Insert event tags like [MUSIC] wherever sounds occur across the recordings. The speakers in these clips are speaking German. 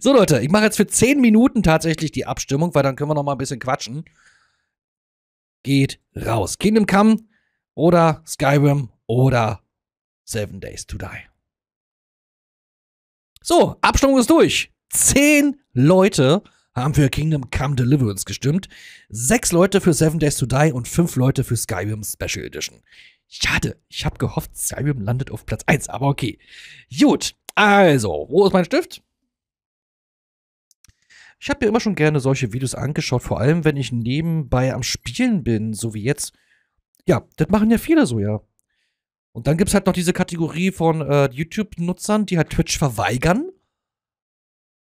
So, Leute, ich mache jetzt für 10 Minuten tatsächlich die Abstimmung, weil dann können wir noch mal ein bisschen quatschen. Geht raus. Kingdom Come oder Skyrim oder Seven Days to Die. So, Abstimmung ist durch. Zehn Leute haben für Kingdom Come Deliverance gestimmt. Sechs Leute für Seven Days to Die und fünf Leute für Skyrim Special Edition. Schade, ich habe gehofft, Skyrim landet auf Platz 1, aber okay. Gut, also, wo ist mein Stift? Ich habe mir immer schon gerne solche Videos angeschaut, vor allem wenn ich nebenbei am Spielen bin, so wie jetzt. Ja, das machen ja viele so, ja. Und dann gibt es halt noch diese Kategorie von äh, YouTube-Nutzern, die halt Twitch verweigern,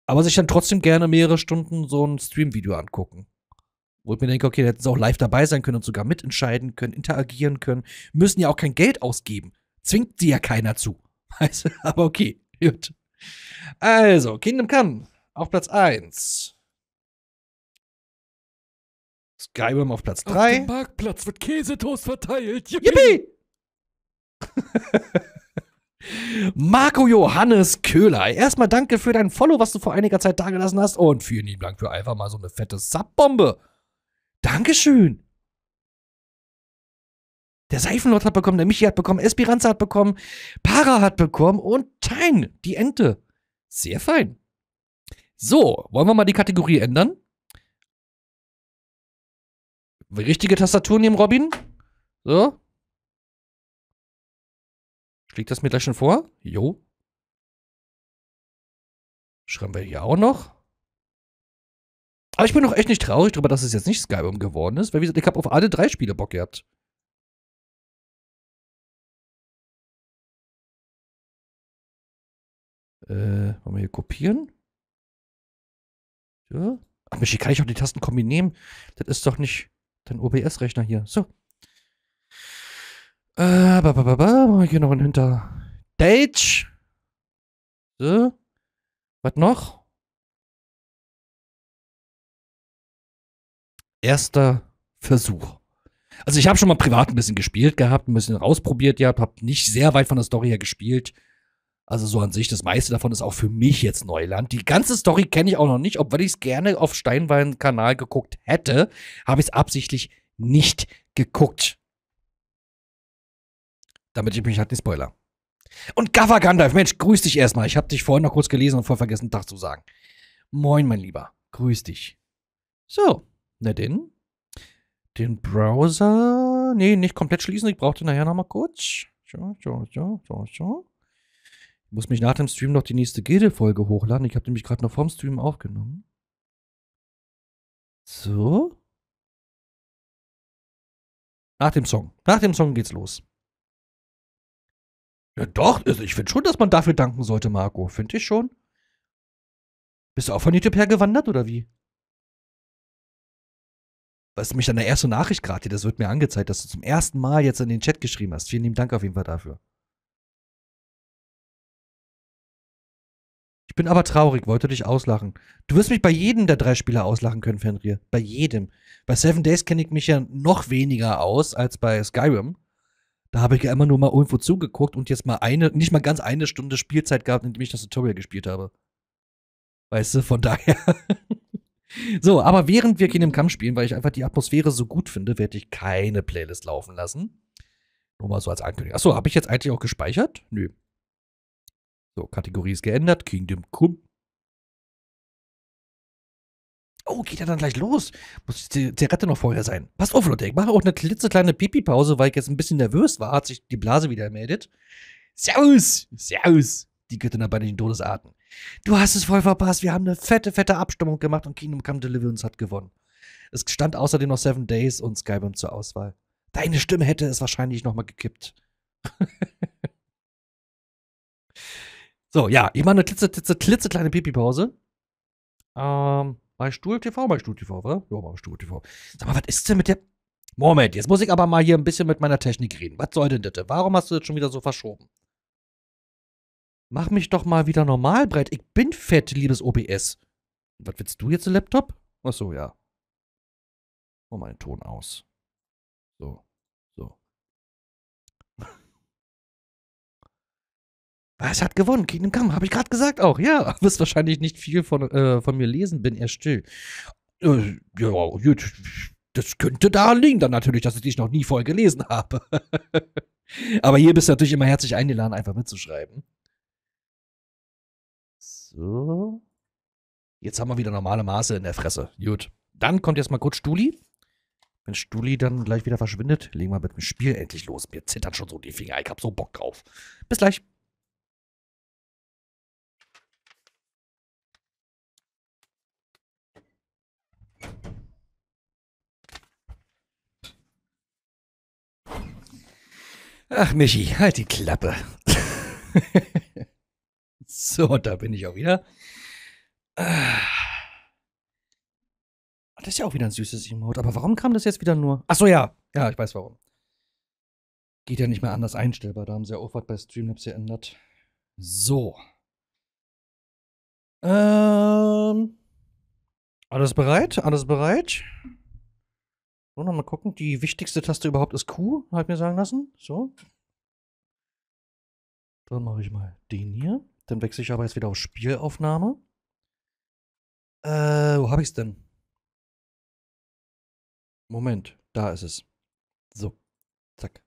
aber sich dann trotzdem gerne mehrere Stunden so ein Stream-Video angucken. Wo ich mir denke, okay, da hätten sie auch live dabei sein können und sogar mitentscheiden können, interagieren können. Müssen ja auch kein Geld ausgeben. Zwingt sie ja keiner zu. [LAUGHS] Weißt du? Aber okay, gut. Also, Kingdom Come auf Platz 1. Skyrim auf Platz 3. Auf dem Marktplatz wird Käsetoast verteilt. Yippie! Yippie! [LAUGHS] Marco Johannes Köhler. Erstmal danke für dein Follow, was du vor einiger Zeit dagelassen hast. Und vielen lieben Dank für einfach mal so eine fette Subbombe. Dankeschön. Der Seifenlord hat bekommen, der Michi hat bekommen, Esperanza hat bekommen, Para hat bekommen und Tein, die Ente. Sehr fein. So, wollen wir mal die Kategorie ändern? Richtige Tastatur nehmen, Robin. So. Schlägt das mir gleich schon vor? Jo. Schreiben wir hier auch noch. Aber ich bin doch echt nicht traurig darüber, dass es jetzt nicht Skyrim geworden ist, weil wie gesagt, ich habe auf alle drei Spiele Bock gehabt. Äh, wollen wir hier kopieren? Ja. Ach, Michi, kann ich auch die Tasten kombinieren? Das ist doch nicht dein OBS-Rechner hier. So. Äh, ba, ba, ba, ba. Hier noch ein Hinter. Dage. So. Was noch? Erster Versuch. Also ich habe schon mal privat ein bisschen gespielt gehabt, ein bisschen rausprobiert gehabt, habe nicht sehr weit von der Story her gespielt. Also so an sich, das meiste davon ist auch für mich jetzt Neuland. Die ganze Story kenne ich auch noch nicht, obwohl ich es gerne auf Steinwein-Kanal geguckt hätte, habe ich es absichtlich nicht geguckt. Damit ich mich halt nicht spoiler. Und Gaffer Gandalf, Mensch, grüß dich erstmal. Ich habe dich vorhin noch kurz gelesen und voll vergessen, Tag zu sagen. Moin, mein Lieber. Grüß dich. So, na denn. Den Browser. Nee, nicht komplett schließen. Ich brauche den nachher nochmal kurz. So, so, so, so, so. Ich muss mich nach dem Stream noch die nächste Gilde-Folge hochladen. Ich habe nämlich gerade noch vorm Stream aufgenommen. So. Nach dem Song. Nach dem Song geht's los. Ja, doch. Also ich finde schon, dass man dafür danken sollte, Marco. Finde ich schon. Bist du auch von YouTube her gewandert oder wie? Du, mich deine erste Nachricht gerade das wird mir angezeigt, dass du zum ersten Mal jetzt in den Chat geschrieben hast. Vielen lieben Dank auf jeden Fall dafür. Bin aber traurig, wollte dich auslachen. Du wirst mich bei jedem der drei Spieler auslachen können, Fenrir. Bei jedem. Bei Seven Days kenne ich mich ja noch weniger aus als bei Skyrim. Da habe ich ja immer nur mal irgendwo zugeguckt und jetzt mal eine, nicht mal ganz eine Stunde Spielzeit gehabt, indem ich das Tutorial gespielt habe. Weißt du, von [LAUGHS] daher. so, aber während wir Kingdom Come spielen, weil ich einfach die Atmosphäre so gut finde, werde ich keine Playlist laufen lassen. Nur mal so als Ankündigung. Achso, habe ich jetzt eigentlich auch gespeichert? Nö. So, Kategorie ist geändert. Kingdom Come. Oh, geht ja dann gleich los. Muss die Zigarette noch vorher sein. Passt auf, Leute. Ich mache auch eine klitzekleine Pipi-Pause, weil ich jetzt ein bisschen nervös war. Hat sich die Blase wieder gemeldet. Servus! Servus! Die Göttin der beiden Todesarten. Du hast es voll verpasst. Wir haben eine fette, fette Abstimmung gemacht und Kingdom Come Deliverance hat gewonnen. Es stand außerdem noch Seven Days und Skyrim zur Auswahl. Deine Stimme hätte es wahrscheinlich nochmal gekippt. [LAUGHS] so, ja, ich mache eine klitze, klitze Pipi-Pause. Ähm, bei Stuhl TV, bei Stuhl TV, wa? Ja, bei Stuhl TV. Sag mal, was ist denn mit der. Moment, jetzt muss ich aber mal hier ein bisschen mit meiner Technik reden. Was soll denn das? Warum hast du das schon wieder so verschoben? Mach mich doch mal wieder normal breit. Ich bin fett, liebes OBS. Was willst du jetzt, Laptop? Achso, ja. Mach mal den Ton aus. So. Was hat gewonnen? Kingdom Come, habe ich gerade gesagt auch. Ja, wirst wahrscheinlich nicht viel von, äh, von mir lesen, bin eher still. Äh, ja, gut. Das könnte da liegen dann natürlich, dass ich dich noch nie voll gelesen habe. [LAUGHS] Aber hier bist du natürlich immer herzlich eingeladen, einfach mitzuschreiben. So. Jetzt haben wir wieder normale Maße in der Fresse. Gut. Dann kommt jetzt mal kurz Stuli. Wenn Stuli dann gleich wieder verschwindet, legen wir mit dem Spiel endlich los. Mir zittern schon so die Finger. Ich hab so Bock drauf. Bis gleich. Ach, Michi, halt die Klappe. [LAUGHS] so, da bin ich auch wieder. Ah. Das ist ja auch wieder ein süßes Emote. Aber warum kam das jetzt wieder nur? Ach so, ja. Ja, ich weiß warum. Geht ja nicht mehr anders einstellbar. Da haben sie ja auch was bei Streamlabs geändert. So. Ähm. Alles bereit? Alles bereit? So, nochmal gucken. Die wichtigste Taste überhaupt ist Q, hat mir sagen lassen. So. Dann mache ich mal den hier. Dann wechsle ich aber jetzt wieder auf Spielaufnahme. Äh, wo habe ich es denn? Moment, da ist es. So. Zack.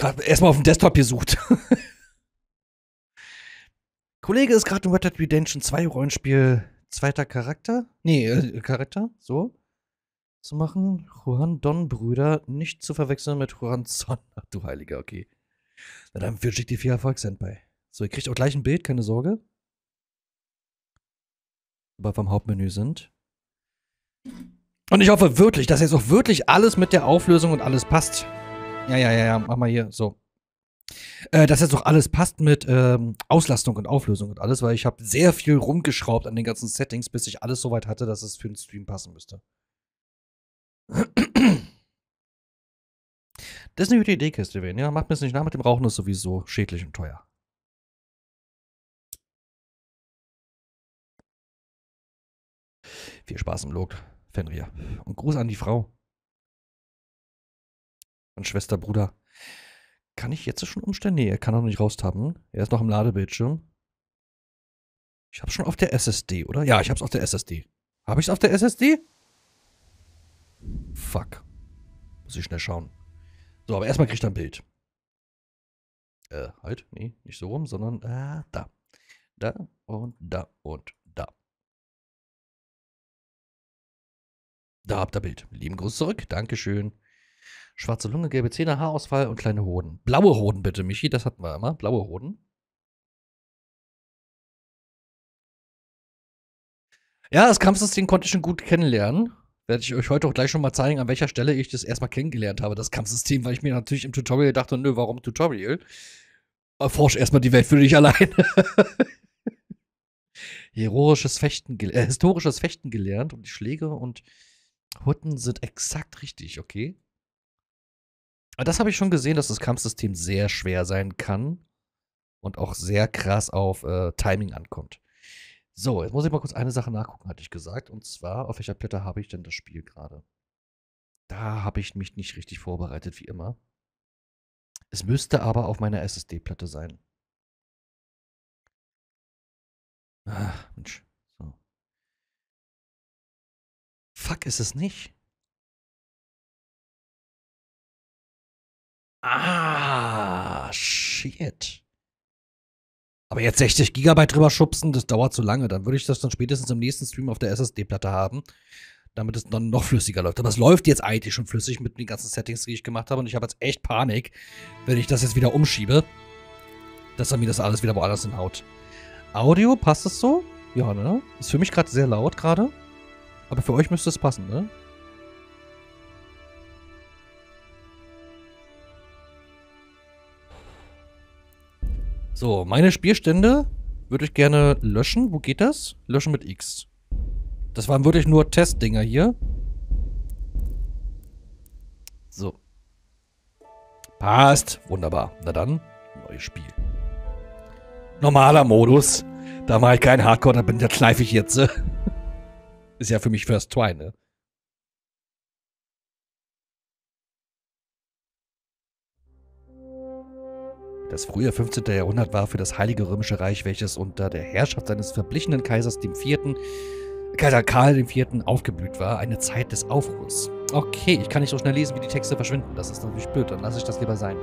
Erstmal auf dem Desktop gesucht. [LAUGHS] Kollege ist gerade in Red Dead Redemption 2 Rollenspiel zweiter Charakter. Nee, äh, Charakter. So zu machen. Juan Don Brüder nicht zu verwechseln mit Juan Son. Ach du Heiliger, okay. Na dann wünsche ich dir viel Erfolg, Senpai. So, ihr kriegt auch gleich ein Bild, keine Sorge. Aber vom Hauptmenü sind. Und ich hoffe wirklich, dass jetzt auch wirklich alles mit der Auflösung und alles passt. Ja, ja, ja, ja, mach mal hier, so. Äh, dass jetzt auch alles passt mit ähm, Auslastung und Auflösung und alles, weil ich habe sehr viel rumgeschraubt an den ganzen Settings, bis ich alles soweit hatte, dass es für den Stream passen müsste. Das ist eine gute Idee, Kiste Ja, macht mir es nicht nach mit dem Rauchen, ist sowieso schädlich und teuer. Viel Spaß im Log, Fenrir. Und Gruß an die Frau. Und Schwester, Bruder. Kann ich jetzt schon umstellen? Nee, er kann noch nicht raustappen. Er ist noch im Ladebildschirm. Ich hab's schon auf der SSD, oder? Ja, ich hab's auf der SSD. Habe ich's auf der SSD? Fuck. Muss ich schnell schauen. So, aber erstmal kriegt er ein Bild. Äh, halt, nee, nicht so rum, sondern äh, da. Da und da und da. Da habt ihr Bild. Lieben Gruß zurück. Dankeschön. Schwarze Lunge, gelbe Zähne, Haarausfall und kleine Hoden. Blaue Hoden bitte, Michi, das hatten wir immer. Blaue Hoden. Ja, das Kampfsystem konnte ich schon gut kennenlernen werde ich euch heute auch gleich schon mal zeigen, an welcher Stelle ich das erstmal kennengelernt habe, das Kampfsystem, weil ich mir natürlich im Tutorial dachte, nö, warum Tutorial? Erforsch erstmal die Welt für dich alleine. [LAUGHS] Heroisches Fechten, äh, historisches Fechten gelernt und die Schläge und Hutten sind exakt richtig, okay? Aber das habe ich schon gesehen, dass das Kampfsystem sehr schwer sein kann und auch sehr krass auf äh, Timing ankommt. So, jetzt muss ich mal kurz eine Sache nachgucken, hatte ich gesagt. Und zwar, auf welcher Platte habe ich denn das Spiel gerade? Da habe ich mich nicht richtig vorbereitet, wie immer. Es müsste aber auf meiner SSD-Platte sein. Ach, Mensch. So. Fuck, ist es nicht? Ah, shit. Aber jetzt 60 Gigabyte drüber schubsen, das dauert zu lange. Dann würde ich das dann spätestens im nächsten Stream auf der SSD-Platte haben, damit es dann noch flüssiger läuft. Aber es läuft jetzt eigentlich schon flüssig mit den ganzen Settings, die ich gemacht habe. Und ich habe jetzt echt Panik, wenn ich das jetzt wieder umschiebe, dass er mir das alles wieder woanders hinhaut. Audio, passt es so? Ja, ne? Ist für mich gerade sehr laut gerade. Aber für euch müsste es passen, ne? So, meine Spielstände würde ich gerne löschen. Wo geht das? Löschen mit X. Das waren wirklich nur Testdinger hier. So. Passt. Wunderbar. Na dann, neues Spiel. Normaler Modus. Da mache ich keinen Hardcore, da bin da kneife ich jetzt. [LAUGHS] Ist ja für mich First Try, ne? Das frühe 15. Jahrhundert war für das Heilige Römische Reich, welches unter der Herrschaft seines verblichenen Kaisers IV., Kaiser Karl IV. aufgeblüht war, eine Zeit des Aufruhrs. Okay, ich kann nicht so schnell lesen, wie die Texte verschwinden. Das ist natürlich blöd, dann lasse ich das lieber sein.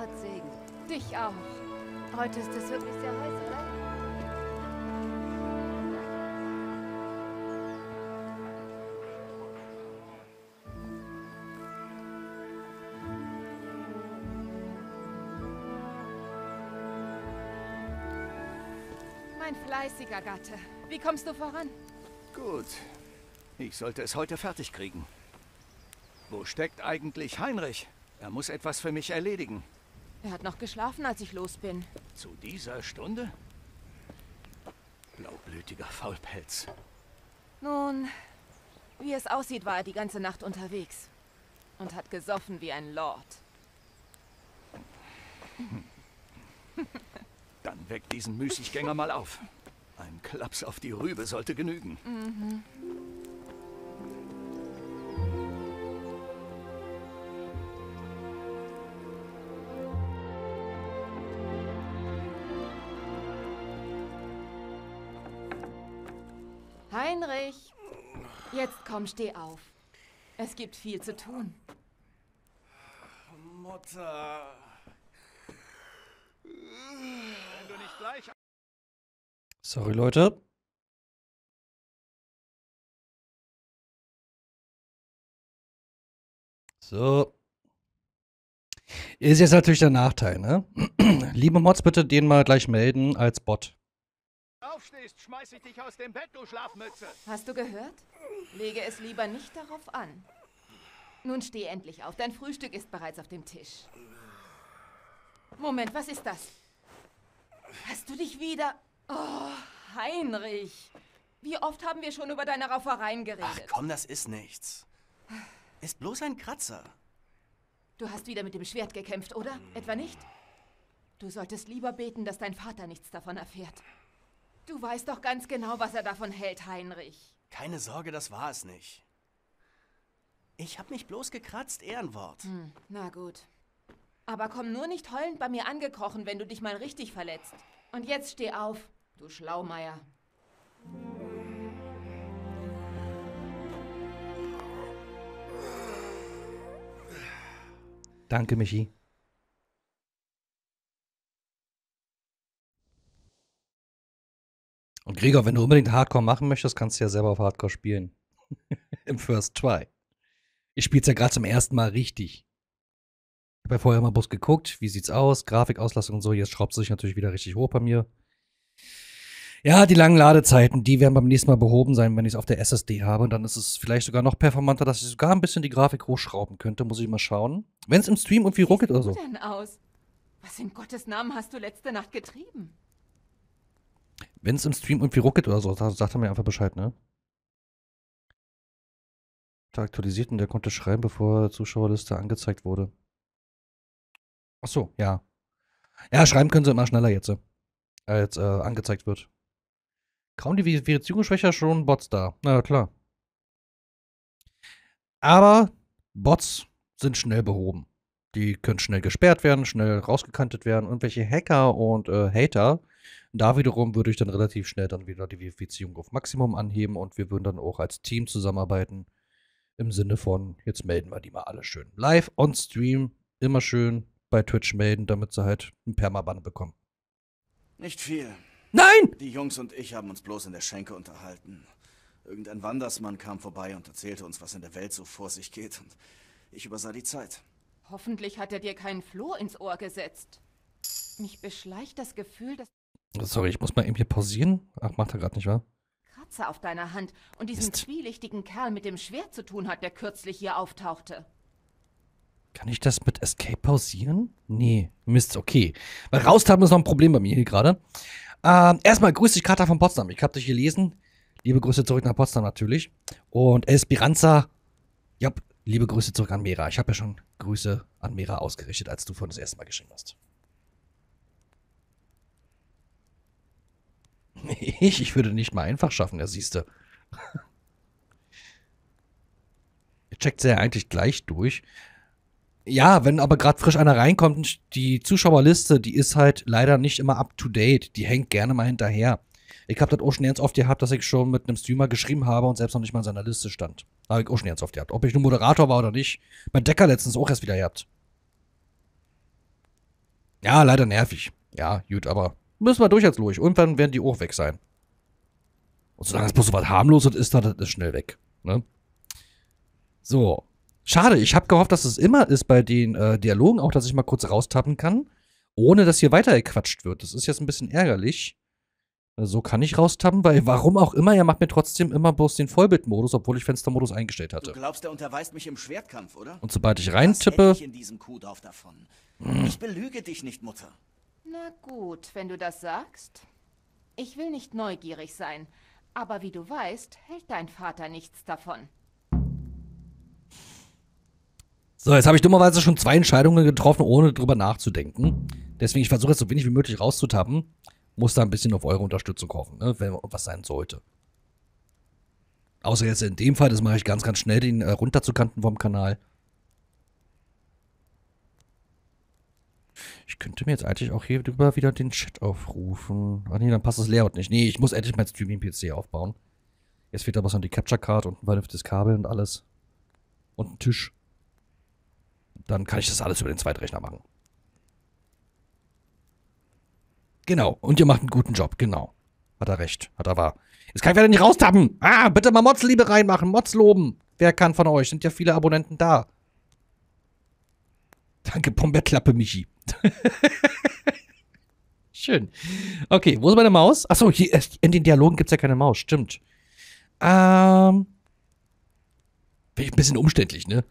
Gott segne dich auch. Heute ist es wirklich sehr heiß, oder? Mein fleißiger Gatte. Wie kommst du voran? Gut. Ich sollte es heute fertig kriegen. Wo steckt eigentlich Heinrich? Er muss etwas für mich erledigen. Er hat noch geschlafen, als ich los bin. Zu dieser Stunde? Blaublütiger Faulpelz. Nun, wie es aussieht, war er die ganze Nacht unterwegs. Und hat gesoffen wie ein Lord. [LAUGHS] Dann weck diesen Müßiggänger mal auf. Ein Klaps auf die Rübe sollte genügen. Heinrich! Komm, steh auf. Es gibt viel zu tun. Mutter. Wenn du nicht gleich Sorry, Leute. So. Ist jetzt natürlich der Nachteil, ne? [CLEARS THROAT] Liebe Mods, bitte den mal gleich melden als Bot. Aufstehst, schmeiß ich dich aus dem Bett, du Schlafmütze. Hast du gehört? Lege es lieber nicht darauf an. Nun steh endlich auf. Dein Frühstück ist bereits auf dem Tisch. Moment, was ist das? Hast du dich wieder... Oh, Heinrich. Wie oft haben wir schon über deine Raufereien geredet? Ach komm, das ist nichts. Ist bloß ein Kratzer. Du hast wieder mit dem Schwert gekämpft, oder? Etwa nicht? Du solltest lieber beten, dass dein Vater nichts davon erfährt. Du weißt doch ganz genau, was er davon hält, Heinrich. Keine Sorge, das war es nicht. Ich hab mich bloß gekratzt, Ehrenwort. Hm, na gut. Aber komm nur nicht heulend bei mir angekrochen, wenn du dich mal richtig verletzt. Und jetzt steh auf, du Schlaumeier. Danke, Michi. Und Gregor, wenn du unbedingt Hardcore machen möchtest, kannst du ja selber auf Hardcore spielen. [LAUGHS] Im First Try. Ich spiel's ja gerade zum ersten Mal richtig. Ich habe ja vorher mal bloß geguckt, wie sieht's aus, Grafikauslastung und so. Jetzt schraubt es sich natürlich wieder richtig hoch bei mir. Ja, die langen Ladezeiten, die werden beim nächsten Mal behoben sein, wenn ich es auf der SSD habe. Und dann ist es vielleicht sogar noch performanter, dass ich sogar ein bisschen die Grafik hochschrauben könnte. Muss ich mal schauen. Wenn es im Stream irgendwie ruckelt oder so. Was denn aus? Was in Gottes Namen hast du letzte Nacht getrieben? Wenn es im Stream irgendwie ruckelt oder so, sag- sagt er mir einfach Bescheid, ne? Charakter aktualisiert und der konnte schreiben, bevor Zuschauerliste angezeigt wurde. Ach so, ja. Ja, schreiben können sie immer schneller jetzt, äh, als äh, angezeigt wird. Kaum die Verifizierung schwächer, schon Bots da. Na ja, klar. Aber Bots sind schnell behoben. Die können schnell gesperrt werden, schnell rausgekantet werden. Irgendwelche Hacker und äh, Hater, da wiederum würde ich dann relativ schnell dann wieder die Verifizierung auf Maximum anheben und wir würden dann auch als Team zusammenarbeiten. Im Sinne von, jetzt melden wir die mal alle schön. Live on Stream, immer schön bei Twitch melden, damit sie halt einen Permaban bekommen. Nicht viel. Nein! Die Jungs und ich haben uns bloß in der Schenke unterhalten. Irgendein Wandersmann kam vorbei und erzählte uns, was in der Welt so vor sich geht. Und ich übersah die Zeit. Hoffentlich hat er dir keinen Floh ins Ohr gesetzt. Mich beschleicht das Gefühl, dass Sorry, ich muss mal eben hier pausieren. Ach, macht er gerade nicht, wahr? Kratzer auf deiner Hand und diesen Mist. zwielichtigen Kerl mit dem Schwert zu tun hat, der kürzlich hier auftauchte. Kann ich das mit Escape pausieren? Nee, Mist, okay. Weil raustappen ist noch ein Problem bei mir hier gerade. Ähm, erstmal grüß dich, Kater von Potsdam. Ich hab dich gelesen. Liebe Grüße zurück nach Potsdam natürlich. Und Esperanza, ja, liebe Grüße zurück an Mera. Ich habe ja schon Grüße an Mera ausgerichtet, als du vorhin das erste Mal geschrieben hast. [LAUGHS] Ich, ich würde nicht mal einfach schaffen, ja, siehste. Ihr checkt ja eigentlich gleich durch. Ja, wenn aber gerade frisch einer reinkommt, die Zuschauerliste, die ist halt leider nicht immer up to date. Die hängt gerne mal hinterher. Ich habe das auch schon ganz oft gehabt, dass ich schon mit einem Streamer geschrieben habe und selbst noch nicht mal in seiner Liste stand. Habe ich auch schon ganz oft gehabt. Ob ich nur Moderator war oder nicht. Bei Decker letztens auch erst wieder gehabt. Ja, leider nervig. Ja, gut, aber müssen wir durch jetzt durch. Irgendwann werden die auch weg sein. Und solange es bloß so was harmloses ist, dann ist schnell weg. Ne? So. Schade, ich habe gehofft, dass es immer ist bei den äh, Dialogen auch, dass ich mal kurz raustappen kann, ohne dass hier weitergequatscht wird. Das ist jetzt ein bisschen ärgerlich. So kann ich raustappen, weil warum auch immer, er macht mir trotzdem immer bloß den Vollbildmodus, obwohl ich Fenstermodus eingestellt Du hatte. glaubst, er unterweist mich im Schwertkampf, oder? Und sobald ich reintippe, hätte ich in diesem Kuhdorf davon? Ich belüge dich nicht, Mutter. Na gut, wenn du das sagst. Ich will nicht neugierig sein, aber wie du weißt, hält dein Vater nichts davon. So, jetzt habe ich dummerweise schon zwei Entscheidungen getroffen, ohne drüber nachzudenken. Deswegen, ich versuche jetzt so wenig wie möglich rauszutappen. Muss da ein bisschen auf eure Unterstützung hoffen, ne, wenn was sein sollte. Außer jetzt in dem Fall, das mache ich ganz, ganz schnell, den äh, runterzukanten vom Kanal. Ich könnte mir jetzt eigentlich auch hier drüber wieder den Chat aufrufen. Ach nee, dann passt das Layout nicht. Nee, ich muss endlich mein Streaming-PC aufbauen. Jetzt fehlt aber noch die Capture Card und ein vernünftiges Kabel und alles. Und ein Tisch. Dann kann ich das alles über den Zweitrechner machen. Genau. Und ihr macht einen guten Job. Genau. Hat er recht. Hat er wahr. Jetzt kann ich wieder nicht raustappen. Ah, bitte mal Modsliebe reinmachen. Mods loben. Wer kann von euch? Sind ja viele Abonnenten da. Danke, Pombeerklappe, Michi. [LAUGHS] Schön. Okay, wo ist meine Maus? Achso, hier, in den Dialogen gibt es ja keine Maus. Stimmt. Ähm. Finde ich ein bisschen umständlich, ne?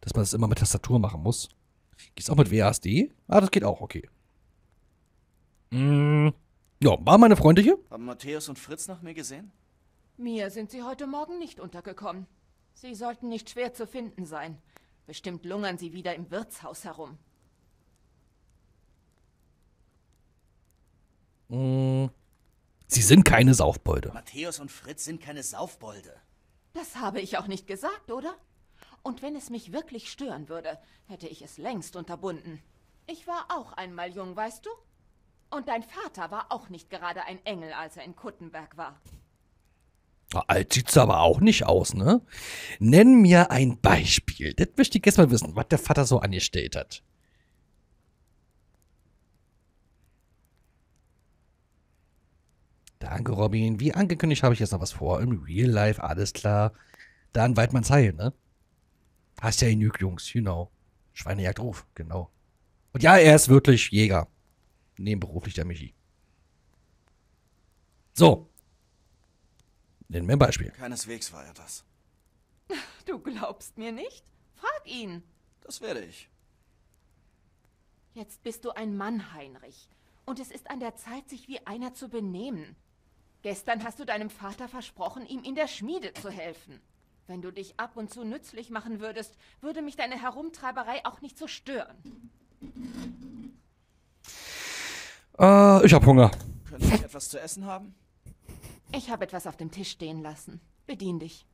Dass man das immer mit Tastatur machen muss. Geht's auch mit WASD? Ah, das geht auch, okay. Mm, ja, waren meine Freunde hier? Haben Matthäus und Fritz nach mir gesehen? Mir sind sie heute Morgen nicht untergekommen. Sie sollten nicht schwer zu finden sein. Bestimmt lungern sie wieder im Wirtshaus herum. Mm, sie sind keine Saufbolde. Matthäus und Fritz sind keine Saufbolde. Das habe ich auch nicht gesagt, oder? Und wenn es mich wirklich stören würde, hätte ich es längst unterbunden. Ich war auch einmal jung, weißt du? Und dein Vater war auch nicht gerade ein Engel, als er in Kuttenberg war. Alt sieht's aber auch nicht aus, ne? Nenn mir ein Beispiel. Das möchte ich jetzt mal wissen, was der Vater so angestellt hat. Danke, Robin. Wie angekündigt habe ich jetzt noch was vor. Im Real Life, alles klar. Dann Weidmanns Heil, ne? Hast ja genug, Jungs, you know. Schweinejagd Ruf, genau. Und ja, er ist wirklich Jäger. Nebenberuflich der Michi. So. Nenn mir ein Beispiel. Keineswegs war er das. [LAUGHS] Du glaubst mir nicht? Frag ihn. Das werde ich. Jetzt bist du ein Mann, Heinrich. Und es ist an der Zeit, sich wie einer zu benehmen. Gestern hast du deinem Vater versprochen, ihm in der Schmiede zu helfen. Wenn du dich ab und zu nützlich machen würdest, würde mich deine Herumtreiberei auch nicht so stören. Äh, ich hab Hunger. Könnte ich etwas zu essen haben? Ich habe etwas auf dem Tisch stehen lassen. Bedien dich.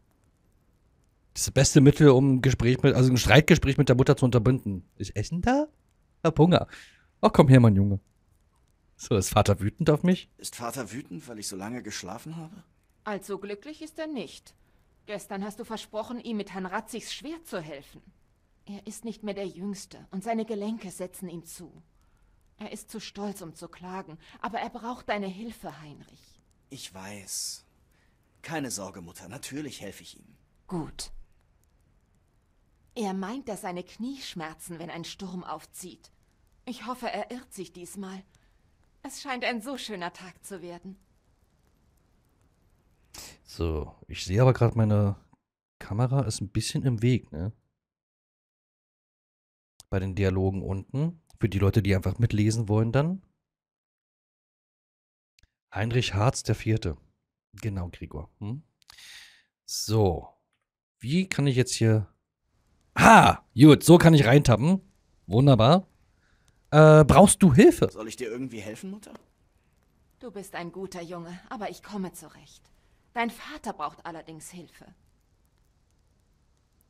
Das ist das beste Mittel, um ein Gespräch mit, also ein Streitgespräch mit der Mutter zu unterbinden. Ist Essen da? Hab Hunger. Ach, komm her, mein Junge. So, ist Vater wütend auf mich? Ist Vater wütend, weil ich so lange geschlafen habe? Allzu glücklich ist er nicht. Gestern hast du versprochen, ihm mit Herrn Ratzigs Schwert zu helfen. Er ist nicht mehr der Jüngste und seine Gelenke setzen ihm zu. Er ist zu stolz, um zu klagen, aber er braucht deine Hilfe, Heinrich. Ich weiß. Keine Sorge, Mutter. Natürlich helfe ich ihm. Gut. Er meint, dass seine Knie schmerzen, wenn ein Sturm aufzieht. Ich hoffe, er irrt sich diesmal. Es scheint ein so schöner Tag zu werden. So, ich sehe aber gerade, meine Kamera ist ein bisschen im Weg, ne? Bei den Dialogen unten. Für die Leute, die einfach mitlesen wollen dann. Heinrich Harz der Vierte. Genau, Gregor. Hm? So. Wie kann ich jetzt hier... Ha! Gut, so kann ich reintappen. Wunderbar. Äh, brauchst du Hilfe? Soll ich dir irgendwie helfen, Mutter? Du bist ein guter Junge, aber ich komme zurecht. Dein Vater braucht allerdings Hilfe.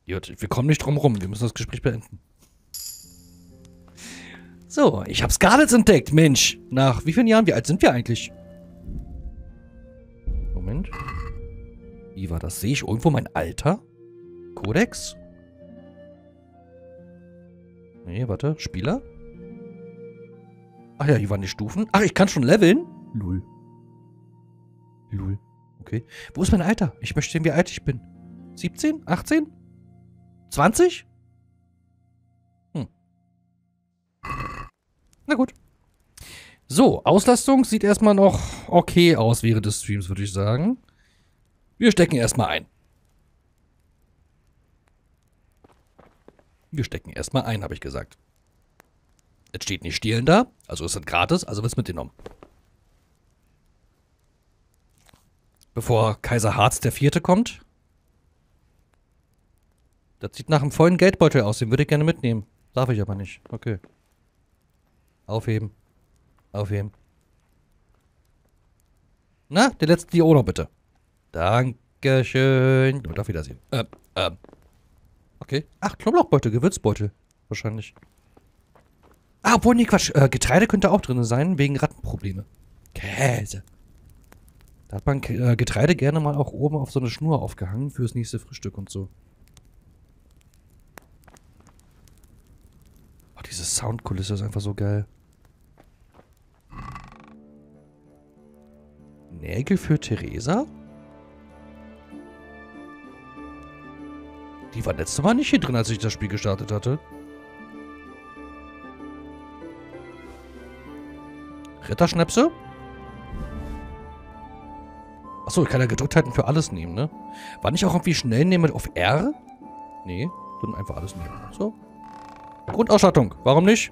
Gut, wir kommen nicht drum rum. Wir müssen das Gespräch beenden. So, ich habe Scarlett entdeckt. Mensch, nach wie vielen Jahren? Wie alt sind wir eigentlich? Moment. Wie war das? Sehe ich irgendwo mein Alter? Kodex? Nee, warte. Spieler? Ach ja, hier waren die Stufen. Ach, ich kann schon leveln? Lul. Lul. Okay. Wo ist mein Alter? Ich möchte sehen, wie alt ich bin. 17? 18? 20? Hm. Na gut. So, Auslastung sieht erstmal noch okay aus während des Streams, würde ich sagen. Wir stecken erstmal ein. Wir stecken erstmal ein, habe ich gesagt. Jetzt steht nicht stehlen da, also ist es gratis, also wird es mitgenommen. Bevor Kaiser Harz der Vierte kommt. Das sieht nach einem vollen Geldbeutel aus, den würde ich gerne mitnehmen. Darf ich aber nicht. Okay. Aufheben. Aufheben. Na, der letzte Dio noch bitte. Dankeschön. Und auf Wiedersehen. Ähm, ähm. Okay. Ach, Knoblauchbeutel, Gewürzbeutel. Wahrscheinlich. Ah, obwohl, nee, Quatsch. Äh, Getreide könnte auch drin sein, wegen Rattenprobleme. Käse. Da hat man äh, Getreide gerne mal auch oben auf so eine Schnur aufgehangen fürs nächste Frühstück und so. Oh, diese Soundkulisse ist einfach so geil. Nägel für Theresa? Die war letztes Mal nicht hier drin, als ich das Spiel gestartet hatte. Ritterschnäpse? Achso, ich kann ja gedrückt halten für alles nehmen, ne? War nicht auch irgendwie schnell nehmen auf R? Nee, dann einfach alles nehmen. So. Grundausstattung, warum nicht?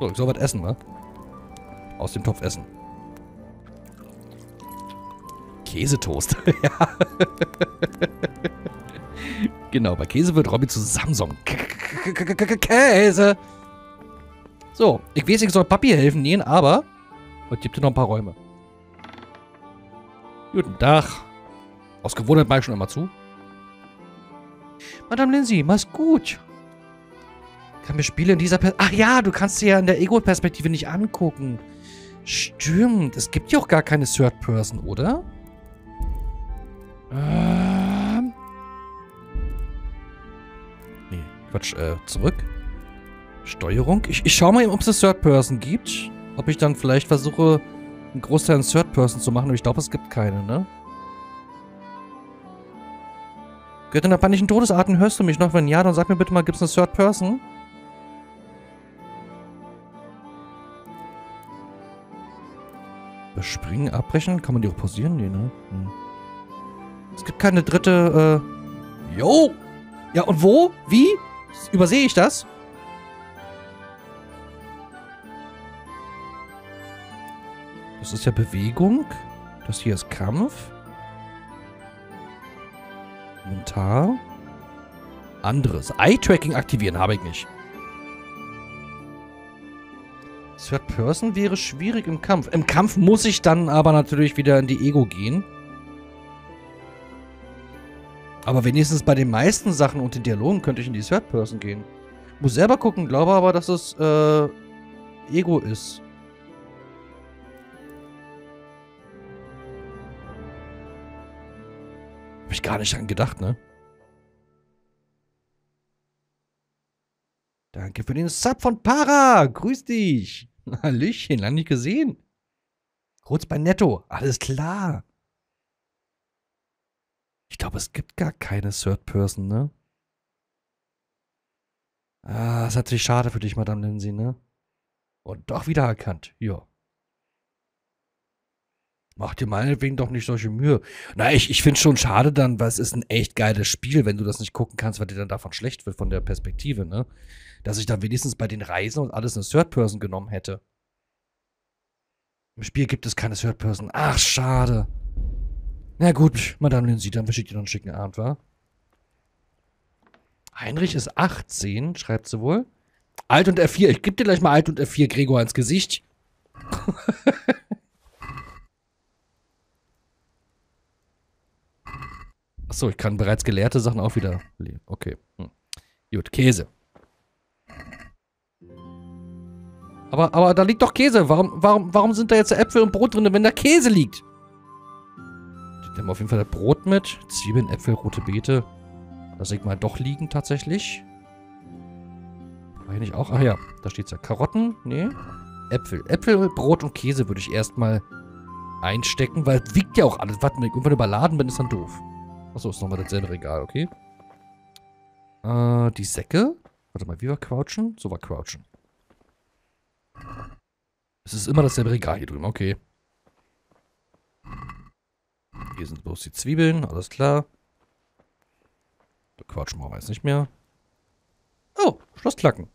So, ich soll was essen, wa? Aus dem Topf essen. Käsetoast. [LAUGHS] ja. genau, bei Käse wird Robby zu Samsung. Käse. So, ich weiß, ich soll Papi helfen nähen, aber es gibt hier noch ein paar Räume. Guten Tag. Aus Gewohnheit ich schon immer zu. Madame Lindsay, mach's gut. Kann mir Spiele in dieser Perspektive... Ach ja, du kannst sie ja in der Ego-Perspektive nicht angucken. Stimmt. Es gibt ja auch gar keine Third Person, oder? Ähm... Nee, Quatsch. Äh, zurück. Steuerung. Ich, ich schau mal eben, ob es eine Third Person gibt. Ob ich dann vielleicht versuche, einen Großteil in Third Person zu machen. Aber ich glaube, es gibt keine, ne? Göttin der panischen Todesarten, hörst du mich noch? Wenn ja, dann sag mir bitte mal, gibt es eine Third Person? Überspringen, abbrechen? Kann man die auch pausieren? Nee, ne? Hm. Es gibt keine dritte, äh... Jo! Ja, und wo? Wie? Übersehe ich das? Das ist ja Bewegung. Das hier ist Kampf. Inventar. Anderes. Eye-Tracking aktivieren habe ich nicht. Third Person wäre schwierig im Kampf. Im Kampf muss ich dann aber natürlich wieder in die Ego gehen. Aber wenigstens bei den meisten Sachen und den Dialogen könnte ich in die Third Person gehen. Muss selber gucken, glaube aber, dass es äh, Ego ist. Hab ich gar nicht dran gedacht, ne? Danke für den Sub von Para. Grüß dich. [LAUGHS] Hallöchen, lange nicht gesehen. Kurz bei Netto. Alles klar. Ich glaube, es gibt gar keine Third Person, ne? Ah, ist natürlich schade für dich, Madame Lindsay, ne? Und doch wiedererkannt. Ja. Mach dir meinetwegen doch nicht solche Mühe. Na, ich, ich finde schon schade dann, weil es ist ein echt geiles Spiel, wenn du das nicht gucken kannst, weil dir dann davon schlecht wird von der Perspektive, ne? Dass ich dann wenigstens bei den Reisen und alles eine Third Person genommen hätte. Im Spiel gibt es keine Third Person. Ach, schade. Na gut, Madame Lindsay, dann wünsche ich dir noch einen schicken Abend, wa? Heinrich ist 18, schreibt sie wohl. Alt und F4. Ich gebe dir gleich mal Alt und F4 Gregor ins Gesicht. [LAUGHS] Achso, ich kann bereits gelehrte Sachen auch wieder lesen. Okay. Hm. Gut, Käse. Aber, aber da liegt doch Käse. Warum, warum, warum sind da jetzt Äpfel und Brot drin, wenn da Käse liegt? Die haben auf jeden Fall das Brot mit. Zwiebeln, Äpfel, rote Beete. Lass ich mal doch liegen, tatsächlich. War hier nicht auch? Ach ja, da steht's ja. Karotten? Nee. Äpfel. Äpfel, Brot und Käse würde ich erstmal einstecken, weil es wiegt ja auch alles. Warte, wenn ich irgendwann überladen bin, ist dann doof. Achso, ist nochmal dasselbe Regal, okay. Äh, die Säcke. Warte mal, wie war Crouchen? So war Crouchen. Es ist immer dasselbe Regal hier drüben, okay. Hier sind bloß die Zwiebeln, alles klar. Quatschen brauchen wir jetzt nicht mehr. Oh, Schlossklacken.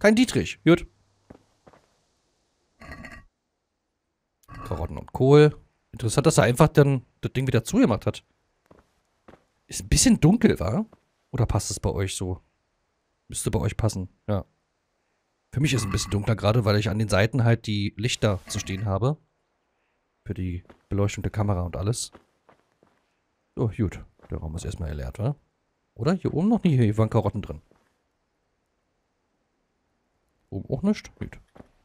Kein Dietrich, gut. Karotten und Kohl. Interessant, dass er einfach dann das Ding wieder zugemacht hat. Ist ein bisschen dunkel, wa? Oder passt es bei euch so? Müsste bei euch passen, ja. Für mich ist es ein bisschen dunkler gerade, weil ich an den Seiten halt die Lichter zu stehen habe. Für die Beleuchtung der Kamera und alles. So, gut. Der Raum ist erstmal erleert, wa? Oder? Hier oben noch nie. Hier waren Karotten drin. Oben auch nicht? Gut.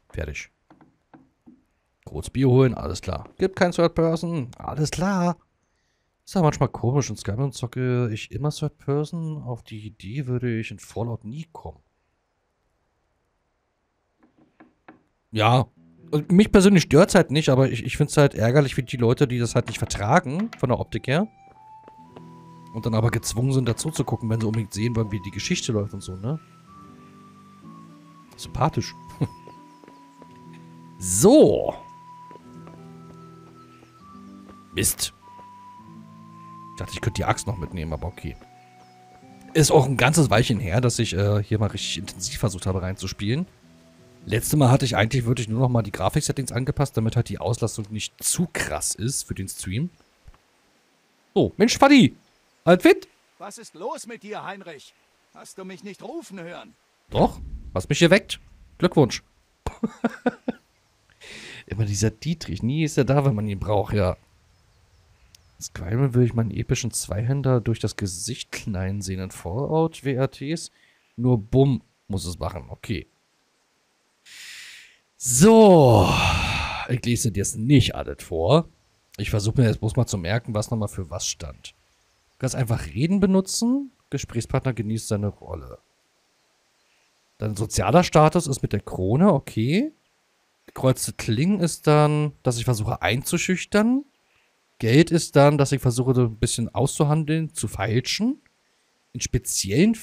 Fertig. Kurz Bier holen, alles klar. Gibt kein Third Person, alles klar. Ist ja manchmal komisch. In Skyrim zocke ich immer Third Person. Auf die Idee würde ich in Fallout nie kommen. Ja. Und mich persönlich stört es halt nicht, aber ich, ich finde es halt ärgerlich für die Leute, die das halt nicht vertragen, von der Optik her. Und dann aber gezwungen sind, dazu zu gucken, wenn sie unbedingt sehen wollen, wie die Geschichte läuft und so, ne? Sympathisch. [LAUGHS] so. Mist. Ich dachte, ich könnte die Axt noch mitnehmen, aber okay. Ist auch ein ganzes Weilchen her, dass ich äh, hier mal richtig intensiv versucht habe reinzuspielen. Letztes Mal hatte ich eigentlich wirklich nur noch mal die Grafik-Settings angepasst, damit halt die Auslastung nicht zu krass ist für den Stream. Oh, Mensch, Fadi! Halt fit? Was ist los mit dir, Heinrich? Hast du mich nicht rufen hören? Doch, hast mich geweckt. Glückwunsch. [LAUGHS] Immer dieser Dietrich, nie ist er da, wenn man ihn braucht, ja. Skyrim will ich meinen epischen Zweihänder durch das Gesicht klein sehen in Fallout WRTs. Nur Bumm muss es machen, okay. So, ich lese dir jetzt nicht alles vor. Ich versuche mir jetzt bloß mal zu merken, was nochmal für was stand. Du kannst einfach Reden benutzen. Gesprächspartner genießt seine Rolle. Dein sozialer Status ist mit der Krone, okay. Gekreuzte Klingen ist dann, dass ich versuche einzuschüchtern. Geld ist dann, dass ich versuche, so ein bisschen auszuhandeln, zu feilschen. In speziellen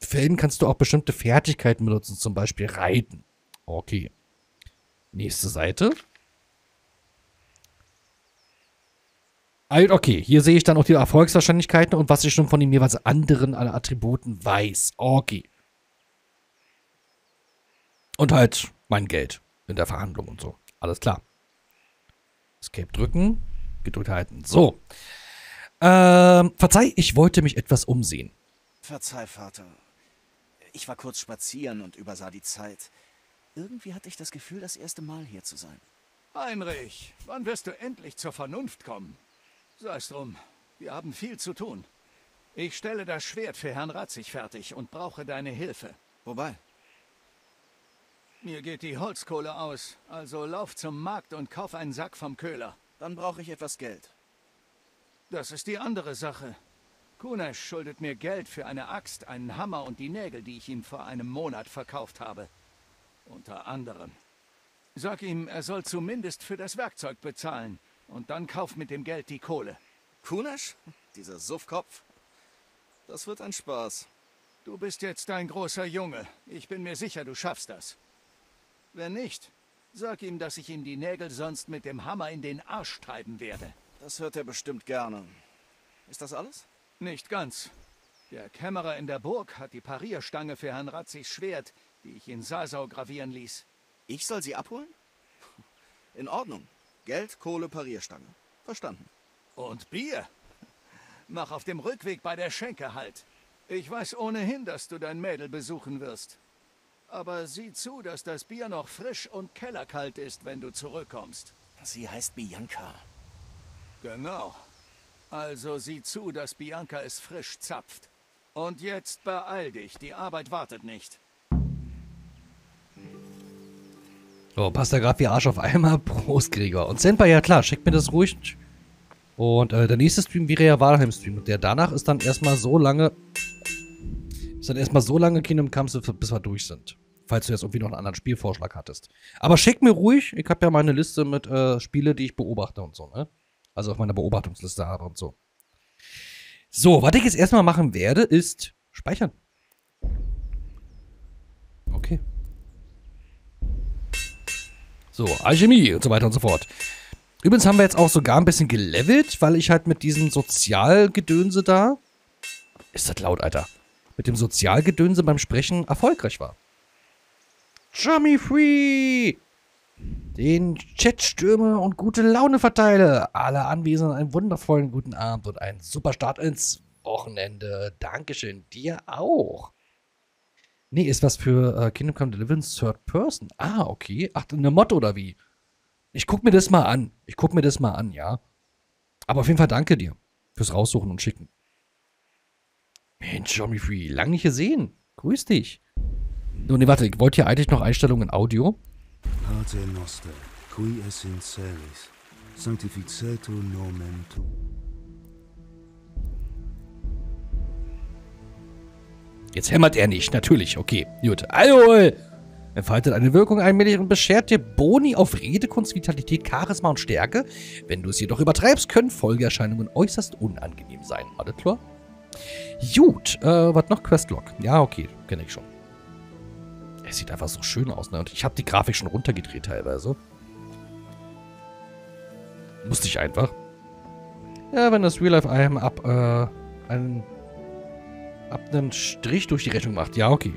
Fällen kannst du auch bestimmte Fertigkeiten benutzen, zum Beispiel Reiten. Okay. Nächste Seite. Okay, hier sehe ich dann auch die Erfolgswahrscheinlichkeiten und was ich schon von den jeweils anderen Attributen weiß. Okay. Und halt mein Geld in der Verhandlung und so. Alles klar. Escape drücken, gedrückt halten. So. Ähm, verzeih, ich wollte mich etwas umsehen. Verzeih, Vater. Ich war kurz spazieren und übersah die Zeit. Irgendwie hatte ich das Gefühl, das erste Mal hier zu sein. Heinrich, wann wirst du endlich zur Vernunft kommen? Sei es drum, wir haben viel zu tun. Ich stelle das Schwert für Herrn Ratzig fertig und brauche deine Hilfe. Wobei? Mir geht die Holzkohle aus, also lauf zum Markt und kauf einen Sack vom Köhler. Dann brauche ich etwas Geld. Das ist die andere Sache. Kunesch schuldet mir Geld für eine Axt, einen Hammer und die Nägel, die ich ihm vor einem Monat verkauft habe. Unter anderem. Sag ihm, er soll zumindest für das Werkzeug bezahlen. Und dann kauf mit dem Geld die Kohle. Kunesch? Dieser Suffkopf? Das wird ein Spaß. Du bist jetzt ein großer Junge. Ich bin mir sicher, du schaffst das. Wenn nicht, sag ihm, dass ich ihm die Nägel sonst mit dem Hammer in den Arsch treiben werde. Das hört er bestimmt gerne. Ist das alles? Nicht ganz. Der Kämmerer in der Burg hat die Parierstange für Herrn Ratzigs Schwert, die ich in Sasau gravieren ließ. Ich soll sie abholen? In Ordnung. Geld, Kohle, Parierstange. Verstanden. Und Bier? Mach auf dem Rückweg bei der Schenke halt. Ich weiß ohnehin, dass du dein Mädel besuchen wirst. Aber sieh zu, dass das Bier noch frisch und kellerkalt ist, wenn du zurückkommst. Sie heißt Bianca. Genau. Also sieh zu, dass Bianca es frisch zapft. Und jetzt beeil dich, die Arbeit wartet nicht. So, passt da gerade wie Arsch auf Eimer. Prost, Gregor. Und Senpai, ja klar, schickt mir das ruhig. Und äh, der nächste Stream wäre ja Walheim-Stream. Und der danach ist dann erstmal so lange. Dann erstmal so lange Kingdom Come, bis wir durch sind. Falls du jetzt irgendwie noch einen anderen Spielvorschlag hattest. Aber schick mir ruhig. Ich habe ja meine Liste mit äh, Spiele, die ich beobachte und so, ne? Also auf meiner Beobachtungsliste habe und so. So, was ich jetzt erstmal machen werde, ist speichern. Okay. So, Alchemie und so weiter und so fort. Übrigens haben wir jetzt auch sogar ein bisschen gelevelt, weil ich halt mit diesem Sozialgedönse da. Ist das laut, Alter? Mit dem Sozialgedönse beim Sprechen erfolgreich war. Jummy Free! Den Chat stürme und gute Laune verteile. Alle Anwesenden einen wundervollen guten Abend und einen super Start ins Wochenende. Dankeschön. Dir auch. Nee, ist was für äh, Kingdom Come Deliverance Third Person. Ah, okay. Ach, eine Motto oder wie? Ich guck mir das mal an. Ich guck mir das mal an, ja. Aber auf jeden Fall danke dir fürs Raussuchen und Schicken. Mensch, Johnny Free, lang nicht gesehen. Grüß dich. Oh, nee, warte, ich wollte hier eigentlich noch Einstellungen Audio. Pater noster, qui es in celis, sanctificetur nomen tu. Jetzt hämmert er nicht, natürlich, okay. Gut. Alkohol! Entfaltet eine Wirkung allmählich und beschert dir Boni auf Redekunst, Vitalität, Charisma und Stärke. Wenn du es jedoch übertreibst, können Folgeerscheinungen äußerst unangenehm sein. Alles klar? Gut, äh, was noch? Questlog. Ja, okay, kenne ich schon. Es sieht einfach so schön aus, ne? Und ich habe die Grafik schon runtergedreht teilweise. Musste ich einfach. Ja, wenn das Real Life einem ab, äh, einen, ab einen Strich durch die Rechnung macht. Ja, okay.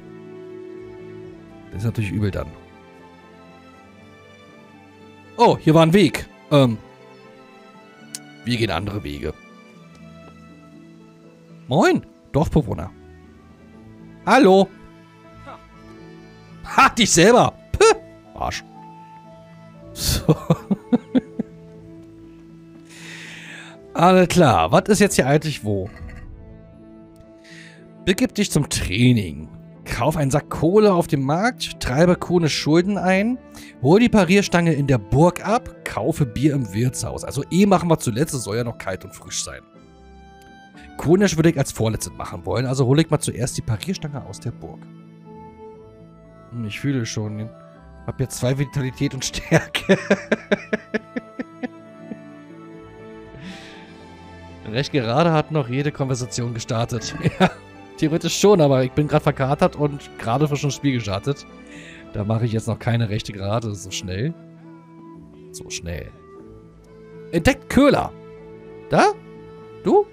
Das ist natürlich übel dann. Oh, hier war ein Weg. Ähm. Wir gehen andere Wege. Moin, Dorfbewohner. Hallo. Ha, dich selber. Puh, Arsch. So. [LAUGHS] Alles klar, was ist jetzt hier eigentlich wo? Begib dich zum Training. Kauf einen Sack Kohle auf dem Markt, treibe Kone Schulden ein, hol die Parierstange in der Burg ab, kaufe Bier im Wirtshaus. Also eh machen wir zuletzt, es soll ja noch kalt und frisch sein. Konesch würde ich als vorletztes machen wollen, also hole ich mal zuerst die Parierstange aus der Burg. Hm, Ich fühle schon, hab jetzt zwei Vitalität und Stärke. [LAUGHS] Recht gerade hat noch jede Konversation gestartet. [LAUGHS] Ja. Theoretisch schon, aber ich bin gerade verkatert und gerade frisch ins Spiel gestartet. Da mache ich jetzt noch keine rechte Gerade so schnell. So schnell. Entdeckt Köhler. Da? Du?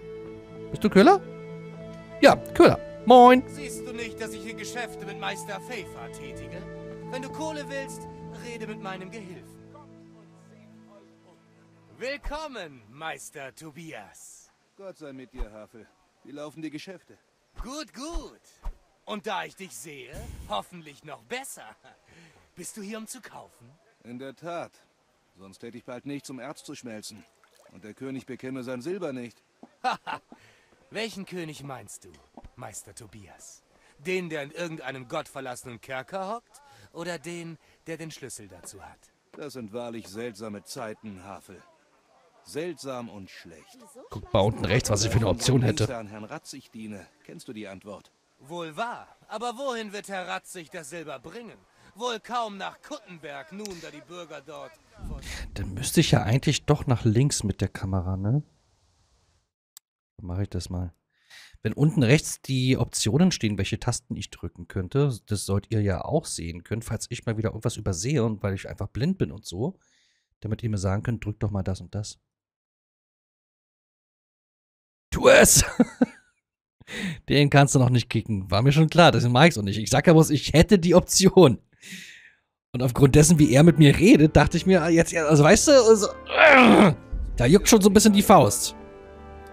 Bist du Köhler? Ja, Köhler. Moin. Siehst du nicht, dass ich hier Geschäfte mit Meister Pfeffer tätige? Wenn du Kohle willst, rede mit meinem Gehilfen. Willkommen, Meister Tobias. Gott sei mit dir, Havel. Wie laufen die Geschäfte? Gut, gut. Und da ich dich sehe, hoffentlich noch besser. Bist du hier, um zu kaufen? In der Tat. Sonst hätte ich bald nicht zum Erz zu schmelzen. Und der König bekäme sein Silber nicht. [LAUGHS] Welchen König meinst du, Meister Tobias? Den, der in irgendeinem gottverlassenen Kerker hockt? Oder den, der den Schlüssel dazu hat? Das sind wahrlich seltsame Zeiten, Havel. Seltsam und schlecht. Guck mal unten rechts, was ich für eine Option hätte. An Herrn Ratzig diene. Kennst du die Antwort? Wohl wahr. Aber wohin wird Herr Ratzig das Silber bringen? Wohl kaum nach Kuttenberg, nun da die Bürger dort... Dann müsste ich ja eigentlich doch nach links mit der Kamera, ne? Mache ich das mal. Wenn unten rechts die Optionen stehen, welche Tasten ich drücken könnte, das sollt ihr ja auch sehen können, falls ich mal wieder irgendwas übersehe und weil ich einfach blind bin und so, damit ihr mir sagen könnt, drückt doch mal das und das. Tu es! [LAUGHS] Den kannst du noch nicht kicken. War mir schon klar, deswegen mag ich's auch nicht. Ich sag ja bloß, ich hätte die Option. Und aufgrund dessen, wie er mit mir redet, dachte ich mir, ah, jetzt, also weißt du, also, da juckt schon so ein bisschen die Faust.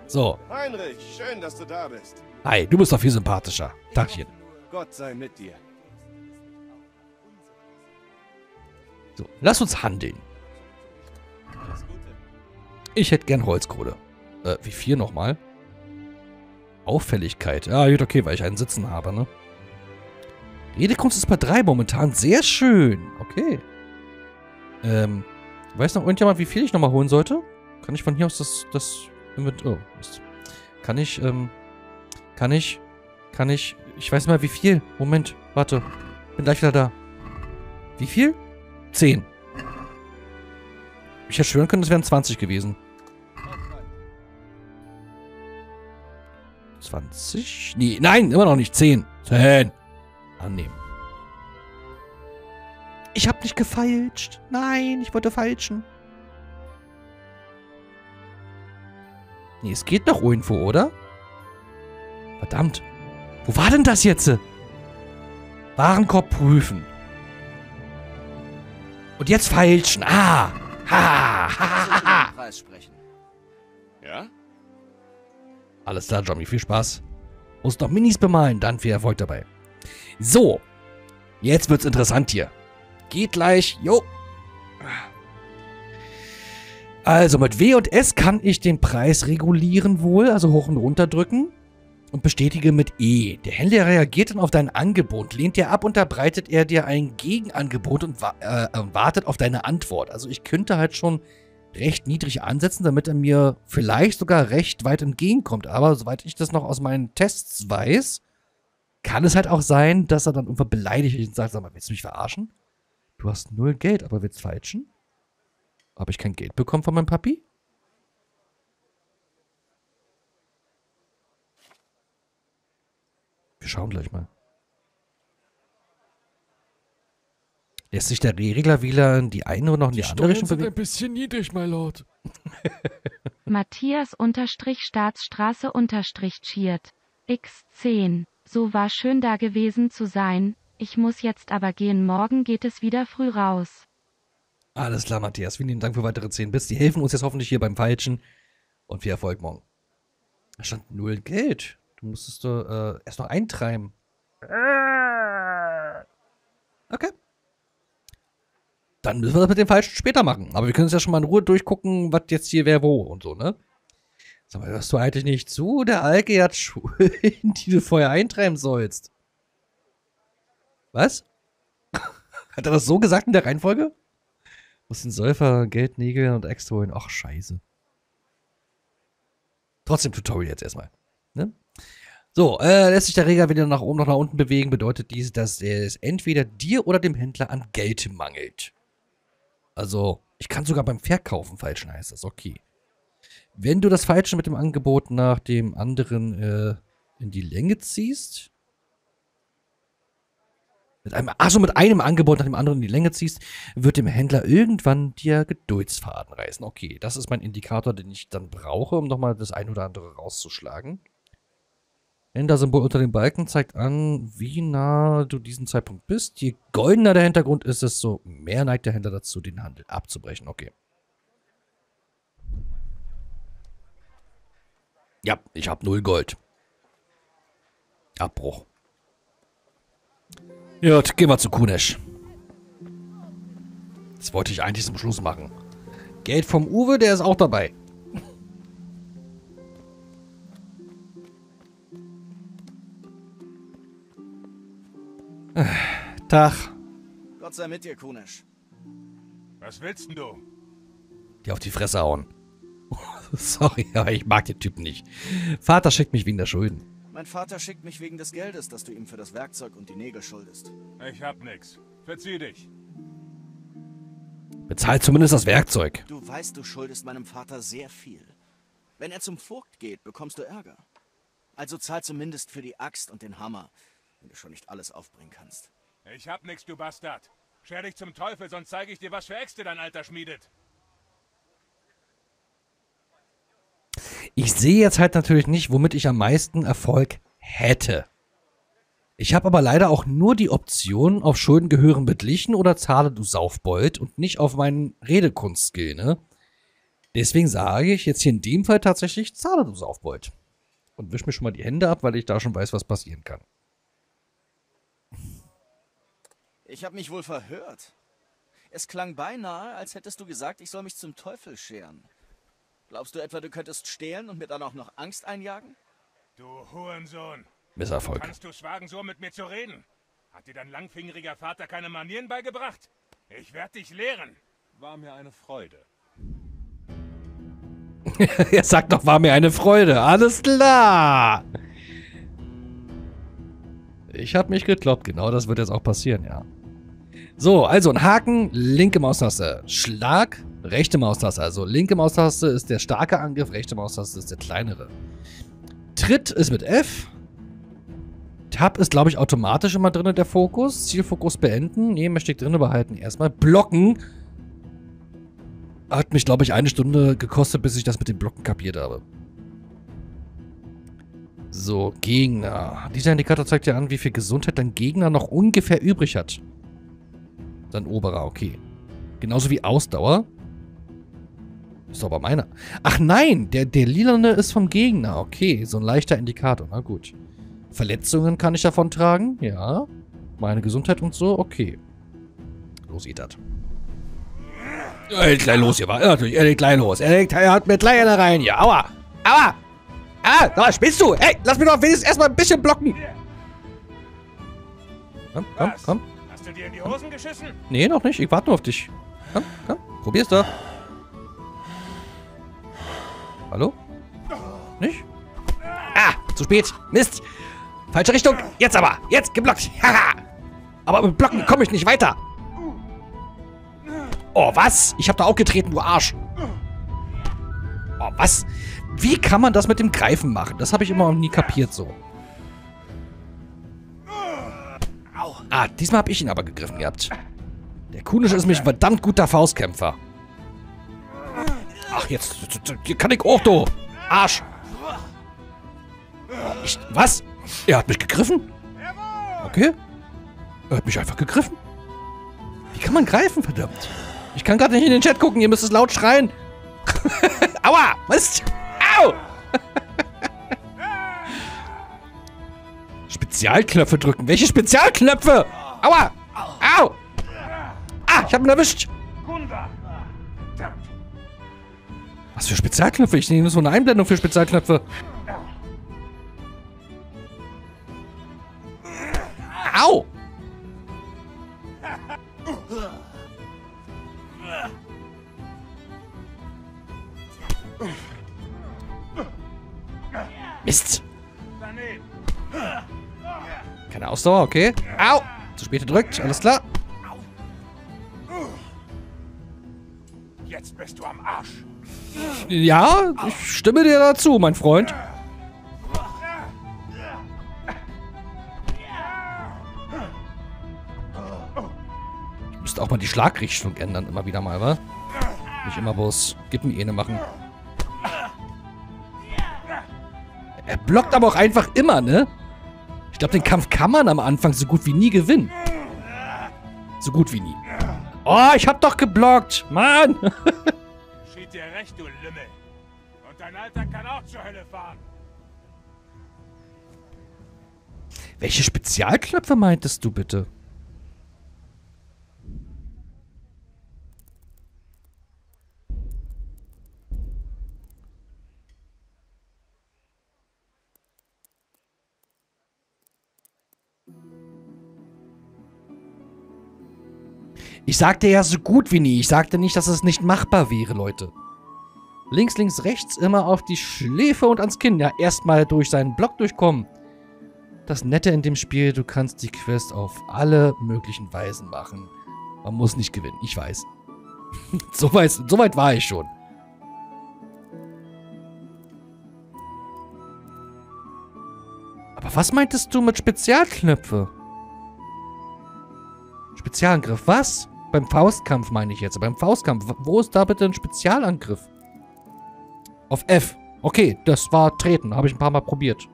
So, Heinrich, schön, dass du da bist. hi, du bist doch viel sympathischer. Tagchen. Gott sei mit dir. So, lass uns handeln. Ich hätte gern Holzkohle. Äh, wie viel nochmal? Auffälligkeit. Ja, gut, okay, weil ich einen Sitzen habe, ne? Redekunst ist bei 3 momentan. Sehr schön. Okay. Ähm, weiß noch irgendjemand, wie viel ich nochmal holen sollte? Kann ich von hier aus das, das Invent- Oh, Mist. Kann ich, ähm, kann ich, kann ich, ich weiß mal wie viel. Moment, warte. Bin gleich wieder da. Wie viel? 10. Ich hätte schwören können, es wären 20 gewesen. 20? Nee, nein, immer noch nicht. 10. 10. Annehmen. Ich hab nicht gefeilscht. Nein, ich wollte feilschen. Nee, es geht noch irgendwo, oder? Verdammt. Wo war denn das jetzt? Warenkorb prüfen. Und jetzt feilschen. Ah. Ha. Ha. Ha. Preis sprechen. Ja? Alles klar, Johnny, viel Spaß. Muss noch Minis bemalen, dann viel Erfolg dabei. So, jetzt wird's interessant hier. Geht gleich, jo. Also mit W und S kann ich den Preis regulieren wohl, also hoch und runter drücken. Und bestätige mit E. Der Händler reagiert dann auf dein Angebot, lehnt dir ab, unterbreitet er dir ein Gegenangebot und wa äh, wartet auf deine Antwort. Also ich könnte halt schon recht niedrig ansetzen, damit er mir vielleicht sogar recht weit entgegenkommt. Aber soweit ich das noch aus meinen Tests weiß, kann es halt auch sein, dass er dann irgendwann beleidigt und sagt, sag mal, willst du mich verarschen? Du hast null Geld, aber willst falschen? Habe ich kein Geld bekommen von meinem Papi? Wir schauen gleich mal. Lässt sich der Regler wieder in die eine oder noch in die, Die andere Richtung bewegen? ein bisschen niedrig, my lord. [LAUGHS] Matthias unterstrich Staatsstraße unterstrich Chiert. X10. So war schön da gewesen zu sein. Ich muss jetzt aber gehen. Morgen geht es wieder früh raus. Alles klar, Matthias. Vielen lieben Dank für weitere 10 Bits. Die helfen uns jetzt hoffentlich hier beim Falschen. Und viel Erfolg morgen. Da stand null Geld. Du musstest äh, erst noch eintreiben. Okay. Dann müssen wir das mit dem Falschen später machen. Aber wir können es ja schon mal in Ruhe durchgucken, was jetzt hier wer wo und so, ne? Sag mal, hörst du eigentlich nicht zu? Der Alke hat [LAUGHS] Schulden, die du vorher eintreiben sollst. Was? [LAUGHS] Hat er das so gesagt in der Reihenfolge? Muss den Säufer Geld, Nägel und Äxte holen. Ach, scheiße. Trotzdem Tutorial jetzt erstmal. Ne? So, äh, lässt sich der Reger wieder nach oben noch nach unten bewegen, bedeutet dies, dass es entweder dir oder dem Händler an Geld mangelt. Also, ich kann sogar beim Verkaufen falschen, heißt das. Okay. Wenn du das Falsche mit dem Angebot nach dem anderen äh, in die Länge ziehst, mit einem, also mit einem Angebot nach dem anderen in die Länge ziehst, wird dem Händler irgendwann dir Geduldsfaden reißen. Okay, das ist mein Indikator, den ich dann brauche, um nochmal das ein oder andere rauszuschlagen. Händler-Symbol unter dem Balken zeigt an, wie nah du diesen Zeitpunkt bist. Je goldener der Hintergrund ist, desto mehr neigt der Händler dazu, den Handel abzubrechen. Okay. Ja, ich habe null Gold. Abbruch. Gut, gehen wir zu Kunesh. Das wollte ich eigentlich zum Schluss machen. Geld vom Uwe, der ist auch dabei. Tag. Gott sei mit dir, Kunesh. Was willst denn du? Die auf die Fresse hauen. [LAUGHS] Sorry, aber ich mag den Typen nicht. Vater schickt mich wegen der Schulden. Mein Vater schickt mich wegen des Geldes, das du ihm für das Werkzeug und die Nägel schuldest. Ich hab nix. Verzieh dich. Bezahlt zumindest das Werkzeug. Du weißt, du schuldest meinem Vater sehr viel. Wenn er zum Vogt geht, bekommst du Ärger. Also zahl zumindest für die Axt und den Hammer, wenn du schon nicht alles aufbringen kannst. Ich hab nix, du Bastard. Scher dich zum Teufel, sonst zeige ich dir, was für Äxte dein Alter schmiedet. Ich sehe jetzt halt natürlich nicht, womit ich am meisten Erfolg hätte. Ich habe aber leider auch nur die Option, auf Schulden gehören beglichen oder zahle du Saufbold und nicht auf meinen Redekunstskill, ne? Deswegen sage ich jetzt hier in dem Fall tatsächlich, zahle du Saufbold. Und wisch mir schon mal die Hände ab, weil ich da schon weiß, was passieren kann. Ich habe mich wohl verhört. Es klang beinahe, als hättest du gesagt, ich soll mich zum Teufel scheren. Glaubst du etwa, du könntest stehlen und mir dann auch noch Angst einjagen? Du Hurensohn. Misserfolg. Kannst du's wagen, so mit mir zu reden? Hat dir dein langfingeriger Vater keine Manieren beigebracht? Ich werd dich lehren. War mir eine Freude. [LAUGHS] er sagt doch, war mir eine Freude. Alles klar. Ich habe mich gekloppt. Genau das wird jetzt auch passieren, ja. So, also ein Haken, linke Maustaste. Schlag, rechte Maustaste. Also linke Maustaste ist der starke Angriff, rechte Maustaste ist der kleinere. Tritt ist mit F. Tab ist, glaube ich, automatisch immer drin, der Fokus. Zielfokus beenden. Ne, möchte ich drin behalten. Erstmal blocken. Hat mich, glaube ich, eine Stunde gekostet, bis ich das mit dem Blocken kapiert habe. So, Gegner. Dieser Indikator zeigt ja an, wie viel Gesundheit dein Gegner noch ungefähr übrig hat. Dann oberer, okay. Genauso wie Ausdauer. Ist doch aber meiner. Ach nein, der, der lilane ist vom Gegner. Okay, so ein leichter Indikator. Na gut. Verletzungen kann ich davon tragen. Ja. Meine Gesundheit und so. Okay. Los geht das. Er gleich los hier, war. Natürlich, er legt gleich los. Er legt, er hat mir gleich eine rein hier. Aua. Aua. Ah, da spielst du. Hey, lass mich doch wenigstens erstmal ein bisschen blocken. Komm, komm, komm. Hast du dir in die Hosen geschissen? Nee, noch nicht. Ich warte nur auf dich. Komm, komm. Probier's doch. Hallo? Nicht? Ah, zu spät. Mist. Falsche Richtung. Jetzt aber. Jetzt geblockt. [LAUGHS] Haha. aber mit Blocken komme ich nicht weiter. Oh, was? Ich habe da auch getreten, du Arsch. Oh, was? Wie kann man das mit dem Greifen machen? Das habe ich immer noch nie kapiert so. Ah, diesmal habe ich ihn aber gegriffen gehabt. Der Kunisch ist mich ein verdammt guter Faustkämpfer. Ach, jetzt, hier kann ich auch, du. Arsch. Ich, was? Er hat mich gegriffen? Okay. Er hat mich einfach gegriffen. Wie kann man greifen, verdammt? Ich kann gerade nicht in den Chat gucken, ihr müsst es laut schreien. [LAUGHS] Aua! Mist! Au! [LAUGHS] Spezialknöpfe drücken. Welche Spezialknöpfe? Aua! Au! Ah, ich hab ihn erwischt. Was für Spezialknöpfe? Ich nehme so eine Einblendung für Spezialknöpfe. Au! Mist. Keine Ausdauer, okay. Au! Zu spät gedrückt, alles klar. Jetzt bist du am Arsch. Ja, ich stimme dir dazu, mein Freund. Ich müsste auch mal die Schlagrichtung ändern, immer wieder mal, wa? Nicht immer bloß eine machen. Er blockt aber auch einfach immer, ne? Ich glaube, den Kampf kann man am Anfang so gut wie nie gewinnen. So gut wie nie. Oh, ich hab doch geblockt. Mann. [LAUGHS] dir recht, du Lümmel. Und dein Alter kann auch zur Hölle fahren. Welche Spezialknöpfe meintest du bitte? Ich sagte ja so gut wie nie. Ich sagte nicht, dass es nicht machbar wäre, Leute. Links, links, rechts, immer auf die Schläfe und ans Kinn. Ja, erstmal durch seinen Block durchkommen. Das Nette in dem Spiel, du kannst die Quest auf alle möglichen Weisen machen. Man muss nicht gewinnen, ich weiß. [LAUGHS] so, weit, so weit war ich schon. Aber was meintest du mit Spezialknöpfe? Spezialangriff, was? Beim Faustkampf meine ich jetzt. Beim Faustkampf. Wo ist da bitte ein Spezialangriff? Auf F. Okay, das war Treten. Habe ich ein paar Mal probiert.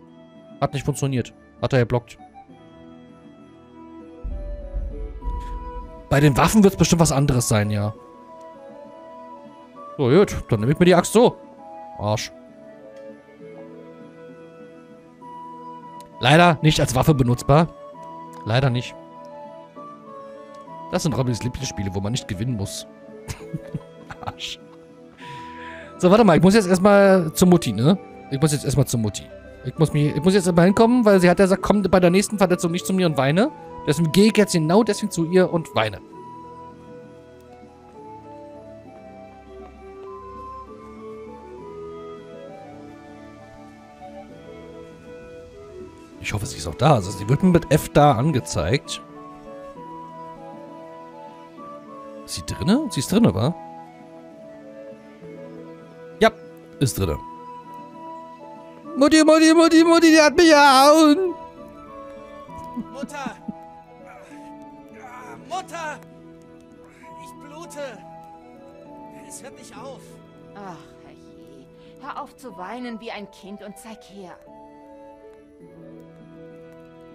Hat nicht funktioniert. Hat er geblockt. Bei den Waffen wird es bestimmt was anderes sein, ja. So, gut. Dann nehme ich mir die Axt so. Arsch. Leider nicht als Waffe benutzbar. Leider nicht. Das sind Robins Lieblingsspiele, wo man nicht gewinnen muss. [LAUGHS] Arsch. So, warte mal. Ich muss jetzt erstmal zur Mutti, ne? Ich muss jetzt erstmal zur Mutti. Ich muss, mich, ich muss jetzt erstmal hinkommen, weil sie hat ja gesagt, komm bei der nächsten Verletzung nicht zu mir und weine. Deswegen gehe ich jetzt genau deswegen zu ihr und weine. Ich hoffe, sie ist auch da. Also sie wird mir mit F da angezeigt. Ist sie drinne? Sie ist drinne, wa? Ist drinne. Mutti, Mutti, Mutti, Mutti, die hat mich gehauen. Mutter! Mutter! Ich blute! Es hört nicht auf. Ach, herrje. Hör auf zu weinen wie ein Kind und zeig her.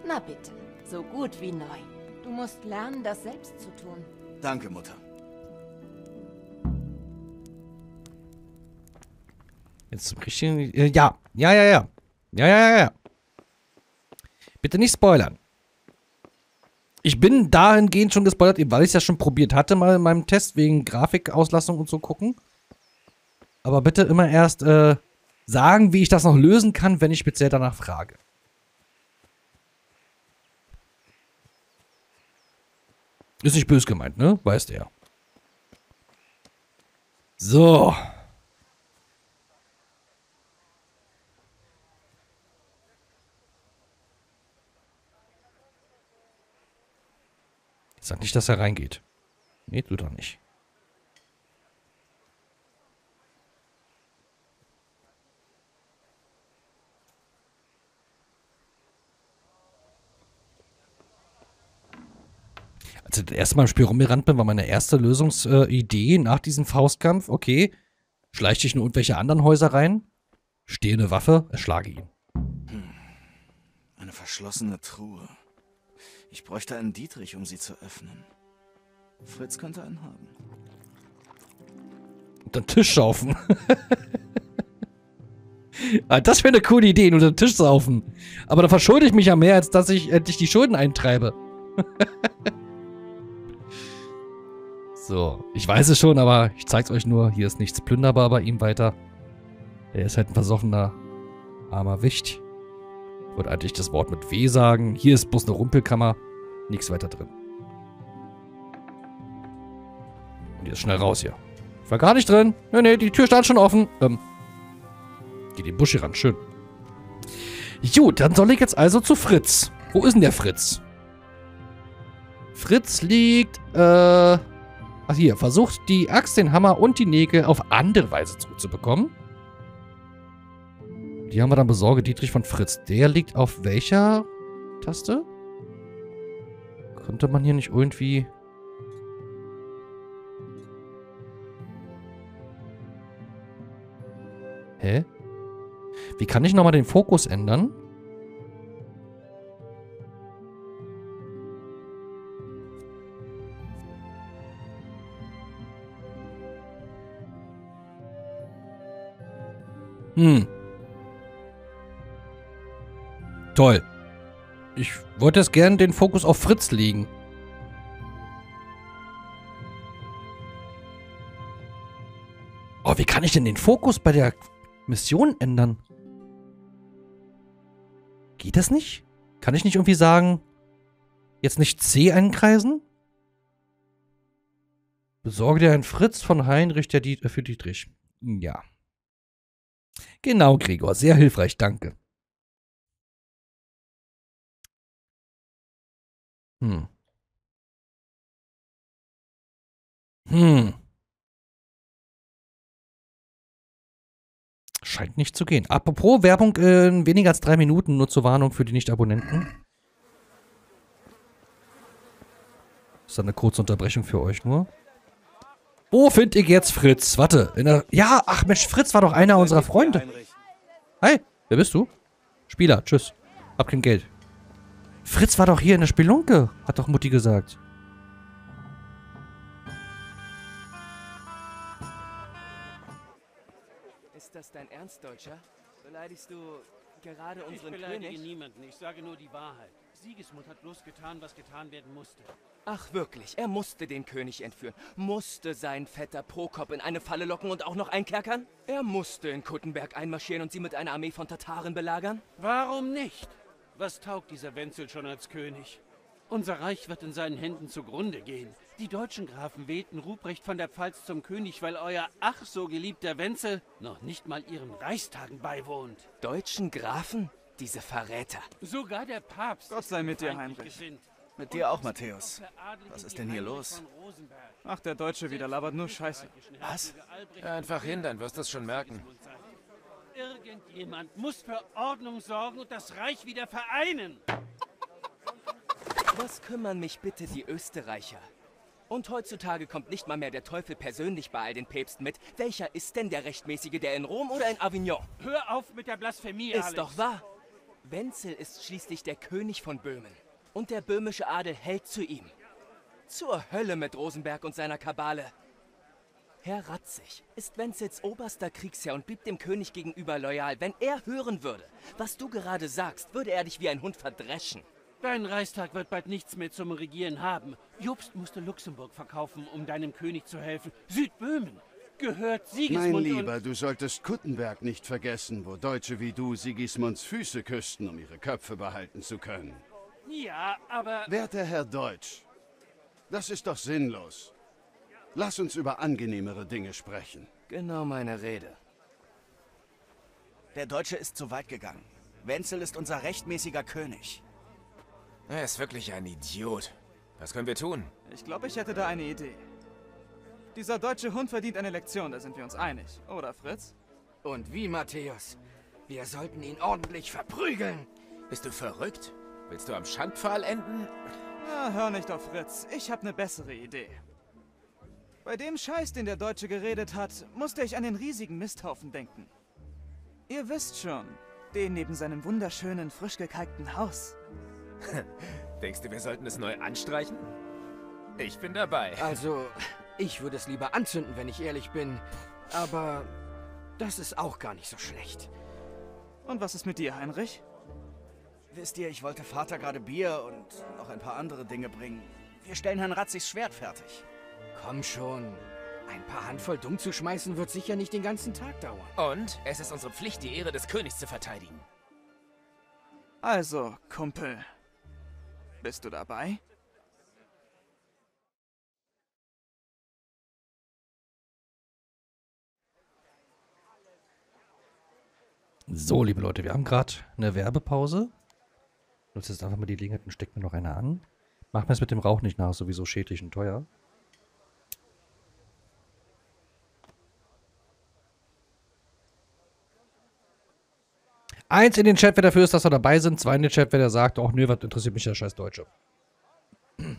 Na bitte, so gut wie neu. Du musst lernen, das selbst zu tun. Danke, Mutter. Jetzt zum richtigen... Äh, ja. Ja, ja, ja. Ja, ja, ja, ja. Bitte nicht spoilern. Ich bin dahingehend schon gespoilert, weil ich es ja schon probiert hatte, mal in meinem Test wegen Grafikauslastung und so gucken. Aber bitte immer erst äh, sagen, wie ich das noch lösen kann, wenn ich speziell danach frage. Ist nicht böse gemeint, ne? Weißt du ja. So. Sag nicht, dass er reingeht. Nee, tut er nicht. Als ich das erste Mal im Spiel rumgerannt bin, war meine erste Lösungsidee nach diesem Faustkampf, okay, schleiche ich in irgendwelche anderen Häuser rein, stehe eine Waffe, erschlage ihn. Hm. Eine verschlossene Truhe. Ich bräuchte einen Dietrich, um sie zu öffnen. Fritz könnte einen haben. Und dann Tisch saufen. [LAUGHS] ah, das wäre eine coole Idee, nur den Tisch saufen. Aber da verschulde ich mich ja mehr, als dass ich endlich die Schulden eintreibe. [LAUGHS] so, ich weiß es schon, aber ich zeig's euch nur. Hier ist nichts plünderbar bei ihm weiter. Er ist halt ein versoffener armer Wicht. Ich wollte eigentlich das Wort mit W sagen. Hier ist bloß eine Rumpelkammer. Nichts weiter drin. Und jetzt schnell raus hier. Ich war gar nicht drin. Nee, nee, die Tür stand schon offen. Ähm. Geht den Busch hier ran. Schön. Gut, dann soll ich jetzt also zu Fritz. Wo ist denn der Fritz? Fritz liegt, äh... Ach hier, versucht die Axt, den Hammer und die Nägel auf andere Weise zurückzubekommen. Die haben wir dann besorgt. Dietrich von Fritz. Der liegt auf welcher Taste? Konnte man hier nicht irgendwie... Hä? Wie kann ich nochmal den Fokus ändern? Hm. Toll. Ich wollte jetzt gern den Fokus auf Fritz legen. Oh, wie kann ich denn den Fokus bei der Mission ändern? Geht das nicht? Kann ich nicht irgendwie sagen, jetzt nicht C einkreisen? Besorge dir einen Fritz von Heinrich der Diet für Dietrich. Ja. Genau, Gregor. Sehr hilfreich, danke. Hm. Hm. Scheint nicht zu gehen. Apropos Werbung in weniger als drei Minuten, nur zur Warnung für die Nicht-Abonnenten. Ist dann eine kurze Unterbrechung für euch nur. Wo findet ihr jetzt Fritz? Warte. In der ja, ach Mensch, Fritz war doch einer unserer Freunde. Hi, wer bist du? Spieler, tschüss. Hab kein Geld. Fritz war doch hier in der Spelunke, hat doch Mutti gesagt. Ist das dein Ernst, Deutscher? Beleidigst du gerade Ich unseren beleidige König? niemanden, ich sage nur die Wahrheit. Sigismund hat bloß getan, was getan werden musste. Ach wirklich, er musste den König entführen. Musste seinen Vetter Prokop in eine Falle locken und auch noch einkerkern? Er musste in Kuttenberg einmarschieren und sie mit einer Armee von Tataren belagern? Warum nicht? Was taugt dieser Wenzel schon als König? Unser Reich wird in seinen Händen zugrunde gehen. Die deutschen Grafen wählten Ruprecht von der Pfalz zum König, weil euer ach so geliebter Wenzel noch nicht mal ihren Reichstagen beiwohnt. Deutschen Grafen? Diese Verräter. Sogar der Papst Gott sei mit dir, Heinrich. gesinnt. Mit dir auch, Matthäus. Was ist denn hier los? Ach, der Deutsche wieder labert nur Scheiße. Was? Hör einfach hin, dann wirst du es schon merken. Irgendjemand muss für Ordnung sorgen und das Reich wieder vereinen. Was kümmern mich bitte die Österreicher? Und heutzutage kommt nicht mal mehr der Teufel persönlich bei all den Päpsten mit. Welcher ist denn der Rechtmäßige, der in Rom oder in Avignon? Hör auf mit der Blasphemie, Ist Alex. doch wahr. Wenzel ist schließlich der König von Böhmen. Und der böhmische Adel hält zu ihm. Zur Hölle mit Rosenberg und seiner Kabale. Herr Ratzig ist Wenzels oberster Kriegsherr und blieb dem König gegenüber loyal. Wenn er hören würde, was du gerade sagst, würde er dich wie ein Hund verdreschen. Dein Reichstag wird bald nichts mehr zum Regieren haben. Jobst musste Luxemburg verkaufen, um deinem König zu helfen. Südböhmen gehört Mein Sigismund Lieber, du solltest Kuttenberg nicht vergessen, wo Deutsche wie du Sigismunds Füße küssten, um ihre Köpfe behalten zu können. Ja, aber... Werter Herr Deutsch, das ist doch sinnlos. Lass uns über angenehmere Dinge sprechen. Genau meine Rede. Der Deutsche ist zu weit gegangen. Wenzel ist unser rechtmäßiger König. Er ist wirklich ein Idiot. Was können wir tun? Ich glaube, ich hätte da eine Idee. Dieser deutsche Hund verdient eine Lektion, da sind wir uns einig. Oder, Fritz? Und wie, Matthäus? Wir sollten ihn ordentlich verprügeln. Bist du verrückt? Willst du am Schandpfahl enden? Na, hör nicht auf Fritz. Ich habe eine bessere Idee. Bei dem Scheiß, den der Deutsche geredet hat, musste ich an den riesigen Misthaufen denken. Ihr wisst schon, den neben seinem wunderschönen, frisch gekalkten Haus. [LAUGHS] Denkst du, wir sollten es neu anstreichen? Ich bin dabei. Also, ich würde es lieber anzünden, wenn ich ehrlich bin. Aber das ist auch gar nicht so schlecht. Und was ist mit dir, Heinrich? Wisst ihr, ich wollte Vater gerade Bier und noch ein paar andere Dinge bringen. Wir stellen Herrn Ratzigs Schwert fertig. Komm schon. Ein paar Handvoll dumm zu schmeißen wird sicher nicht den ganzen Tag dauern. Und es ist unsere Pflicht, die Ehre des Königs zu verteidigen. Also, Kumpel. Bist du dabei? So, liebe Leute, wir haben gerade eine Werbepause. Nutze jetzt einfach mal die Gelegenheit und steck mir noch eine an. Mach mir es mit dem Rauch nicht nach, ist sowieso schädlich und teuer. Eins in den Chat, wer dafür ist, dass wir dabei sind. Zwei in den Chat, wer der sagt, oh nö, was interessiert mich der scheiß Deutsche. [CLEARS THROAT]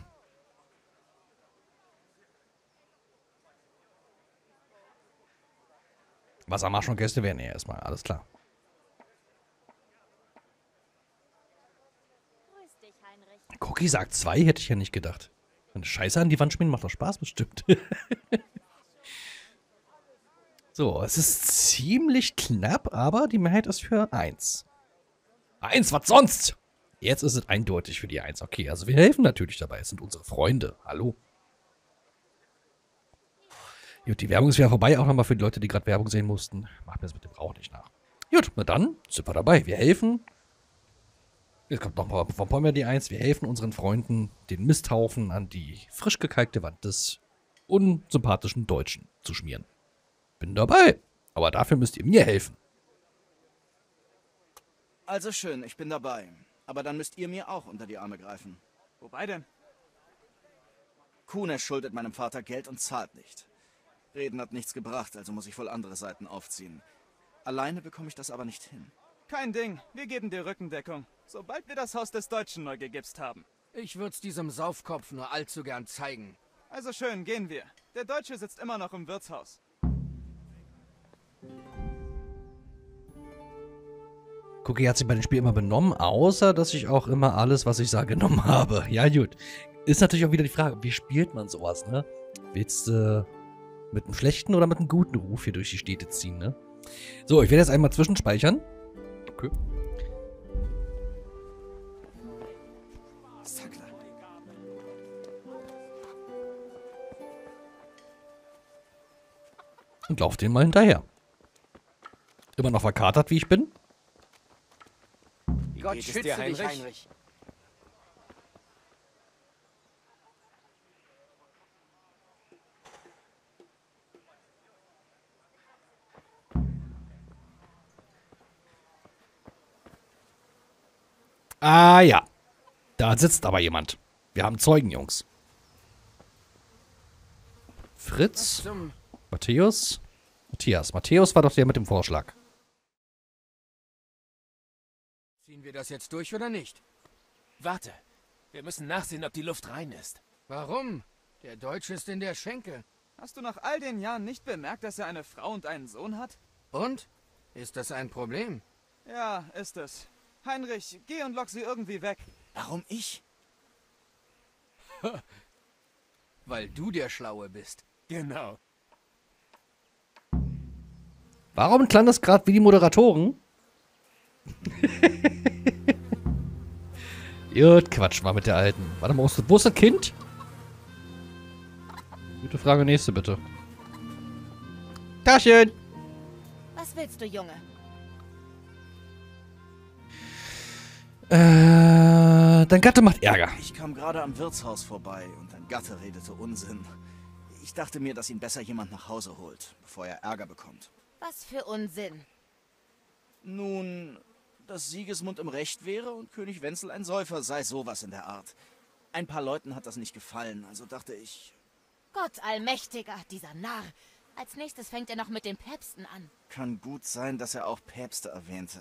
Wassermarsch und Gäste werden ja erstmal, alles klar. Cookie sagt zwei, hätte ich ja nicht gedacht. Eine Scheiße an die Wand schmieren macht doch Spaß bestimmt. [LAUGHS] so, es ist ziemlich knapp, aber die Mehrheit ist für eins. Eins, was sonst? Jetzt ist es eindeutig für die Eins. Okay, also wir helfen natürlich dabei. Es sind unsere Freunde. Hallo. Gut, die Werbung ist wieder vorbei. Auch nochmal für die Leute, die gerade Werbung sehen mussten. Macht mir das mit dem Rauch nicht nach. Gut, na dann sind wir dabei. Wir helfen. Jetzt kommt noch mal von Pommer die Eins. Wir helfen unseren Freunden, den Misthaufen an die frisch gekalkte Wand des unsympathischen Deutschen zu schmieren. Bin dabei. Aber dafür müsst ihr mir helfen. Also schön, ich bin dabei. Aber dann müsst ihr mir auch unter die Arme greifen. Wobei denn? Kunesh schuldet meinem Vater Geld und zahlt nicht. Reden hat nichts gebracht, also muss ich wohl andere Seiten aufziehen. Alleine bekomme ich das aber nicht hin. Kein Ding, wir geben dir Rückendeckung, sobald wir das Haus des Deutschen neu gegipst haben. Ich würd's diesem Saufkopf nur allzu gern zeigen. Also schön, gehen wir. Der Deutsche sitzt immer noch im Wirtshaus. Cookie hat sich bei dem Spiel immer benommen, außer dass ich auch immer alles, was ich sage, [LAUGHS] genommen habe. Ja, gut. Ist natürlich auch wieder die Frage, wie spielt man sowas, ne? Willst du äh, mit einem schlechten oder mit einem guten Ruf hier durch die Städte ziehen, ne? So, ich werde jetzt einmal zwischenspeichern. Okay. Und lauf den mal hinterher. Immer noch verkatert, wie ich bin. Gott geht es schütze dir, dich, Heinrich? Heinrich. Ah ja. Da sitzt aber jemand. Wir haben Zeugen, Jungs. Fritz, Matthäus, Matthias. Matthäus war doch der mit dem Vorschlag. Wir das jetzt durch oder nicht? Warte. Wir müssen nachsehen, ob die Luft rein ist. Warum? Der Deutsche ist in der Schenke. Hast du nach all den Jahren nicht bemerkt, dass er eine Frau und einen Sohn hat? Und? Ist das ein Problem? Ja, ist es. Heinrich, geh und lock sie irgendwie weg. Warum ich? [LAUGHS] Weil du der Schlaue bist. Genau. Warum klang das gerade wie die Moderatoren? [LAUGHS] Gut, Quatsch mal mit der Alten. Warte mal, wo ist- wo ist das Kind? Gute Frage, nächste bitte. Taschen! Was willst du, Junge? Äh, dein Gatte macht Ärger. Ich kam gerade am Wirtshaus vorbei und ein Gatte redete Unsinn. Ich dachte mir, dass ihn besser jemand nach Hause holt, bevor er Ärger bekommt. Was für Unsinn. Nun, dass Sigismund im Recht wäre und König Wenzel ein Säufer sei sowas in der Art. Ein paar Leuten hat das nicht gefallen, also dachte ich, Gott allmächtiger, dieser Narr. Als nächstes fängt er noch mit den Päpsten an. kann gut sein, dass er auch Päpste erwähnte.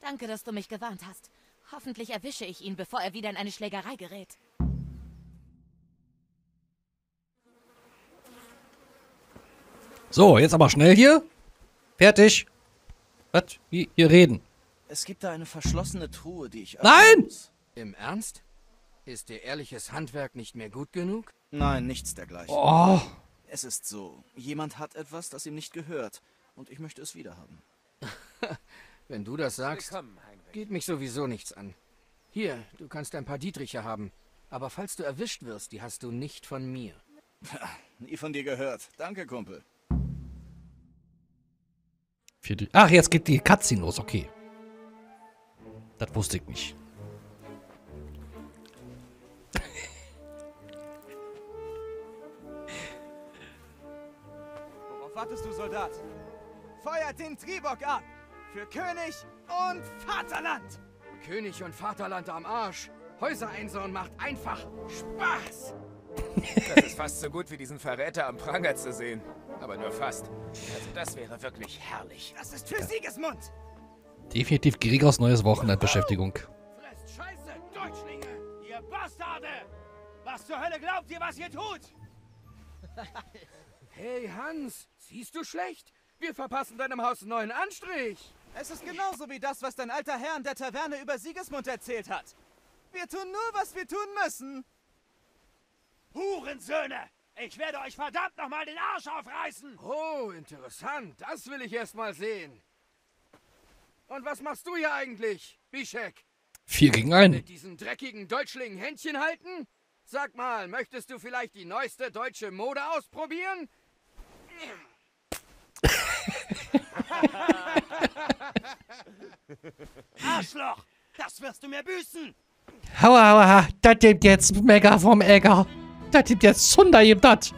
Danke, dass du mich gewarnt hast. Hoffentlich erwische ich ihn, bevor er wieder in eine Schlägerei gerät. So, jetzt aber schnell hier. Fertig. Was? Wie? Hier reden. Es gibt da eine verschlossene Truhe, die ich Nein! muss. Im Ernst? Ist dir ehrliches Handwerk nicht mehr gut genug? Nein, nichts dergleichen. Oh. Es ist so, jemand hat etwas, das ihm nicht gehört und ich möchte es wiederhaben. [LAUGHS] Wenn du das sagst, geht mich sowieso nichts an. Hier, du kannst ein paar Dietriche haben. Aber falls du erwischt wirst, die hast du nicht von mir. [LAUGHS] Nie von dir gehört. Danke, Kumpel. Ach, jetzt geht die Cutscene los, okay. Das wusste ich nicht. Worauf wartest du, Soldat? Feuert den Tribok ab! Für König und Vaterland! König und Vaterland am Arsch. Häuser einsauen macht einfach Spaß. Das ist fast so gut wie diesen Verräter am Pranger zu sehen. Aber nur fast. Also das wäre wirklich herrlich. Das ist für Sigismund! Definitiv Gregors neues Wochenendbeschäftigung. Fresst Scheiße, Deutschlinge! Ihr Bastarde! Was zur Hölle glaubt ihr, was ihr tut? [LAUGHS] Hey Hans, siehst du schlecht? Wir verpassen deinem Haus einen neuen Anstrich. Es ist genauso wie das, was dein alter Herr in der Taverne über Sigismund erzählt hat. Wir tun nur, was wir tun müssen. Hurensöhne! Ich werde euch verdammt nochmal den Arsch aufreißen! Oh, interessant. Das will ich erst mal sehen. Und was machst du hier eigentlich, Bischek? Vier gegen einen. Mit diesen dreckigen Deutschlingen Händchen halten? Sag mal, möchtest du vielleicht die neueste deutsche Mode ausprobieren? Arschloch! Das wirst du mir büßen! Hauer, hauer, das gibt jetzt Mega vom Egger. Das gibt jetzt Zunder, gibt das.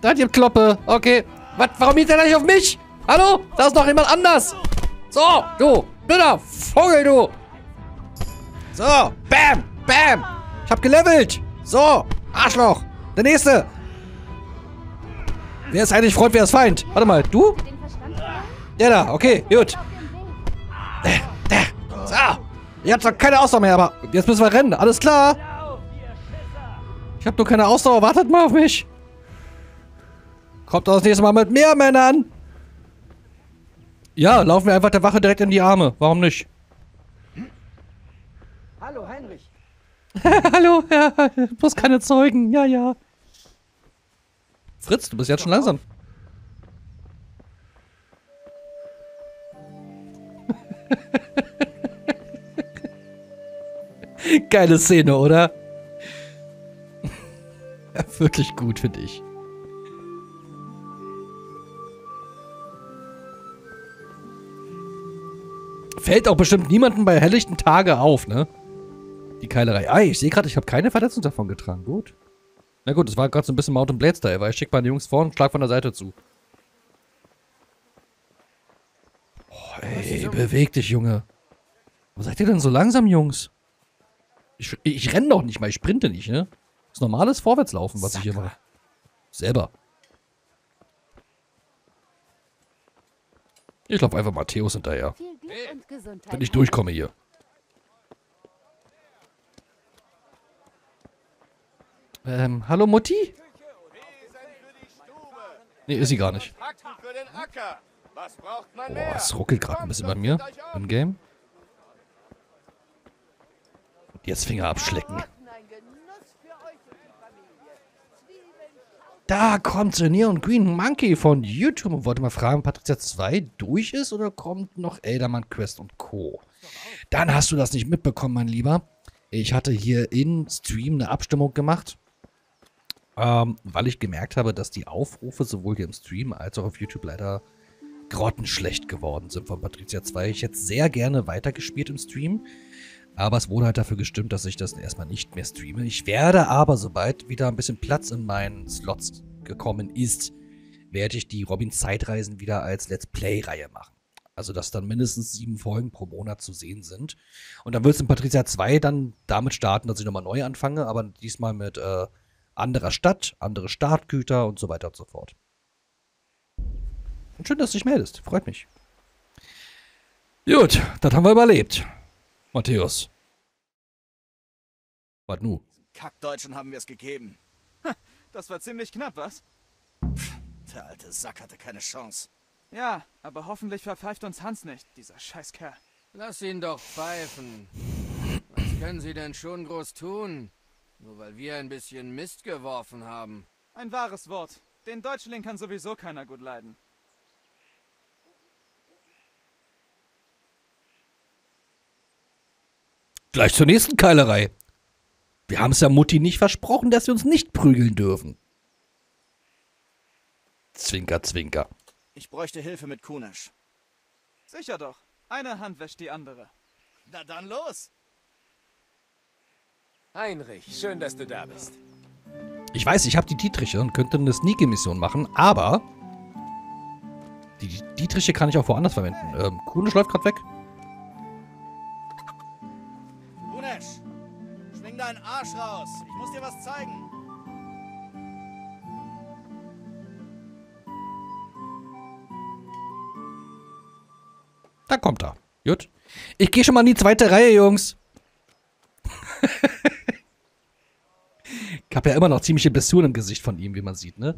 Das gibt Kloppe. Okay. Was, warum geht der nicht auf mich? Hallo? Da ist noch jemand anders. So, du. Blöder Vogel, du. So, bam, bam. Ich hab gelevelt. So, Arschloch. Der nächste. Wer ist eigentlich Freund, wer ist Feind? Warte mal, du? Der da, okay, gut. So. Ihr habt doch keine Ausdauer mehr, aber jetzt müssen wir rennen. Alles klar. Ich hab nur keine Ausdauer. Wartet mal auf mich. Kommt das nächste Mal mit mehr Männern. Ja, laufen wir einfach der Wache direkt in die Arme. Warum nicht? Hallo, Heinrich. [LAUGHS] Hallo, ja, bloß keine Zeugen. Ja, ja. Fritz, du bist jetzt schon langsam. [LAUGHS] Geile Szene, oder? [LAUGHS] wirklich gut, finde ich. Fällt auch bestimmt niemandem bei helllichten Tage auf, ne? Die Keilerei. Ah, ich sehe gerade, ich habe keine Verletzung davon getragen. Gut. Na gut, es war gerade so ein bisschen Mountain Blade Style, weil ich schick meine Jungs vor und schlag von der Seite zu. Oh, ey, beweg dich, Junge. Wo seid ihr denn so langsam, Jungs? Ich, ich renne doch nicht mal, ich sprinte nicht, ne? Das ist normales Vorwärtslaufen, was ich hier mache. Selber. Ich laufe einfach Matthäus hinterher. Wenn ich durchkomme hier. Ähm, hallo Mutti? Nee, ist sie gar nicht. Boah, es ruckelt gerade ein bisschen bei mir im Game. Jetzt Finger abschlecken. Da kommt The Neon Green Monkey von YouTube und wollte mal fragen, ob Patricia 2 durch ist oder kommt noch Elderman Quest und Co. Dann hast du das nicht mitbekommen, mein Lieber. Ich hatte hier in Stream eine Abstimmung gemacht, ähm, weil ich gemerkt habe, dass die Aufrufe sowohl hier im Stream als auch auf YouTube leider grottenschlecht geworden sind von Patricia 2. Ich hätte sehr gerne weitergespielt im Stream. Aber es wurde halt dafür gestimmt, dass ich das erstmal nicht mehr streame. Ich werde aber, sobald wieder ein bisschen Platz in meinen Slots gekommen ist, werde ich die Robin Zeitreisen wieder als Let's Play-Reihe machen. Also, dass dann mindestens sieben Folgen pro Monat zu sehen sind. Und dann wird es in Patricia 2 dann damit starten, dass ich nochmal neu anfange, aber diesmal mit äh, anderer Stadt, andere Startgüter und so weiter und so fort. Und schön, dass du dich meldest. Freut mich. Gut, das haben wir überlebt. Matthäus. Was nu? Kackdeutschen haben wir es gegeben. Das war ziemlich knapp, was? Der alte Sack hatte keine Chance. Ja, aber hoffentlich verpfeift uns Hans nicht, dieser Scheißkerl. Lass ihn doch pfeifen. Was können sie denn schon groß tun? Nur weil wir ein bisschen Mist geworfen haben. Ein wahres Wort. Den Deutschling kann sowieso keiner gut leiden. Gleich zur nächsten Keilerei. Wir haben es ja Mutti nicht versprochen, dass wir uns nicht prügeln dürfen. Zwinker, zwinker. Ich bräuchte Hilfe mit Kunesch. Sicher doch. Eine Hand wäscht die andere. Na dann los. Heinrich, schön, dass du da bist. Ich weiß, ich habe die Dietriche und könnte eine Sneaky-Mission machen, aber die Dietriche kann ich auch woanders verwenden. Ähm, Kunesch läuft gerade weg. Dir was zeigen. Da kommt er. Gut. Ich gehe schon mal in die zweite Reihe, Jungs. ich habe ja immer noch ziemliche Blessuren im Gesicht von ihm, wie man sieht, ne?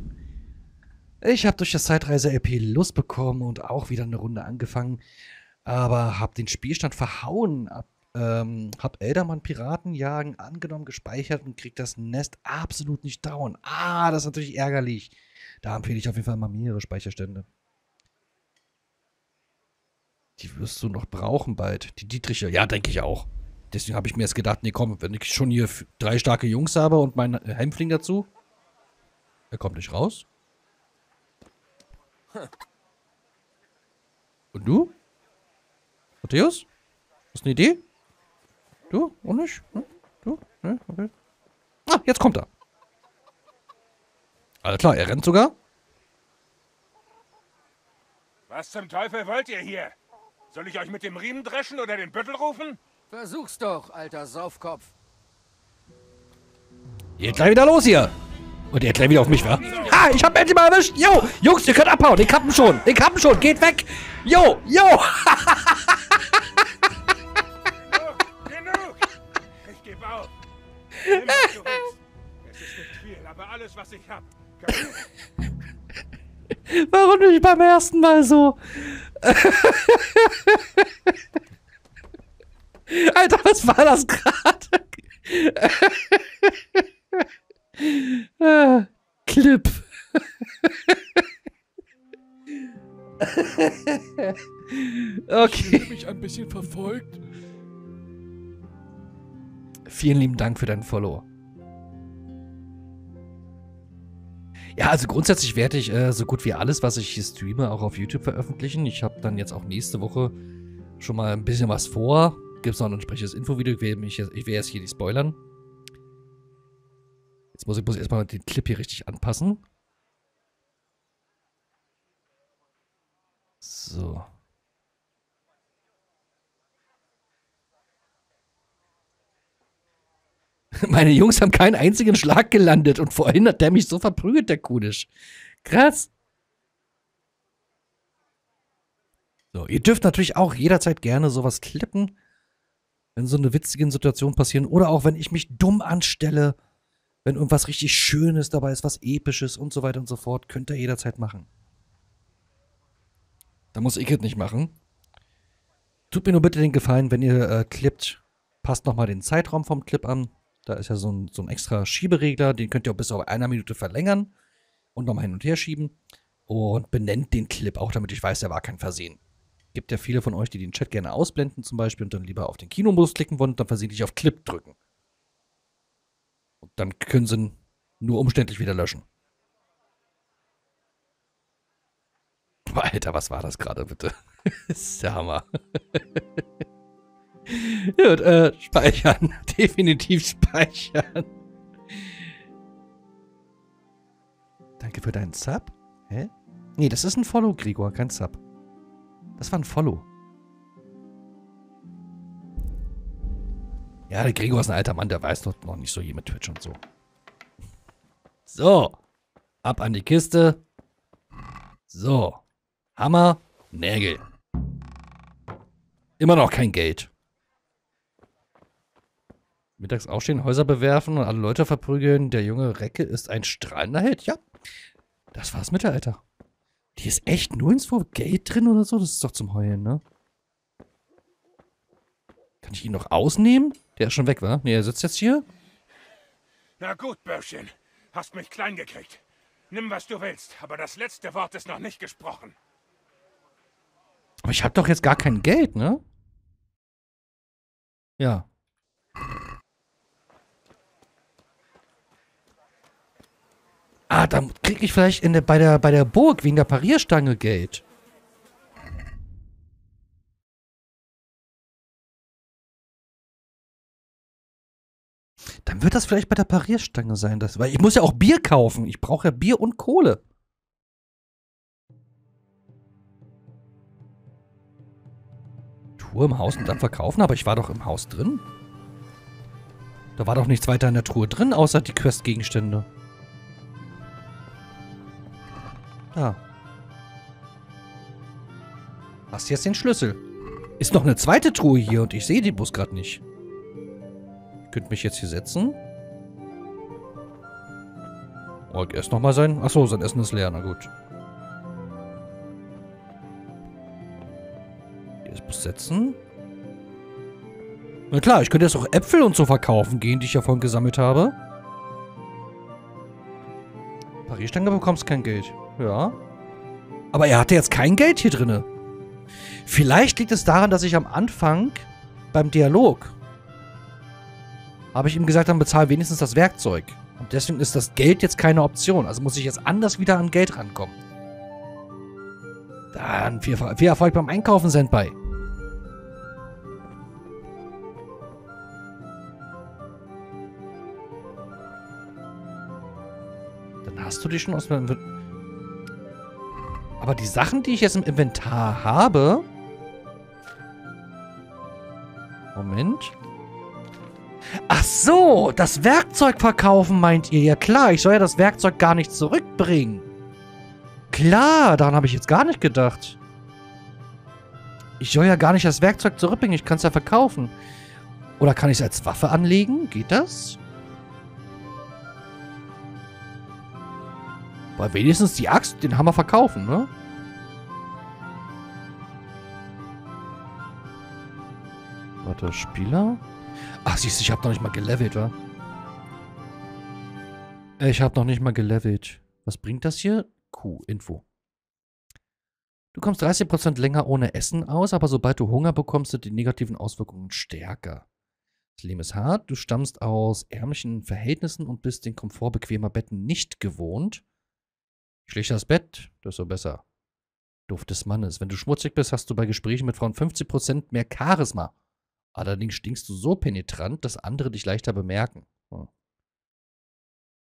Ich habe durch das Zeitreise-LP Lust bekommen und auch wieder eine Runde angefangen, aber habe den Spielstand verhauen. Hab, ähm, hab Eldermann Piratenjagen angenommen, gespeichert und krieg das Nest absolut nicht down. Ah, das ist natürlich ärgerlich. Da empfehle ich auf jeden Fall mal mehrere Speicherstände. Die wirst du noch brauchen bald. Die Dietriche, ja, denke ich auch. Deswegen habe ich mir jetzt gedacht, nee, komm, wenn ich schon hier drei starke Jungs habe und mein Hämpfling dazu. Er kommt nicht raus. Und du? Matthäus? Hast du eine Idee? Du? Auch nicht? Hm? Du? Ne? Okay. Ah, jetzt kommt er. Alles klar, er rennt sogar. Was zum Teufel wollt ihr hier? Soll ich euch mit dem Riemen dreschen oder den Büttel rufen? Versuch's doch, alter Saufkopf. Geht gleich wieder los hier. Und er gleich wieder auf mich, wa? Ha, ich hab endlich mal erwischt. Jo, Jungs, ihr könnt abhauen. Den kappen schon. Den kappen schon. Geht weg. Jo, jo. [LAUGHS] Es ist nicht viel, aber alles, was ich hab. Warum nicht beim ersten Mal so? Alter, was war das gerade? Clip. Ich okay. fühle mich ein bisschen verfolgt. Vielen lieben Dank für deinen Follow. Ja, also grundsätzlich werde ich äh, so gut wie alles, was ich hier streame, auch auf YouTube veröffentlichen. Ich habe dann jetzt auch nächste Woche schon mal ein bisschen was vor. Gibt es noch ein entsprechendes Infovideo. Ich ich will jetzt hier nicht spoilern. Jetzt muss ich, muss ich erstmal den Clip hier richtig anpassen. So. [LAUGHS] Meine Jungs haben keinen einzigen Schlag gelandet und vorhin hat der mich so verprügelt, der Kudisch. Krass. So, ihr dürft natürlich auch jederzeit gerne sowas klippen, wenn so eine witzige Situation passieren oder auch wenn ich mich dumm anstelle, wenn irgendwas richtig Schönes dabei ist, was Episches und so weiter und so fort, könnt ihr jederzeit machen. Da muss ich es nicht machen. Tut mir nur bitte den Gefallen, wenn ihr äh, klippt, passt nochmal den Zeitraum vom Clip an. Da ist ja so ein, so ein extra Schieberegler, den könnt ihr auch bis auf einer Minute verlängern und nochmal hin und her schieben. Und benennt den Clip auch, damit ich weiß, der war kein Versehen. Gibt ja viele von euch, die den Chat gerne ausblenden zum Beispiel und dann lieber auf den Kinomodus klicken wollen und dann versehentlich auf Clip drücken. Und dann können sie ihn nur umständlich wieder löschen. [LAUGHS] Alter, was war das gerade bitte? [LAUGHS] ist der Hammer. [LAUGHS] Gut, äh, speichern. [LAUGHS] Definitiv speichern. Danke für deinen Sub. Hä? Nee, das ist ein Follow, Gregor, kein Sub. Das war ein Follow. Ja, der Gregor ist ein alter Mann, der weiß doch noch nicht so je mit Twitch und so. So. Ab an die Kiste. So. Hammer, Nägel. Immer noch kein Geld. Mittags aufstehen, Häuser bewerfen und alle Leute verprügeln. Der junge Recke ist ein strahlender Held. Ja, das war's Mittelalter. Die ist echt nirgendwo Geld drin oder so? Das ist doch zum Heulen, ne? Kann ich ihn noch ausnehmen? Der ist schon weg, wa? Nee, er sitzt jetzt hier. Na gut, Börschchen. Hast mich klein gekriegt. Nimm, was du willst, aber das letzte Wort ist noch nicht gesprochen. Aber ich habe doch jetzt gar kein Geld, ne? Ja. Ah, dann kriege ich vielleicht in der, bei, der, bei der Burg wegen der Parierstange Geld. Dann wird das vielleicht bei der Parierstange sein. Das, weil ich muss ja auch Bier kaufen. Ich brauche ja Bier und Kohle. Truhe im Haus und dann verkaufen, aber ich war doch im Haus drin. Da war doch nichts weiter in der Truhe drin, außer die Questgegenstände. Da. Hast jetzt den Schlüssel. Ist noch eine zweite Truhe hier und ich sehe die Bus gerade nicht. Ich könnte mich jetzt hier setzen. Oh, erst nochmal sein. Achso, sein Essen ist leer, na gut. Ist Bus setzen. Na klar, ich könnte jetzt auch Äpfel und so verkaufen gehen, die ich ja vorhin gesammelt habe. Parierstange bekommst kein Geld. Ja. Aber er hatte jetzt kein Geld hier drinne. Vielleicht liegt es daran, dass ich am Anfang beim Dialog habe ich ihm gesagt, dann bezahl wenigstens das Werkzeug. Und deswegen ist das Geld jetzt keine Option. Also muss ich jetzt anders wieder an Geld rankommen. Dann viel, viel Erfolg beim Einkaufen, Senpai. Dann hast du die schon aus Inventar. Aber die Sachen, die ich jetzt im Inventar habe... Moment. Ach so, das Werkzeug verkaufen meint ihr. Ja klar, ich soll ja das Werkzeug gar nicht zurückbringen. Klar, daran habe ich jetzt gar nicht gedacht. Ich soll ja gar nicht das Werkzeug zurückbringen, ich kann es ja verkaufen. Oder kann ich es als Waffe anlegen? Geht das? Weil wenigstens die Axt, den Hammer verkaufen, ne? Warte, Spieler? Ach, siehst du, ich habe noch nicht mal gelevelt, wa? Ich habe noch nicht mal gelevelt. Was bringt das hier? Q, Info. Du kommst 30% länger ohne Essen aus, aber sobald du Hunger bekommst, sind die negativen Auswirkungen stärker. Das Leben ist hart, du stammst aus ärmlichen Verhältnissen und bist den Komfort bequemer Betten nicht gewohnt. Schlichter das Bett, desto besser. Duft des Mannes. Wenn du schmutzig bist, hast du bei Gesprächen mit Frauen 50% mehr Charisma. Allerdings stinkst du so penetrant, dass andere dich leichter bemerken. Hm.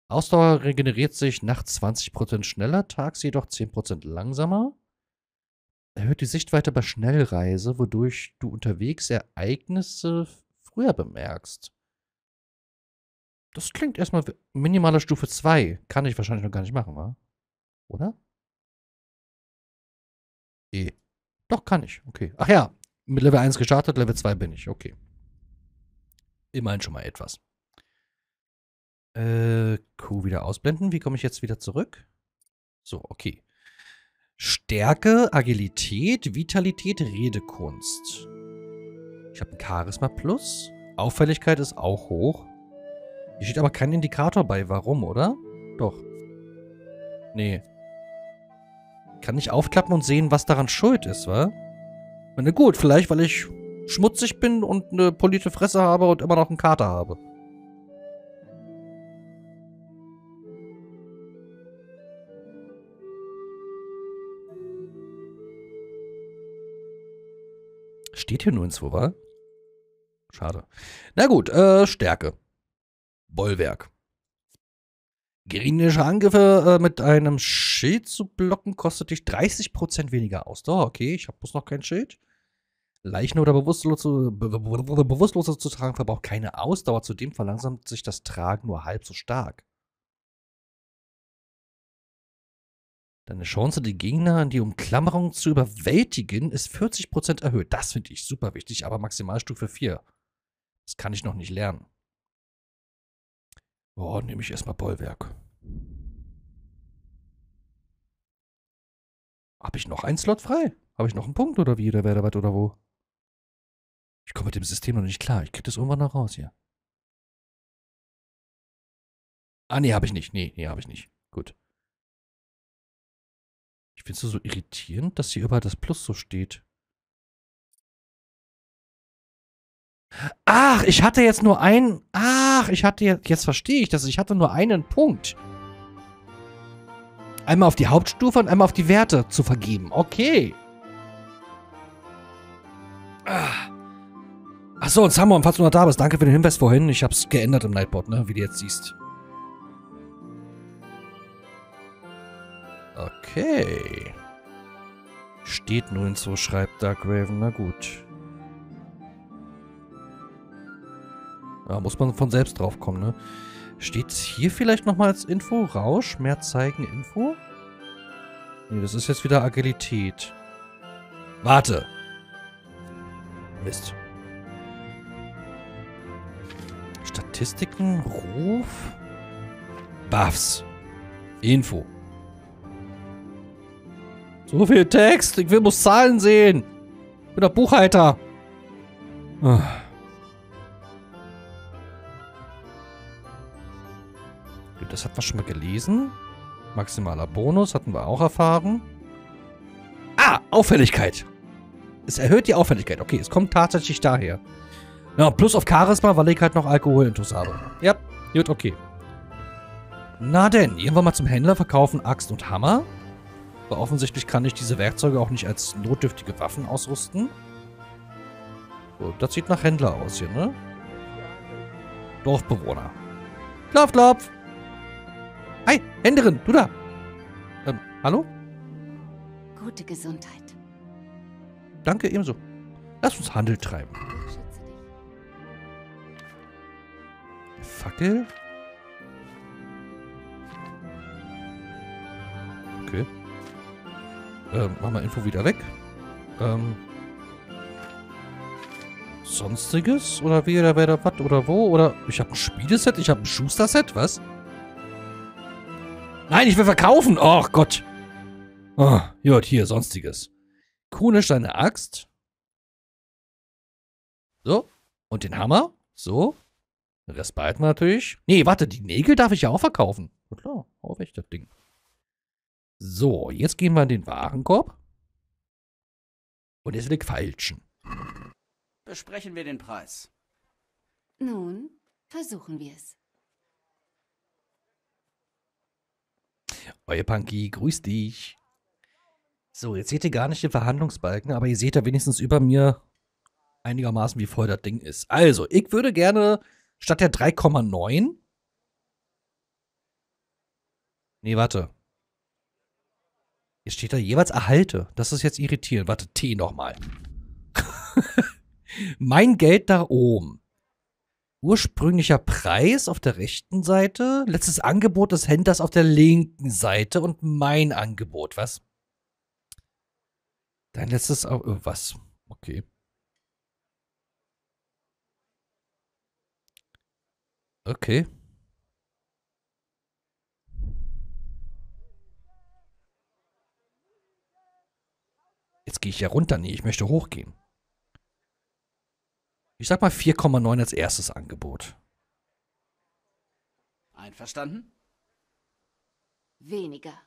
Ausdauer regeneriert sich nachts 20% schneller, tags jedoch 10% langsamer. Erhöht die Sichtweite bei Schnellreise, wodurch du unterwegs Ereignisse früher bemerkst. Das klingt erstmal minimale Stufe 2. Kann ich wahrscheinlich noch gar nicht machen, wa? Oder? E. Doch, kann ich. Okay. Ach ja, mit Level 1 gestartet, Level 2 bin ich. Okay. Immerhin schon mal etwas. Äh, Q wieder ausblenden. Wie komme ich jetzt wieder zurück? So, okay. Stärke, Agilität, Vitalität, Redekunst. Ich habe ein Charisma Plus. Auffälligkeit ist auch hoch. Hier steht aber kein Indikator bei. Warum, oder? Doch. Nee. Kann ich aufklappen und sehen, was daran schuld ist, wa? Na gut, vielleicht, weil ich schmutzig bin und eine polierte Fresse habe und immer noch einen Kater habe. Steht hier nur ins wa? Schade. Na gut, äh, Stärke. Bollwerk. Gegnerische Angriffe äh, mit einem Schild zu blocken kostet dich 30% weniger Ausdauer. Okay, ich habe bloß noch kein Schild. Leichen oder Bewusstlose, Be Be Bewusstlose zu tragen verbraucht keine Ausdauer. Zudem verlangsamt sich das Tragen nur halb so stark. Deine Chance, die Gegner in die Umklammerung zu überwältigen, ist 40% erhöht. Das finde ich super wichtig, aber Maximalstufe 4. Das kann ich noch nicht lernen. Oh, nehme ich erstmal Bollwerk. Habe ich noch einen Slot frei? Habe ich noch einen Punkt oder wie? Oder wer da was oder wo? Ich komme mit dem System noch nicht klar. Ich kriege das irgendwann noch raus hier. Ah, nee, habe ich nicht. Nee, nee, habe ich nicht. Gut. Ich finde es so irritierend, dass hier überall das Plus so steht. Ach, ich hatte jetzt nur einen. Ach, ich hatte jetzt. Jetzt verstehe ich das. Ich hatte nur einen Punkt. Einmal auf die Hauptstufe und einmal auf die Werte zu vergeben. Okay. Ah. Achso, und Samuel, falls du noch da bist, danke für den Hinweis vorhin. Ich hab's geändert im Nightbot, ne? Wie du jetzt siehst. Okay. Steht nun so, schreibt Dark Raven. Na gut. Da muss man von selbst drauf kommen, ne? Steht hier vielleicht nochmal als Info? Rausch, mehr zeigen, Info? Nee, das ist jetzt wieder Agilität. Warte. Mist. Statistiken, Ruf, Buffs, Info. So viel Text, ich will, muss Zahlen sehen. Ich bin der Buchhalter. Ah. Das hatten wir schon mal gelesen. Maximaler Bonus hatten wir auch erfahren. Ah, Auffälligkeit. Es erhöht die Auffälligkeit. Okay, es kommt tatsächlich daher. Ja, plus auf Charisma, weil ich halt noch Alkoholintus habe. Ja, gut, okay. Na denn, irgendwann mal zum Händler verkaufen Axt und Hammer. Aber offensichtlich kann ich diese Werkzeuge auch nicht als notdürftige Waffen ausrüsten. So, das sieht nach Händler aus hier, ne? Dorfbewohner. Klopf, klopf! Hi, Händlerin, du da! Ähm, hallo? Gute Gesundheit. Danke, ebenso. Lass uns Handel treiben. Fackel. Okay. Ähm, machen wir Info wieder weg. Ähm. Sonstiges? Oder wie, oder wer da was, oder wo? Oder ich habe ein Spieleset, ich habe ein Schuster-Set, was? Nein, ich will verkaufen! Oh Gott! Oh, gut, hier, Sonstiges. Kunisch seine Axt. So. Und den Hammer. So. Den Rest behalten wir natürlich. Nee, warte, die Nägel darf ich ja auch verkaufen. Na klar, auch echt das Ding. So, jetzt gehen wir in den Warenkorb. Und jetzt will ich feilschen. Besprechen wir den Preis. Nun, versuchen wir es. Euer Punky, grüß dich. So, jetzt seht ihr gar nicht den Verhandlungsbalken, aber ihr seht ja wenigstens über mir einigermaßen, wie voll das Ding ist. Also, ich würde gerne statt der 3,9. Nee, warte. Jetzt steht da jeweils Erhalte. Das ist jetzt irritierend. Warte, T nochmal. [LAUGHS] mein Geld da oben. Ursprünglicher Preis auf der rechten Seite. Letztes Angebot des Händlers auf der linken Seite. Und mein Angebot. Was? Dein letztes. Oh, was? Okay. Okay. Jetzt gehe ich ja runter. Nee, ich möchte hochgehen. Ich sag mal 4,9 als erstes Angebot. Einverstanden? Weniger.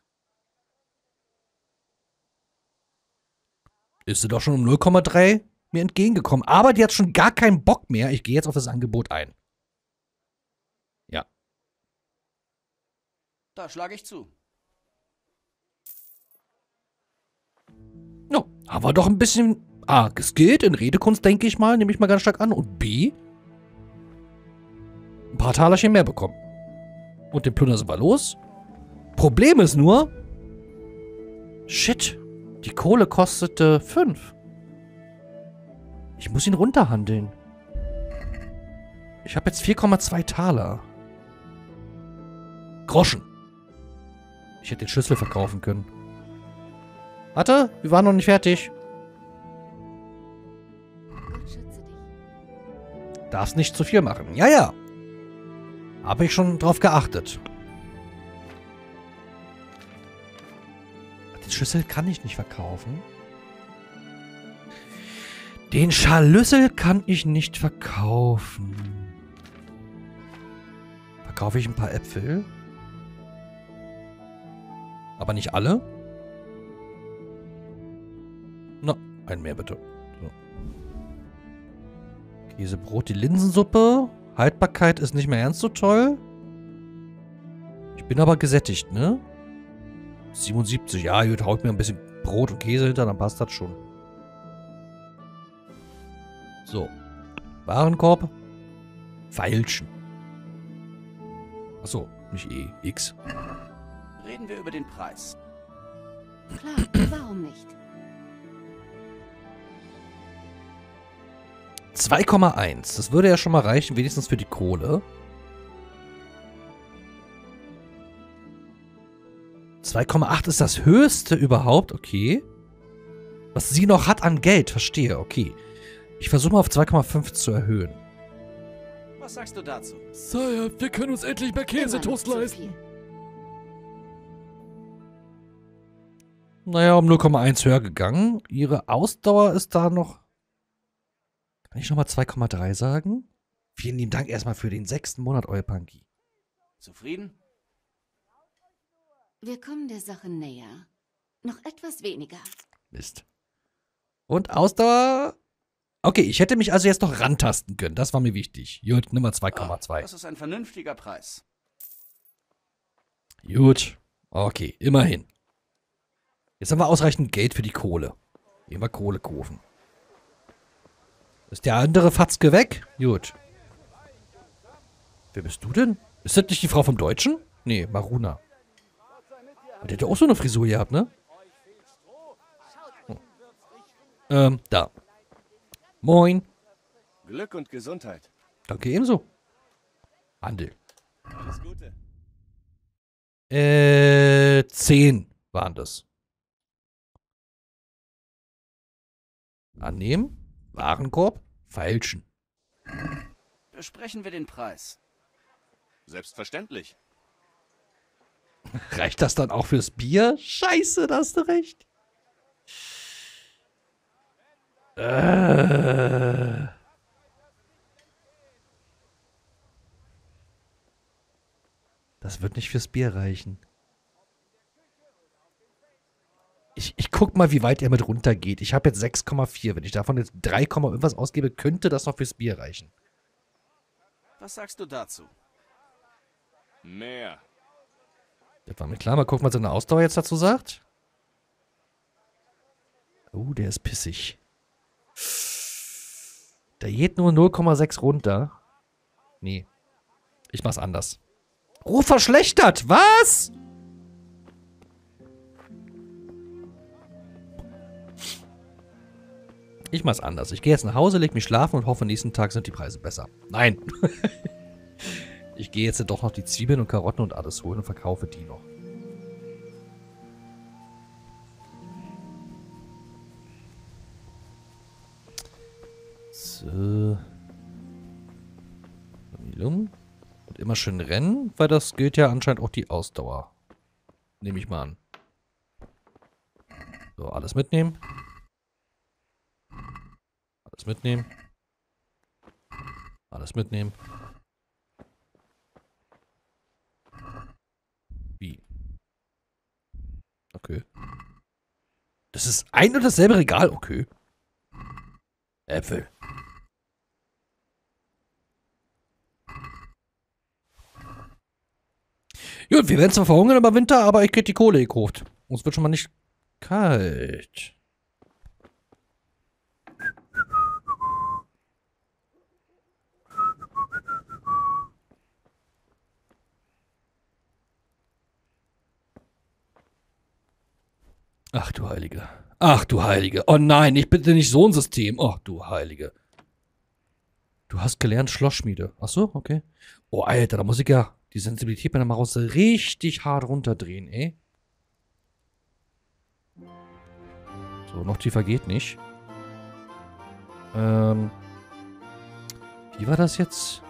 Ist sie doch schon um 0,3 mir entgegengekommen. Aber die hat schon gar keinen Bock mehr. Ich gehe jetzt auf das Angebot ein. Ja. Da schlage ich zu. No, haben wir doch ein bisschen A, geskillt in Redekunst, denke ich mal, nehme ich mal ganz stark an. Und B, ein paar Talerchen mehr bekommen. Und den Plunder sind wir los. Problem ist nur, shit, die Kohle kostete 5. Ich muss ihn runterhandeln. Ich habe jetzt 4,2 Taler. Groschen. Ich hätte den Schlüssel verkaufen können. Warte, wir waren noch nicht fertig. Darfst nicht zu viel machen. Ja, ja. Habe ich schon drauf geachtet. Den Schlüssel kann ich nicht verkaufen. Den Scharlüssel kann ich nicht verkaufen. Verkaufe ich ein paar Äpfel? Aber nicht alle? Na, ein mehr bitte. Käsebrot, die Linsensuppe. Haltbarkeit ist nicht mehr ganz so toll. Ich bin aber gesättigt, ne? 77, ja, gut, haut mir ein bisschen Brot und Käse hinter, dann passt das schon. So. Warenkorb. Feilschen. Achso, nicht E, X. Reden wir über den Preis. Klar, warum nicht? 2,1. Das würde ja schon mal reichen, wenigstens für die Kohle. 2,8 ist das höchste überhaupt, okay. Was sie noch hat an Geld, verstehe, okay. Ich versuche mal auf 2,5 zu erhöhen. Was sagst du dazu? Sire, wir können uns endlich mehr Käsetoast leisten. Naja, um 0,1 höher gegangen. Ihre Ausdauer ist da noch kann ich nochmal 2,3 sagen? Vielen lieben Dank erstmal für den sechsten Monat, euer Punky. Zufrieden? Wir kommen der Sache näher. Noch etwas weniger. Mist. Und Ausdauer. Okay, ich hätte mich also jetzt noch rantasten können. Das war mir wichtig. Gut, Nummer 2,2. Das ist ein vernünftiger Preis. Gut. Okay, immerhin. Jetzt haben wir ausreichend Geld für die Kohle. Gehen wir Kohle kaufen. Ist der andere Fatzke weg? Gut. Wer bist du denn? Ist das nicht die Frau vom Deutschen? Nee, Maruna. Der hat ja auch so eine Frisur gehabt, ne? Hm. Ähm, da. Moin. Glück und Gesundheit. Danke ebenso. Handel. Alles Gute. Äh, zehn waren das. Annehmen. Warenkorb. Feilschen. Besprechen wir den Preis. Selbstverständlich. [LAUGHS] Reicht das dann auch fürs Bier? Scheiße, da hast du recht. Äh. Das wird nicht fürs Bier reichen. Ich, ich guck mal, wie weit er mit runtergeht. Ich habe jetzt 6,4. Wenn ich davon jetzt 3, irgendwas ausgebe, könnte das noch fürs Bier reichen. Was sagst du dazu? Mehr. Das war mir klar. Mal gucken, was seine Ausdauer jetzt dazu sagt. Oh, der ist pissig. Der geht nur 0,6 runter. Nee. Ich mach's anders. Ruf verschlechtert. Was? Ich mach's anders. Ich gehe jetzt nach Hause, leg mich schlafen und hoffe, nächsten Tag sind die Preise besser. Nein. [LAUGHS] ich gehe jetzt doch noch die Zwiebeln und Karotten und alles holen und verkaufe die noch. So. Und immer schön rennen, weil das gilt ja anscheinend auch die Ausdauer. Nehme ich mal an. So, alles mitnehmen. Alles mitnehmen. Alles mitnehmen. Wie? Okay. Das ist ein und dasselbe Regal, okay. Äpfel. Gut, wir werden zwar verhungern über Winter, aber ich krieg die Kohle gekauft. Uns wird schon mal nicht kalt. Ach du Heilige. Ach du Heilige. Oh nein, ich bitte nicht so ein System. Ach du Heilige. Du hast gelernt Schlossschmiede. Ach so, okay. Oh, Alter, da muss ich ja die Sensibilität bei der Maus richtig hart runterdrehen, ey. So, noch tiefer geht nicht. Ähm. Wie war das jetzt?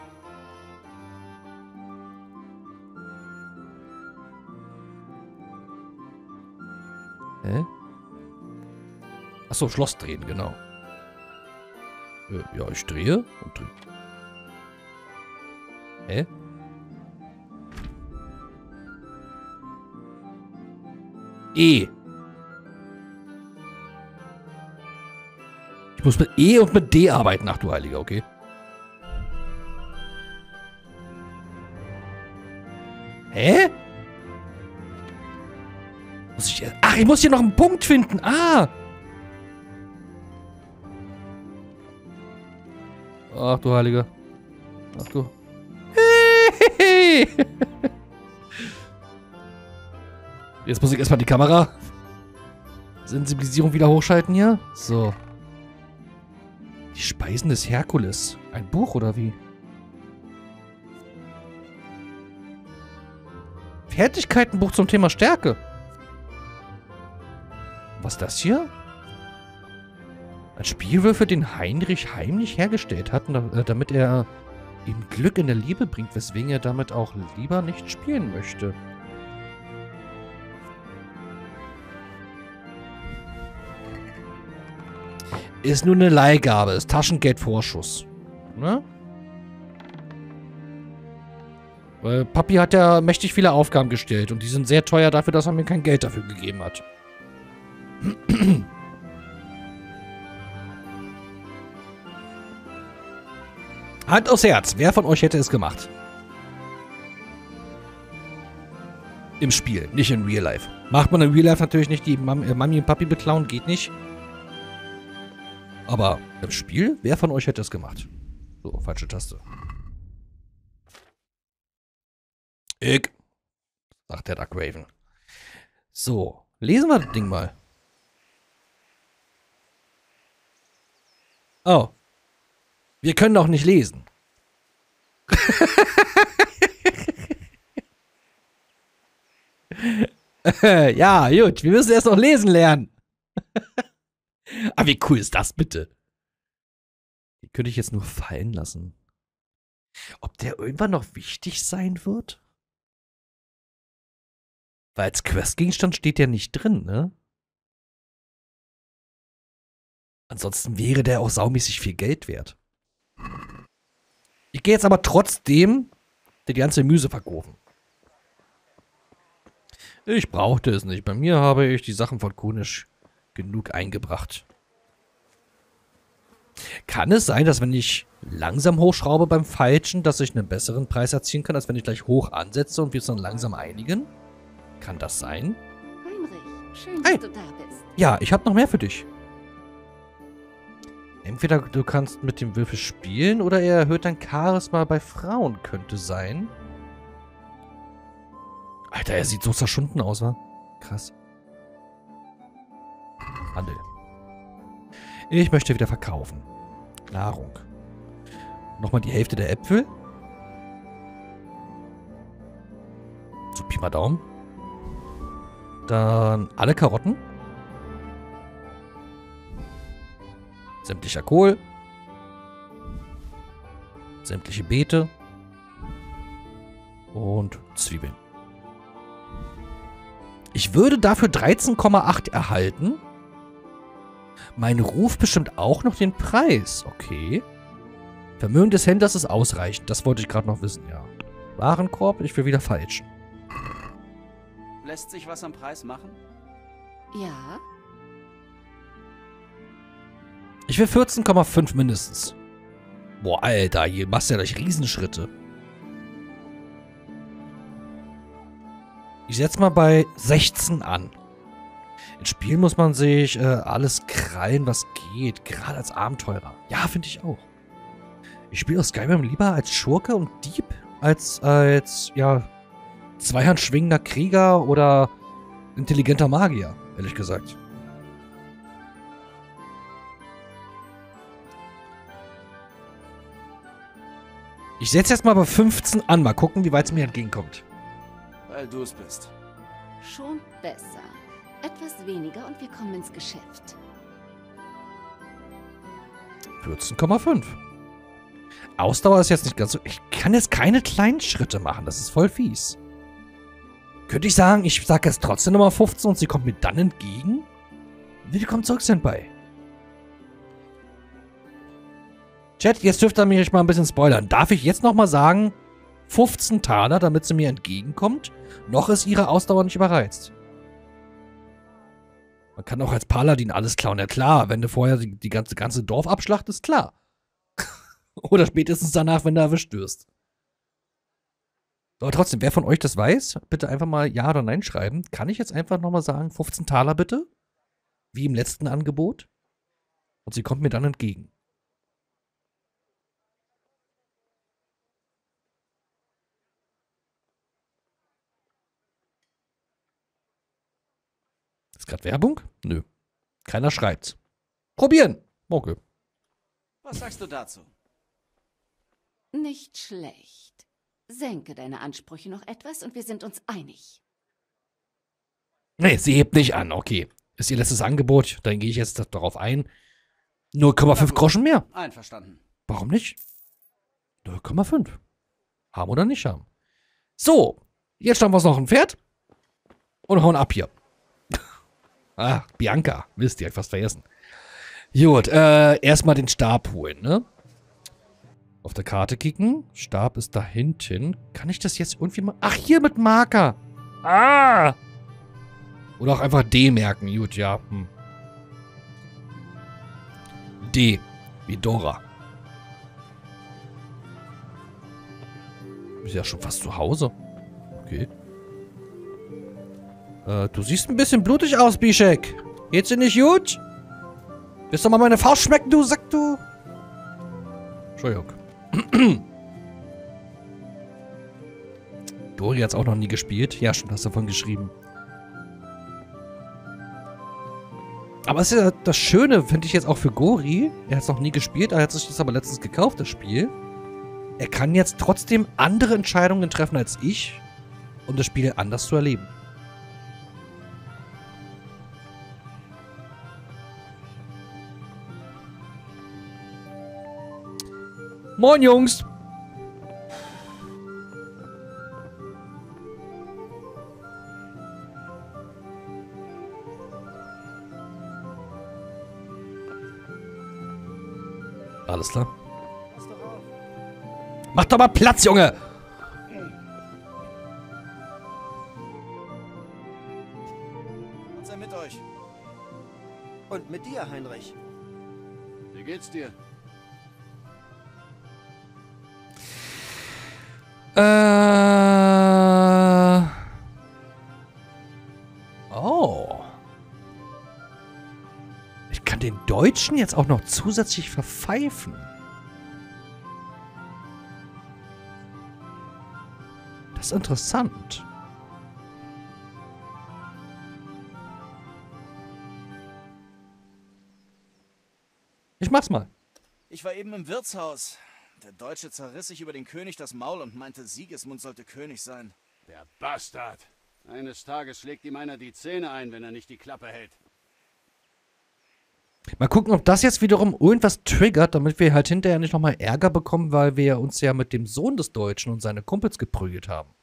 Hä? Achso, Schloss drehen, genau. Äh, ja, ich drehe und drehe. Hä? E. Ich muss mit E und mit D arbeiten. Ach du Heiliger, okay. Hä? Ach, ich muss hier noch einen Punkt finden. Ah. Ach du Heiliger. Ach du. [LAUGHS] Jetzt muss ich erstmal die Kamera Sensibilisierung wieder hochschalten hier. So. Die Speisen des Herkules. Ein Buch oder wie? Fertigkeitenbuch zum Thema Stärke. Was ist das hier? Ein Spielwürfel, den Heinrich heimlich hergestellt hat, äh, damit er ihm Glück in der Liebe bringt, weswegen er damit auch lieber nicht spielen möchte. Ist nur eine Leihgabe, ist Taschengeldvorschuss. Ne? Weil Papi hat ja mächtig viele Aufgaben gestellt und die sind sehr teuer dafür, dass er mir kein Geld dafür gegeben hat. [CLEARS THROAT] Hand aufs Herz, wer von euch hätte es gemacht? Im Spiel, nicht in Real Life. Macht man in Real Life natürlich nicht, die Mam äh, Mami und Papi beklauen, geht nicht. Aber im Spiel, wer von euch hätte es gemacht? So, falsche Taste. Ich, sagt der Duck Raven. So, lesen wir das Ding mal. Oh. Wir können doch nicht lesen. [LAUGHS] ja, gut. Wir müssen erst noch lesen lernen. [LAUGHS] Aber wie cool ist das bitte? Die könnte ich jetzt nur fallen lassen. Ob der irgendwann noch wichtig sein wird? Weil als Questgegenstand steht der nicht drin, ne? Ansonsten wäre der auch saumäßig viel Geld wert. Ich gehe jetzt aber trotzdem die ganze Müse verkaufen. Ich brauchte es nicht. Bei mir habe ich die Sachen von Kunisch genug eingebracht. Kann es sein, dass wenn ich langsam hochschraube beim Falschen, dass ich einen besseren Preis erzielen kann, als wenn ich gleich hoch ansetze und wir uns dann langsam einigen? Kann das sein? Heinrich, schön, Hey. dass du da bist. Ja, ich habe noch mehr für dich. Entweder du kannst mit dem Würfel spielen oder er erhöht dein Charisma bei Frauen, könnte sein. Alter, er sieht so zerschunden aus, wa? Krass. Handel. Ich möchte wieder verkaufen. Nahrung. Nochmal die Hälfte der Äpfel. So, Pi mal Daumen. Dann alle Karotten. Sämtlicher Kohl. Sämtliche Beete. Und Zwiebeln. Ich würde dafür 13,8 erhalten. Mein Ruf bestimmt auch noch den Preis. Okay. Vermögen des Händlers ist ausreichend. Das wollte ich gerade noch wissen, ja. Warenkorb, ich will wieder falschen. Lässt sich was am Preis machen? Ja, Ich will 14,5 mindestens. Boah, Alter, hier machst du ja gleich Riesenschritte. Ich setz mal bei 16 an. In Spielen muss man sich äh, alles krallen, was geht. Gerade als Abenteurer. Ja, finde ich auch. Ich spiele aus Skyrim lieber als Schurke und Dieb, als als, ja, zweihandschwingender Krieger oder intelligenter Magier, ehrlich gesagt. Ich setze jetzt mal bei 15 an. Mal gucken, wie weit es mir entgegenkommt. Weil du es bist. schon besser. Etwas weniger und wir kommen ins Geschäft. 14,5. Ausdauer ist jetzt nicht ganz so... Ich kann jetzt keine kleinen Schritte machen. Das ist voll fies. Könnte ich sagen, ich sage jetzt trotzdem nochmal 15 und sie kommt mir dann entgegen? Willkommen zurück, Senpai. Chat, jetzt dürft ihr mich mal ein bisschen spoilern. Darf ich jetzt nochmal sagen, 15 Taler, damit sie mir entgegenkommt? Noch ist ihre Ausdauer nicht überreizt. Man kann auch als Paladin alles klauen. Ja klar, wenn du vorher die, die ganze, ganze Dorf abschlachtest, klar. [LAUGHS] Oder spätestens danach, wenn du erwischt wirst. Aber trotzdem, wer von euch das weiß, bitte einfach mal Ja oder Nein schreiben. Kann ich jetzt einfach nochmal sagen, 15 Taler bitte? Wie im letzten Angebot? Und sie kommt mir dann entgegen. Gerade Werbung? Nö. Keiner schreibt's. Probieren. Okay. Was sagst du dazu? Nicht schlecht. Senke deine Ansprüche noch etwas und wir sind uns einig. Nee, sie hebt nicht an. Okay. Ist ihr letztes Angebot. Dann gehe ich jetzt darauf ein. 0,5 Groschen mehr. Einverstanden. Warum nicht? 0,5. Haben oder nicht haben. So. Jetzt schauen wir uns noch ein Pferd. Und hauen ab hier. Ah, Bianca. Wisst ihr, hab ich fast vergessen. Gut, äh, erstmal den Stab holen, ne? Auf der Karte kicken. Stab ist da hinten. Kann ich das jetzt irgendwie mal... Ach, hier mit Marker. Ah! Oder auch einfach D merken. Gut, ja. Hm. D. Wie Dora. Ist ja schon fast zu Hause. Okay. Äh, du siehst ein bisschen blutig aus, Bischek. Geht's dir nicht gut? Willst du mal meine Faust schmecken, du Sack, du? Entschuldigung. [CLEARS THROAT] Dori hat's auch noch nie gespielt. Ja, schon hast du davon geschrieben. Aber es ist ja das Schöne, finde ich jetzt auch für Gori. Er hat es noch nie gespielt, er hat sich das aber letztens gekauft, das Spiel. Er kann jetzt trotzdem andere Entscheidungen treffen als ich, um das Spiel anders zu erleben. Moin, Jungs! Alles klar. Mach doch mal Platz, Junge! Und sei mit euch. Und mit dir, Heinrich. Wie geht's dir? Äh. Oh. Ich kann den Deutschen jetzt auch noch zusätzlich verpfeifen. Das ist interessant. Ich mach's mal. Ich war eben im Wirtshaus. Der Deutsche zerriss sich über den König das Maul und meinte, Siegesmund sollte König sein. Der Bastard. Eines Tages schlägt ihm einer die Zähne ein, wenn er nicht die Klappe hält. Mal gucken, ob das jetzt wiederum irgendwas triggert, damit wir halt hinterher nicht nochmal Ärger bekommen, weil wir uns ja mit dem Sohn des Deutschen und seine Kumpels geprügelt haben.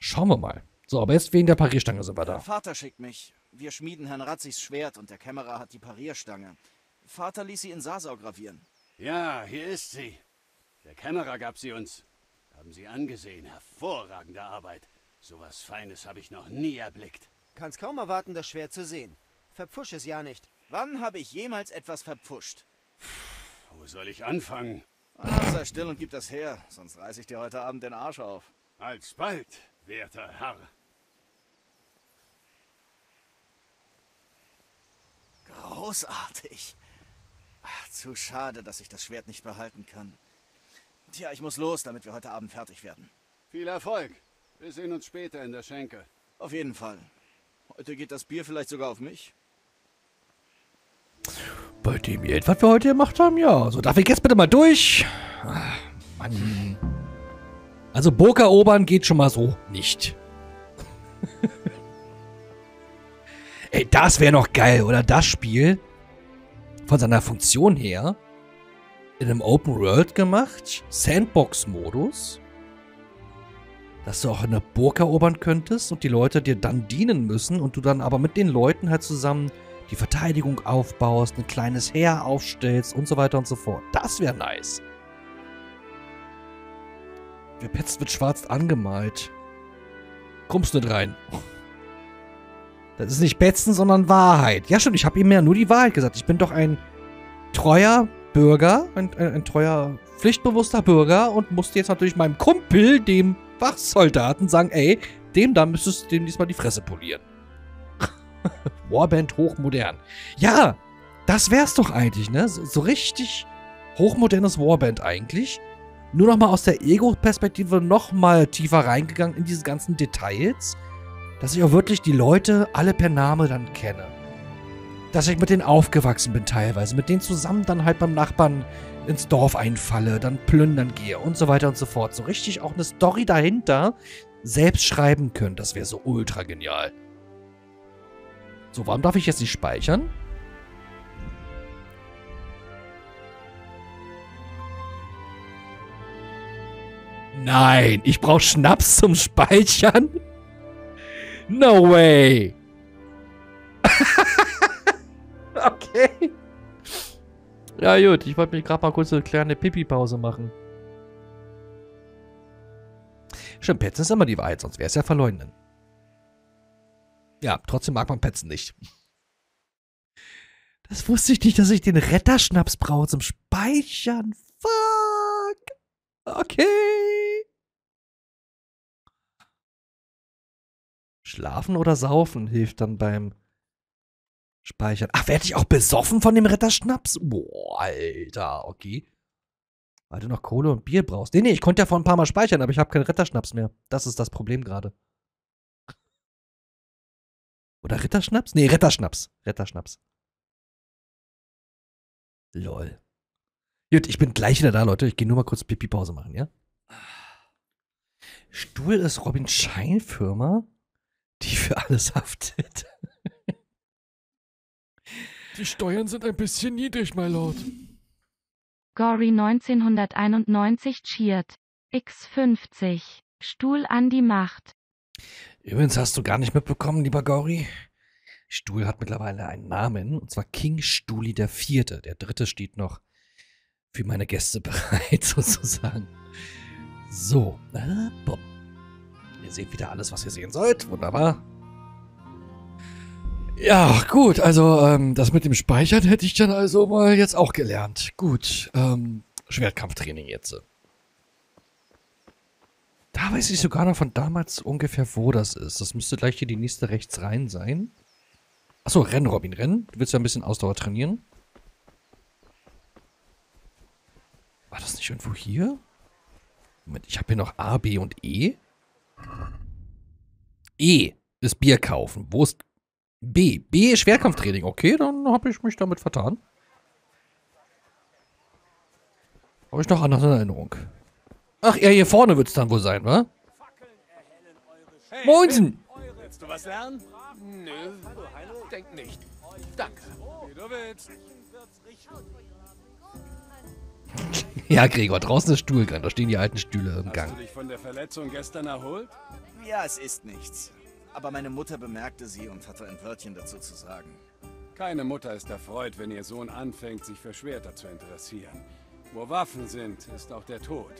Schauen wir mal. So, aber jetzt wegen der Parierstange sind wir da. Vater schickt mich. Wir schmieden Herrn Ratzigs Schwert und der Kämmerer hat die Parierstange. Vater ließ sie in Sasau gravieren. Ja, hier ist sie. Der Kämmerer gab sie uns. Haben Sie angesehen. Hervorragende Arbeit. Sowas Feines habe ich noch nie erblickt. Kannst kaum erwarten, das Schwert zu sehen. Verpfusch es ja nicht. Wann habe ich jemals etwas verpfuscht? Wo soll ich anfangen? Ah, sei still und gib das her, sonst reiß ich dir heute Abend den Arsch auf. Alsbald, werter Herr. Großartig. Ach, zu schade, dass ich das Schwert nicht behalten kann. Tja, ich muss los, damit wir heute Abend fertig werden. Viel Erfolg. Wir sehen uns später in der Schenke. Auf jeden Fall. Heute geht das Bier vielleicht sogar auf mich. Bei dem Geld, was wir heute gemacht haben, ja. So, darf ich jetzt bitte mal durch? Ah, Mann. Also Burg erobern geht schon mal so nicht. [LAUGHS] Ey, das wäre noch geil, oder? Das Spiel von seiner Funktion her in einem Open World gemacht, Sandbox-Modus, dass du auch eine Burg erobern könntest und die Leute dir dann dienen müssen und du dann aber mit den Leuten halt zusammen die Verteidigung aufbaust, ein kleines Heer aufstellst und so weiter und so fort. Das wäre nice. Wer petzt, wird schwarz angemalt. Kommst nicht rein. Das ist nicht Petzen, sondern Wahrheit. Ja, stimmt, ich habe ihm ja nur die Wahrheit gesagt. Ich bin doch ein treuer Bürger, ein, ein, ein treuer, pflichtbewusster Bürger und musste jetzt natürlich meinem Kumpel, dem Wachsoldaten, sagen, ey, dem da müsstest du dem diesmal die Fresse polieren. [LAUGHS] Warband hochmodern. Ja, das wär's doch eigentlich, ne? So, so richtig hochmodernes Warband eigentlich. Nur nochmal aus der Ego-Perspektive nochmal tiefer reingegangen in diese ganzen Details. Dass ich auch wirklich die Leute alle per Name dann kenne. Dass ich mit denen aufgewachsen bin teilweise. Mit denen zusammen dann halt beim Nachbarn ins Dorf einfalle, dann plündern gehe und so weiter und so fort. So richtig auch eine Story dahinter selbst schreiben können. Das wäre so ultra genial. So, warum darf ich jetzt nicht speichern? Nein, ich brauche Schnaps zum Speichern? No way. [LAUGHS] okay. Ja gut, ich wollte mir gerade mal kurz eine kleine Pipi-Pause machen. Stimmt, Petzen ist immer die Wahrheit, sonst wäre es ja verleugnen. Ja, trotzdem mag man Petzen nicht. Das wusste ich nicht, dass ich den Retterschnaps brauche zum Speichern. Fuck. Okay. Schlafen oder saufen hilft dann beim Speichern. Ach, werde ich auch besoffen von dem Ritterschnaps? Boah, Alter, okay. Weil du noch Kohle und Bier brauchst. Nee, nee, ich konnte ja vor ein paar Mal speichern, aber ich habe keinen Ritterschnaps mehr. Das ist das Problem gerade. Oder Ritterschnaps? Nee, Ritterschnaps. Ritterschnaps. Lol. Gut, ich bin gleich wieder da, Leute. Ich gehe nur mal kurz Pipi-Pause machen, ja? Stuhl ist Robin Schein Firma, die für alles [LAUGHS] haftet. Die Steuern sind ein bisschen niedrig, my lord. Gory 1991 cheert. X50. Stuhl an die Macht. Übrigens hast du gar nicht mitbekommen, lieber Gori. Stuhl hat mittlerweile einen Namen, und zwar King Stuli der Vierte. Der dritte steht noch für meine Gäste [LAUGHS] bereit, [LAUGHS] sozusagen. So, äh, Bob. Ihr seht wieder alles, was ihr sehen sollt. Wunderbar. Ja, gut, also ähm, das mit dem Speichern hätte ich dann also mal jetzt auch gelernt. Gut, ähm, Schwertkampftraining jetzt. Da weiß ich sogar noch von damals ungefähr, wo das ist. Das müsste gleich hier die nächste rechts rein sein. Achso, renn, Robin, renn. Du willst ja ein bisschen Ausdauer trainieren. War das nicht irgendwo hier? Moment, ich habe hier noch A, B und E. E ist Bier kaufen. Wo ist B? B ist Schwerkampftraining. Okay, dann habe ich mich damit vertan. Habe ich noch anders in Erinnerung. Ach, ja, hier vorne wird es dann wohl sein, wa? Moinsen! Willst du was lernen? Nö, denk nicht. Danke. Wie du willst. [LAUGHS] Ja, Gregor, draußen ist Stuhlgang. Da stehen die alten Stühle im Hast Gang. du dich von der Verletzung gestern erholt? Ja, es ist nichts. Aber meine Mutter bemerkte sie und hatte ein Wörtchen dazu zu sagen. Keine Mutter ist erfreut, wenn ihr Sohn anfängt, sich für Schwerter zu interessieren. Wo Waffen sind, ist auch der Tod.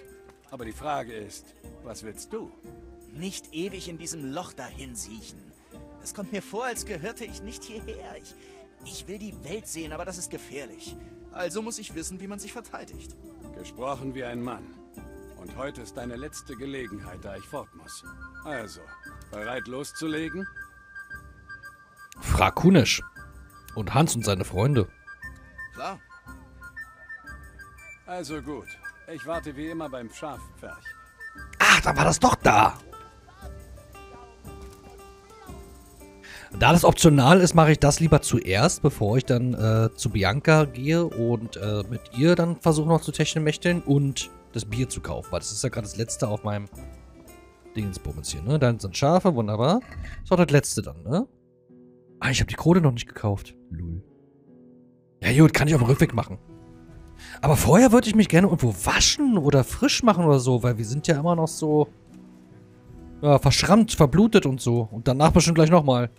Aber die Frage ist, was willst du? Nicht ewig in diesem Loch dahin siechen. Es kommt mir vor, als gehörte ich nicht hierher. Ich, ich will die Welt sehen, aber das ist gefährlich. Also muss ich wissen, wie man sich verteidigt. Gesprochen wie ein Mann. Und heute ist deine letzte Gelegenheit, da ich fort muss. Also, bereit loszulegen? Frag Kunisch. Und Hans und seine Freunde. Klar. Also gut. Ich warte wie immer beim Schafpferch. Ach, dann war das doch da. Da das optional ist, mache ich das lieber zuerst, bevor ich dann äh, zu Bianca gehe und äh, mit ihr dann versuche noch zu techtelmächteln und das Bier zu kaufen. Weil das ist ja gerade das letzte auf meinem Dingensbummens hier, ne? Dann sind Schafe, wunderbar. Ist auch das letzte dann, ne? Ah, ich habe die Krone noch nicht gekauft. Lul. Ja gut, kann ich auf dem Rückweg machen. Aber vorher würde ich mich gerne irgendwo waschen oder frisch machen oder so, weil wir sind ja immer noch so ja, verschrammt, verblutet und so. Und danach bestimmt gleich nochmal.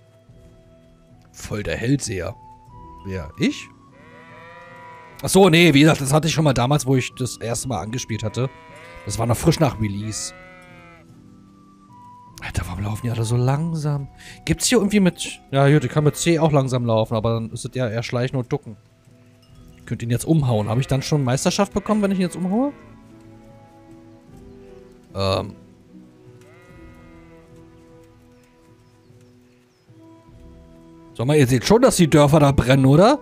Voll der Hellseher. Wer? Ich? Ach so, nee, wie gesagt, das hatte ich schon mal damals, wo ich das erste Mal angespielt hatte. Das war noch frisch nach Release. Alter, warum laufen die alle so langsam? Gibt's hier irgendwie mit... Ja, gut, ich kann mit C auch langsam laufen, aber dann ist es ja eher Schleichen und Ducken. Ich könnte ihn jetzt umhauen. Habe ich dann schon Meisterschaft bekommen, wenn ich ihn jetzt umhaue? Ähm... Sag mal, ihr seht schon, dass die Dörfer da brennen, oder?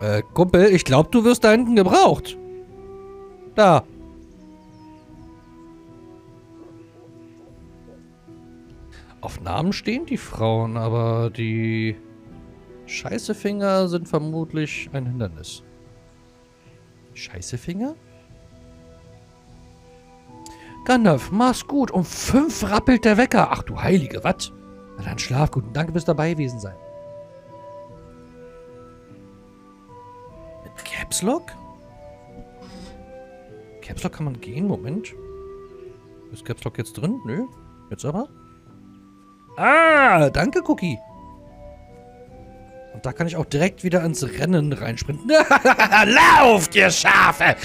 Äh, Kumpel, ich glaube, du wirst da hinten gebraucht. Da. Auf Namen stehen die Frauen, aber die Scheißefinger sind vermutlich ein Hindernis. Scheißefinger? Gandalf, mach's gut. Um fünf rappelt der Wecker. Ach du Heilige, was? Na dann schlaf gut und danke fürs dabei gewesen sein. Mit Caps Lock? Caps Lock kann man gehen, Moment. Ist Caps Lock jetzt drin? Nö. Jetzt aber? Ah, danke, Cookie. Und da kann ich auch direkt wieder ins Rennen reinsprinten. [LAUGHS] Lauft, ihr Schafe!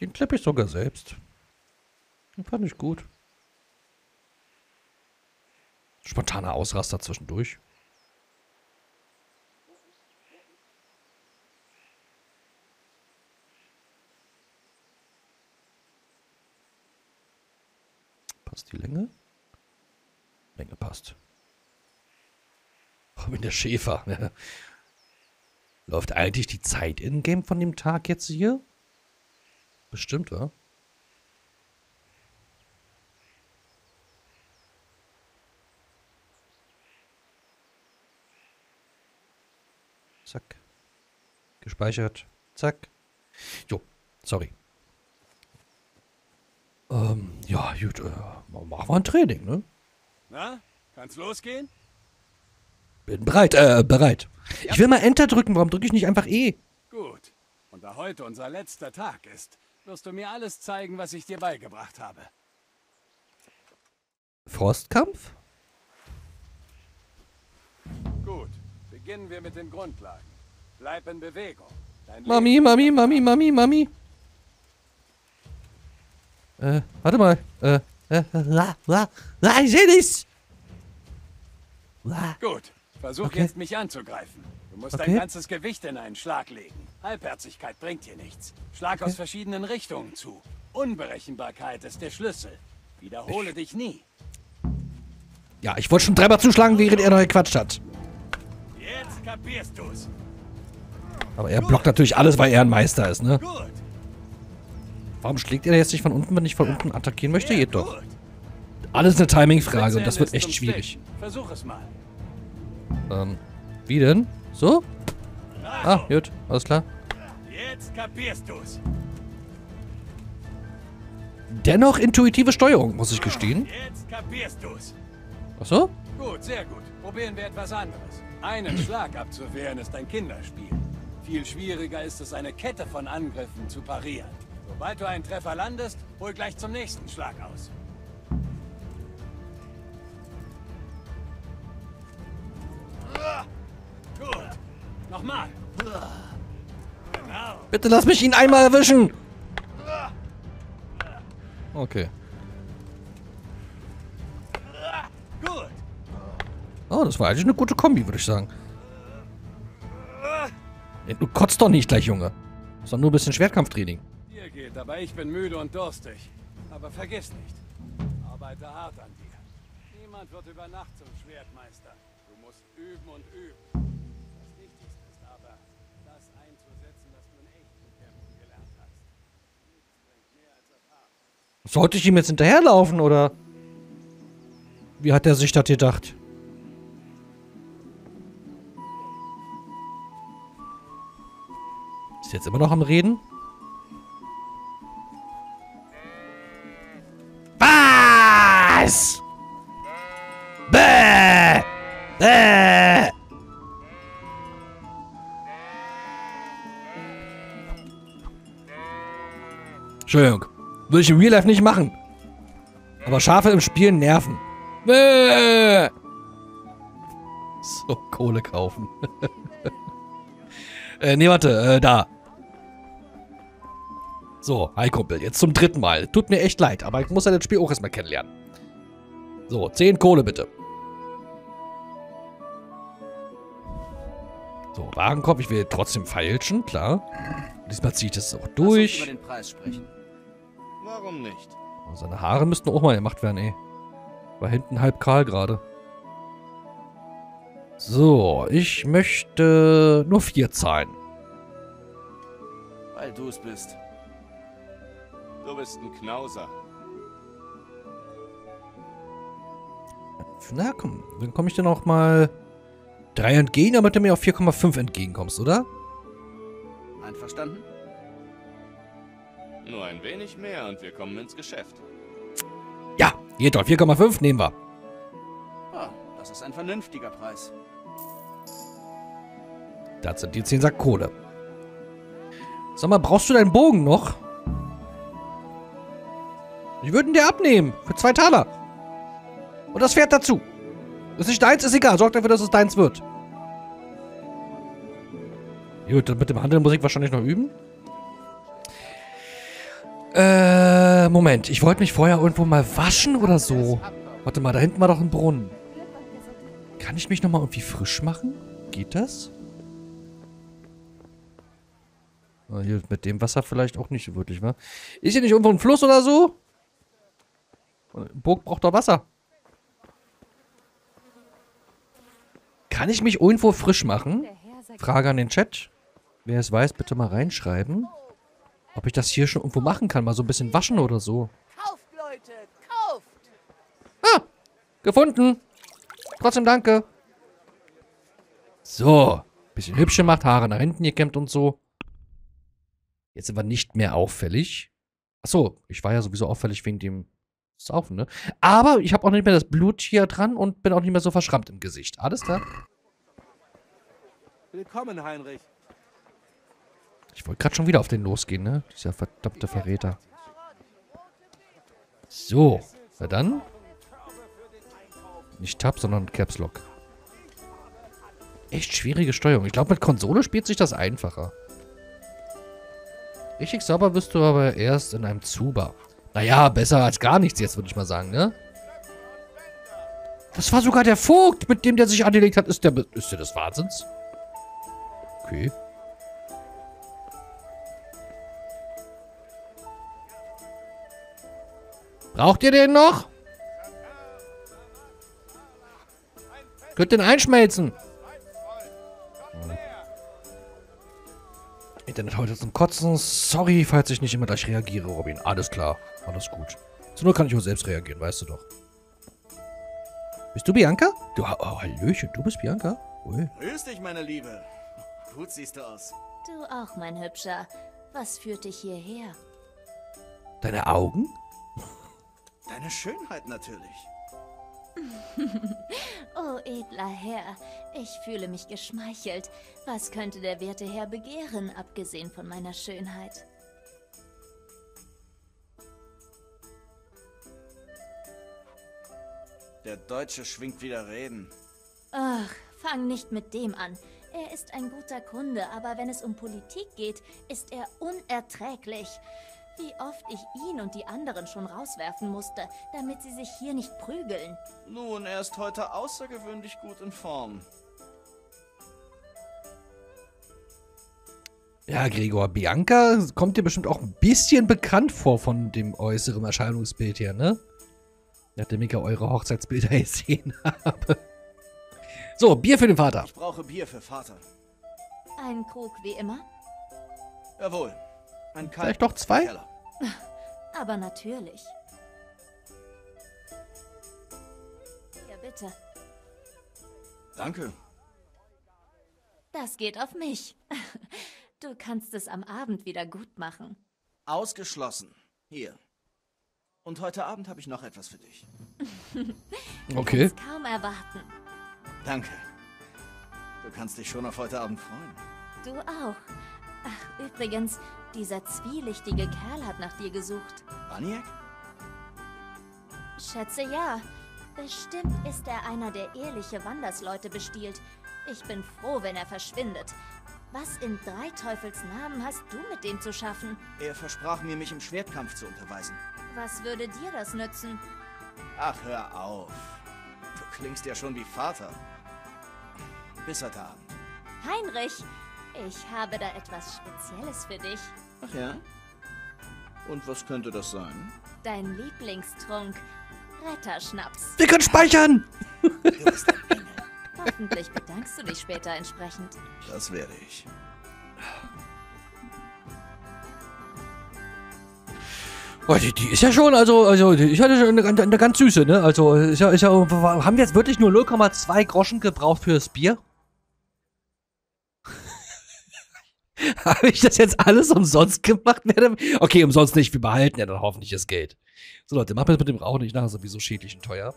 Den klippe ich sogar selbst. Fand ich gut. Spontaner Ausraster zwischendurch. Passt die Länge? Länge passt. Oh, bin der Schäfer. [LAUGHS] Läuft eigentlich die Zeit in Game von dem Tag jetzt hier? Bestimmt, wa? Zack. Gespeichert. Zack. Jo, sorry. Ähm, ja, gut, äh, machen wir ein Training, ne? Na, kann's losgehen? Bin bereit, äh, bereit. Ich will mal Enter drücken, warum drücke ich nicht einfach E? Gut. Und da heute unser letzter Tag ist, wirst du mir alles zeigen, was ich dir beigebracht habe. Frostkampf? Gut. Beginnen wir mit den Grundlagen. Bleib in Bewegung. Dein Mami, Mami, Mami, Mami, Mami. Äh, warte mal. Äh, äh, la, la, la, ich seh nichts. La. Gut. Versuch Okay. jetzt, mich anzugreifen. Du musst Okay. dein ganzes Gewicht in einen Schlag legen. Halbherzigkeit bringt dir nichts. Schlag aus verschiedenen Richtungen zu. Unberechenbarkeit ist der Schlüssel. Wiederhole dich nie. Ja, ich wollte schon dreimal zuschlagen, während er noch gequatscht hat. Jetzt kapierst du's. Aber er blockt natürlich alles, weil er ein Meister ist, ne? Gut. Warum schlägt er jetzt nicht von unten, wenn ich von unten attackieren möchte? Geht doch. Alles eine Timing-Frage und das wird echt schwierig. Versuch es mal. Ähm, wie denn? So? Ah, gut, alles klar. Jetzt kapierst du's. Dennoch intuitive Steuerung, muss ich gestehen. Jetzt kapierst du's. Ach so? Gut, sehr gut. Probieren wir etwas anderes. Einen Schlag abzuwehren ist ein Kinderspiel. Viel schwieriger ist es, eine Kette von Angriffen zu parieren. Sobald du einen Treffer landest, hol gleich zum nächsten Schlag aus. Gut. Nochmal. Genau. Bitte lass mich ihn einmal erwischen! Okay. Gut. Oh, das war eigentlich eine gute Kombi, würde ich sagen. Du kotzt doch nicht gleich, Junge. Ist doch nur ein bisschen Schwertkampftraining. Dir geht, aber ich bin müde und durstig. Aber vergiss nicht, arbeite hart an dir. Niemand wird über Nacht zum Schwertmeister. Du musst üben und üben. Sollte ich ihm jetzt hinterherlaufen, oder? Wie hat er sich das gedacht? Ist jetzt immer noch am Reden? Was? Bäh! Bäh! Entschuldigung. Würde ich im Real Life nicht machen. Aber Schafe im Spiel nerven. Bäh! So, Kohle kaufen. [LAUGHS] äh, nee, warte, äh, da. So, hi Kumpel, jetzt zum dritten Mal. Tut mir echt leid, aber ich muss ja das Spiel auch erstmal kennenlernen. So, 10 Kohle bitte. So, Warenkorb, ich will trotzdem feilschen, klar. Diesmal ziehe ich das auch Lass uns durch. über den Preis sprechen. Warum nicht? Seine Haare müssten auch mal gemacht werden, ey. War hinten halb kahl gerade. So, ich möchte nur vier zahlen. Weil du es bist. Du bist ein Knauser. Na komm, dann komme ich dir noch mal drei entgegen, damit du mir auf 4,5 entgegenkommst, oder? Einverstanden? Nur ein wenig mehr und wir kommen ins Geschäft. Ja, geht doch. 4,5 nehmen wir. Ah, das ist ein vernünftiger Preis. Das sind die 10 Sack Kohle. Sag mal, brauchst du deinen Bogen noch? Ich würde ihn dir abnehmen. Für zwei Taler. Und das Pferd dazu. Ist nicht deins, ist egal. Sorg dafür, dass es deins wird. Gut, dann mit dem Handel muss ich wahrscheinlich noch üben. Äh. Moment. Ich wollte mich vorher irgendwo mal waschen oder so. Warte mal, da hinten war doch ein Brunnen. Kann ich mich nochmal irgendwie frisch machen? Geht das? Ah, Hier mit dem Wasser vielleicht auch nicht wirklich, wa? Ist hier nicht irgendwo ein Fluss oder so? Burg braucht doch Wasser. Kann ich mich irgendwo frisch machen? Frage an den Chat. Wer es weiß, bitte mal reinschreiben. Ob ich das hier schon irgendwo machen kann. Mal so ein bisschen waschen oder so. Kauft, Leute, kauft! Ah, gefunden. Trotzdem danke. So. Bisschen hübsch gemacht, Haare nach hinten gekämmt und so. Jetzt sind wir nicht mehr auffällig. Achso, ich war ja sowieso auffällig wegen dem Saufen, ne? Aber ich habe auch nicht mehr das Blut hier dran und bin auch nicht mehr so verschrammt im Gesicht. Alles klar? Willkommen, Heinrich. Ich wollte gerade schon wieder auf den losgehen, ne? Dieser verdammte Verräter. So. Na dann. Nicht Tab, sondern Caps Lock. Echt schwierige Steuerung. Ich glaube, mit Konsole spielt sich das einfacher. Richtig sauber wirst du aber erst in einem Zuber. Naja, besser als gar nichts jetzt, würde ich mal sagen, ne? Das war sogar der Vogt, mit dem der sich angelegt hat. Ist der, ist der des Wahnsinns? Okay. Braucht ihr den noch? Könnt den einschmelzen. Internet heute zum Kotzen. Sorry, falls ich nicht immer gleich reagiere, Robin. Alles klar. Alles gut. Zur Not kann ich auch selbst reagieren, weißt du doch. Bist du Bianca? Du, oh, Hallöchen, du bist Bianca? Ui. Grüß dich, meine Liebe. Gut siehst du aus. Du auch, mein Hübscher. Was führt dich hierher? Deine Augen? Deine Schönheit natürlich. [LAUGHS] oh, edler Herr, ich fühle mich geschmeichelt. Was könnte der werte Herr begehren, abgesehen von meiner Schönheit? Der Deutsche schwingt wieder Reden. Ach, fang nicht mit dem an. Er ist ein guter Kunde, aber wenn es um Politik geht, ist er unerträglich. Wie oft ich ihn und die anderen schon rauswerfen musste, damit sie sich hier nicht prügeln. Nun, er ist heute außergewöhnlich gut in Form. Ja, Gregor, Bianca kommt dir bestimmt auch ein bisschen bekannt vor von dem äußeren Erscheinungsbild her, ne? Nachdem ich ja eure Hochzeitsbilder [LAUGHS] gesehen habe. So, Bier für den Vater. Ich brauche Bier für Vater. Ein Krug wie immer? Jawohl. Vielleicht doch zwei? [LAUGHS] Aber natürlich. Ja, bitte. Danke. Das geht auf mich. [LAUGHS] Du kannst es am Abend wieder gut machen. Ausgeschlossen. Hier. Und heute Abend habe ich noch etwas für dich. [LAUGHS] Okay. Kann's kaum erwarten. Danke. Du kannst dich schon auf heute Abend freuen. Du auch. Ach, übrigens, dieser zwielichtige Kerl hat nach dir gesucht. Baniak? Schätze ja. Bestimmt ist er einer, der ehrliche Wandersleute bestiehlt. Ich bin froh, wenn er verschwindet. Was in drei Teufels Namen hast du mit dem zu schaffen? Er versprach mir, mich im Schwertkampf zu unterweisen. Was würde dir das nützen? Ach, hör auf. Du klingst ja schon wie Vater. Bis heute Abend. Heinrich, ich habe da etwas Spezielles für dich. Ach ja? Und was könnte das sein? Dein Lieblingstrunk. Retterschnaps. Wir können speichern! Hoffentlich bedankst du dich später entsprechend. Das werde ich. Oh, die, die ist ja schon, also, also, die ist ja eine, eine, eine ganz süße, ne? Also, ist ja, ist ja, haben wir jetzt wirklich nur 0,2 Groschen gebraucht fürs Bier? [LAUGHS] Habe ich das jetzt alles umsonst gemacht? Okay, umsonst nicht. Wir behalten ja dann hoffentlich das Geld. So, Leute, machen wir das mit dem Rauch nicht nach. Sowieso schädlich und teuer.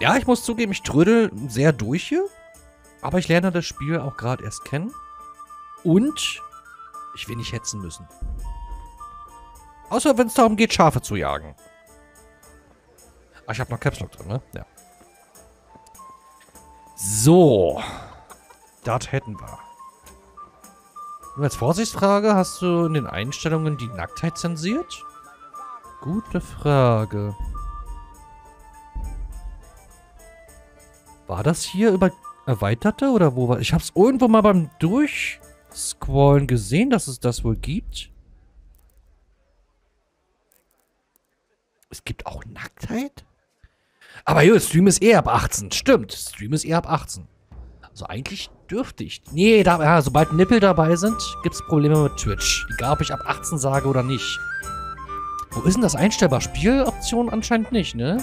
Ja, ich muss zugeben, ich trödel sehr durch hier. Aber ich lerne das Spiel auch gerade erst kennen. Und ich will nicht hetzen müssen. Außer wenn es darum geht, Schafe zu jagen. Ah, ich habe noch Caps Lock drin, ne? Ja. So. Das hätten wir. Nur als Vorsichtsfrage, hast du in den Einstellungen die Nacktheit zensiert? Gute Frage. War das hier über erweiterte oder wo war? Ich hab's irgendwo mal beim Durchscrollen gesehen, dass es das wohl gibt. Es gibt auch Nacktheit? Aber jo, Stream ist eh ab 18. Stimmt, Stream ist eh ab 18. Also eigentlich dürfte ich. Nee, da, ja, sobald Nippel dabei sind, gibt es Probleme mit Twitch. Egal, ob ich ab 18 sage oder nicht. Wo ist denn das einstellbar? Spieloption anscheinend nicht, ne?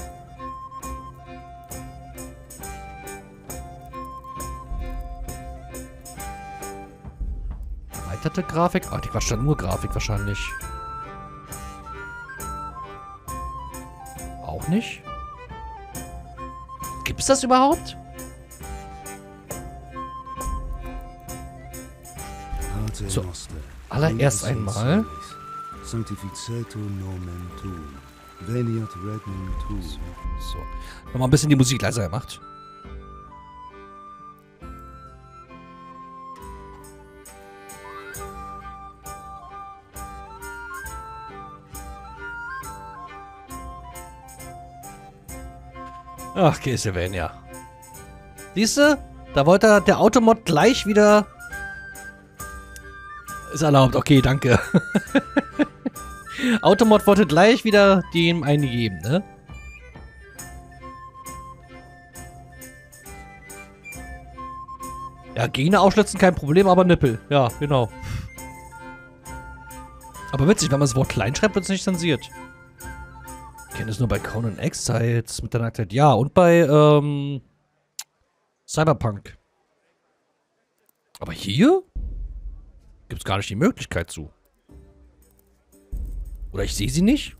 Erweiterte Grafik? Ach, die dann nur Grafik wahrscheinlich. Auch nicht? Gibt's das überhaupt? So, allererst einmal. So. Nochmal ein bisschen die Musik leiser gemacht. Ach, Castlevania. Siehst du? Da wollte der Automod gleich wieder... Ist erlaubt. Okay, danke. [LAUGHS] Automod wollte gleich wieder dem eingeben, ne? Ja, Gene ausschlitzen kein Problem, aber Nippel. Ja, genau. Aber witzig, wenn man das Wort klein schreibt, wird es nicht zensiert. Ich kenne es nur bei Conan Exiles mit der Nacktheit. Ja, und bei ähm, Cyberpunk. Aber hier gibt es gar nicht die Möglichkeit zu. Oder ich sehe sie nicht?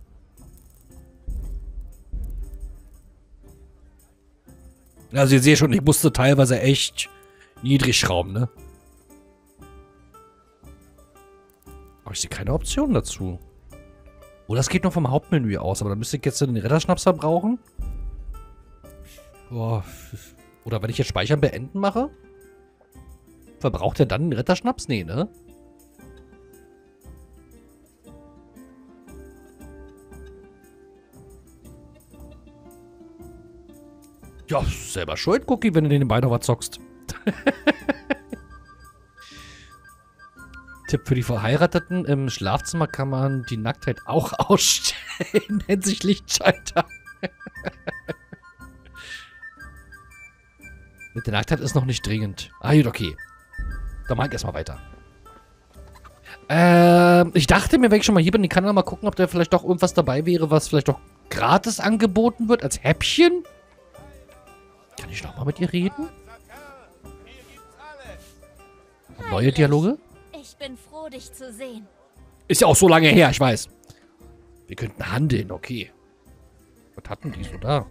Also ihr seht schon, ich musste teilweise echt niedrig schrauben, ne? Aber ich sehe keine Option dazu. Oder es geht nur vom Hauptmenü aus, aber dann müsste ich jetzt den Retterschnapser brauchen. Boah. Oder wenn ich jetzt Speichern beenden mache? Verbraucht er dann den Retterschnaps? Nee, ne? Ja, selber schuld, Cookie, wenn du den beiden was zockst. [LAUGHS] Tipp für die Verheirateten. Im Schlafzimmer kann man die Nacktheit auch [LAUGHS] ausstellen. Nennt sich Lichtschalter. [LAUGHS] Mit der Nacktheit ist noch nicht dringend. Ah, gut, okay. Dann mach ich erstmal weiter. Ähm, ich dachte mir, wenn ich schon mal hier bin, ich kann mal gucken, ob da vielleicht doch irgendwas dabei wäre, was vielleicht doch gratis angeboten wird, als Häppchen. Kann ich noch mal mit ihr reden? Neue Dialoge? Bin froh, dich zu sehen. Ist ja auch so lange her, ich weiß. Wir könnten handeln, okay. Was hatten die so da?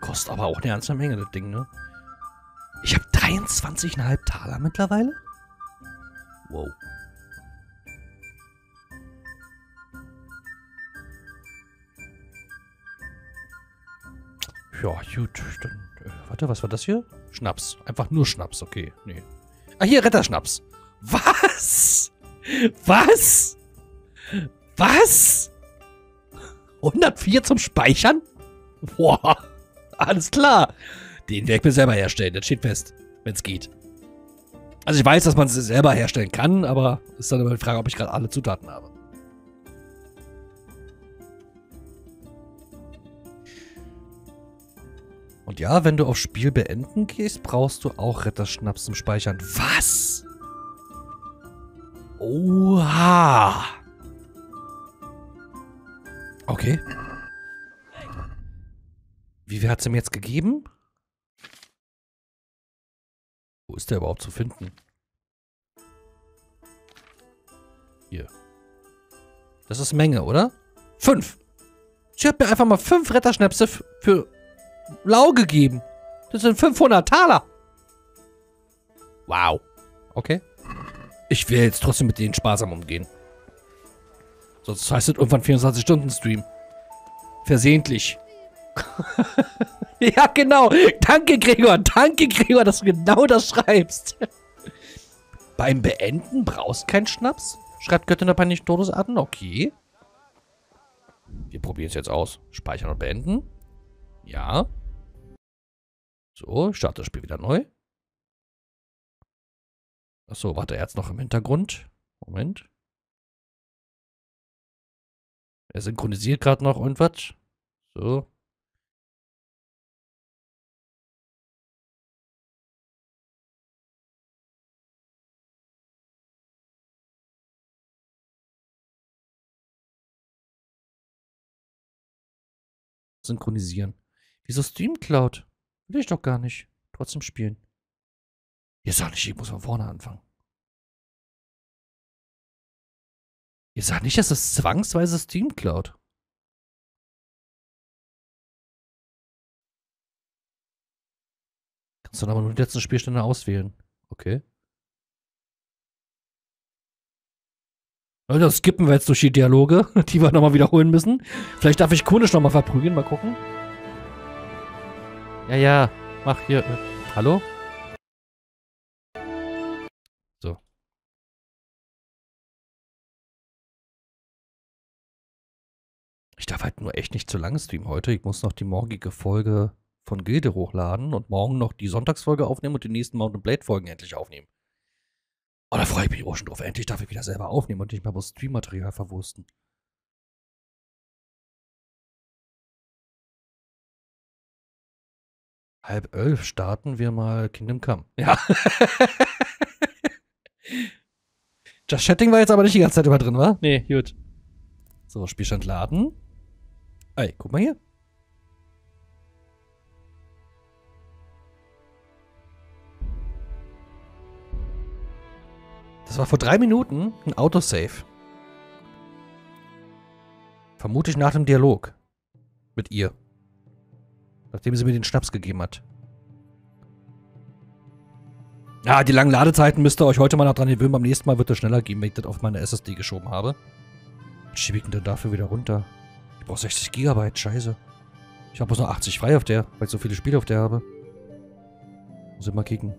Kostet aber auch eine ganze Menge, das Ding, ne? Ich habe 23,5 Taler mittlerweile? Wow. Ja, gut. Dann, äh, warte, was war das hier? Schnaps. Einfach nur Schnaps, okay. Nee. Ah, hier, Retterschnaps. Was? Was? Was? 104 zum Speichern? Boah. Alles klar. Den werde ich mir selber herstellen. Das steht fest. Wenn es geht. Also ich weiß, dass man es selber herstellen kann, aber ist dann immer die Frage, ob ich gerade alle Zutaten habe. Und ja, wenn du auf Spiel beenden gehst, brauchst du auch Retterschnaps zum Speichern. Was? Oha. Okay. Wie viel hat sie mir jetzt gegeben? Wo ist der überhaupt zu finden? Hier. Das ist Menge, oder? Fünf. Sie hat mir einfach mal fünf Retterschnäpse für lau gegeben. Das sind 500 Taler. Wow. Okay. Ich will jetzt trotzdem mit denen sparsam umgehen. Sonst heißt es irgendwann 24-Stunden-Stream. Versehentlich. [LAUGHS] ja, genau. Danke, Gregor. Danke, Gregor, dass du genau das schreibst. [LAUGHS] Beim Beenden brauchst keinen Schnaps? Schreibt Göttin der Peinlichen Todesarten. Okay. Wir probieren es jetzt aus. Speichern und beenden. Ja. So, starte das Spiel wieder neu. Achso, warte, er hat noch im Hintergrund. Moment. Er synchronisiert gerade noch irgendwas. So. Synchronisieren. Wieso Stream Cloud? Will ich doch gar nicht. Trotzdem spielen. Ihr sagt nicht, ich muss von vorne anfangen. Ihr sagt nicht, dass es zwangsweise Steam Cloud. Kannst du dann aber nur die letzten Spielstände auswählen. Okay. Also das skippen wir jetzt durch die Dialoge, [LAUGHS] die wir nochmal wiederholen müssen. Vielleicht darf ich Kunisch nochmal verprügeln, mal gucken. Ja, ja, mach hier. Äh, hallo? So. Ich darf halt nur echt nicht zu lange streamen heute. Ich muss noch die morgige Folge von Gilde hochladen und morgen noch die Sonntagsfolge aufnehmen und die nächsten Mountain Blade Folgen endlich aufnehmen. Oh, da freue ich mich auch schon drauf. Endlich darf ich wieder selber aufnehmen und nicht mal bloß Streammaterial verwursten. Halb elf starten wir mal Kingdom Come. Ja. [LAUGHS] Just Chatting war jetzt aber nicht die ganze Zeit über drin, wa? Nee, gut. So, Spielstand laden. Ey, guck mal hier. Das war vor drei Minuten ein Autosave. Vermutlich nach dem Dialog. Mit ihr. Nachdem sie mir den Schnaps gegeben hat. Ja, die langen Ladezeiten müsst ihr euch heute mal noch dran gewöhnen. Beim nächsten Mal wird es schneller gehen, wenn ich das auf meine SSD geschoben habe. Was schiebe ich denn dann dafür wieder runter? Ich brauche 60 Gigabyte, scheiße. Ich habe bloß noch 80 frei auf der, weil ich so viele Spiele auf der habe. Muss ich mal kicken.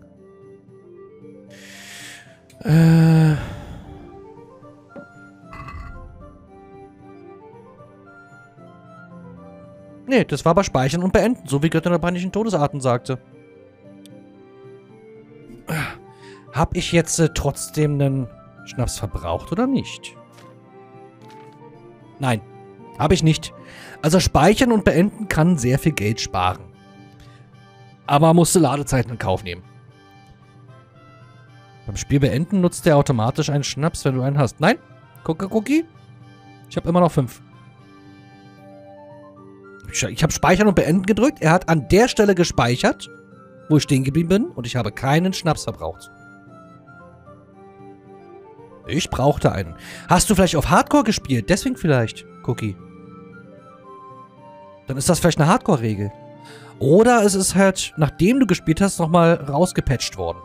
Äh... Nee, das war aber Speichern und Beenden, so wie Götter der panischen Todesarten sagte. Hab ich jetzt äh, trotzdem einen Schnaps verbraucht oder nicht? Nein, habe ich nicht. Also Speichern und Beenden kann sehr viel Geld sparen. Aber musste Ladezeiten in Kauf nehmen. Beim Spiel beenden nutzt er automatisch einen Schnaps, wenn du einen hast. Nein? Gucke, Cookie? Ich habe immer noch fünf. Ich habe Speichern und Beenden gedrückt. Er hat an der Stelle gespeichert, wo ich stehen geblieben bin. Und ich habe keinen Schnaps verbraucht. Ich brauchte einen. Hast du vielleicht auf Hardcore gespielt? Deswegen vielleicht, Cookie. Dann ist das vielleicht eine Hardcore-Regel. Oder es ist halt, nachdem du gespielt hast, nochmal rausgepatcht worden.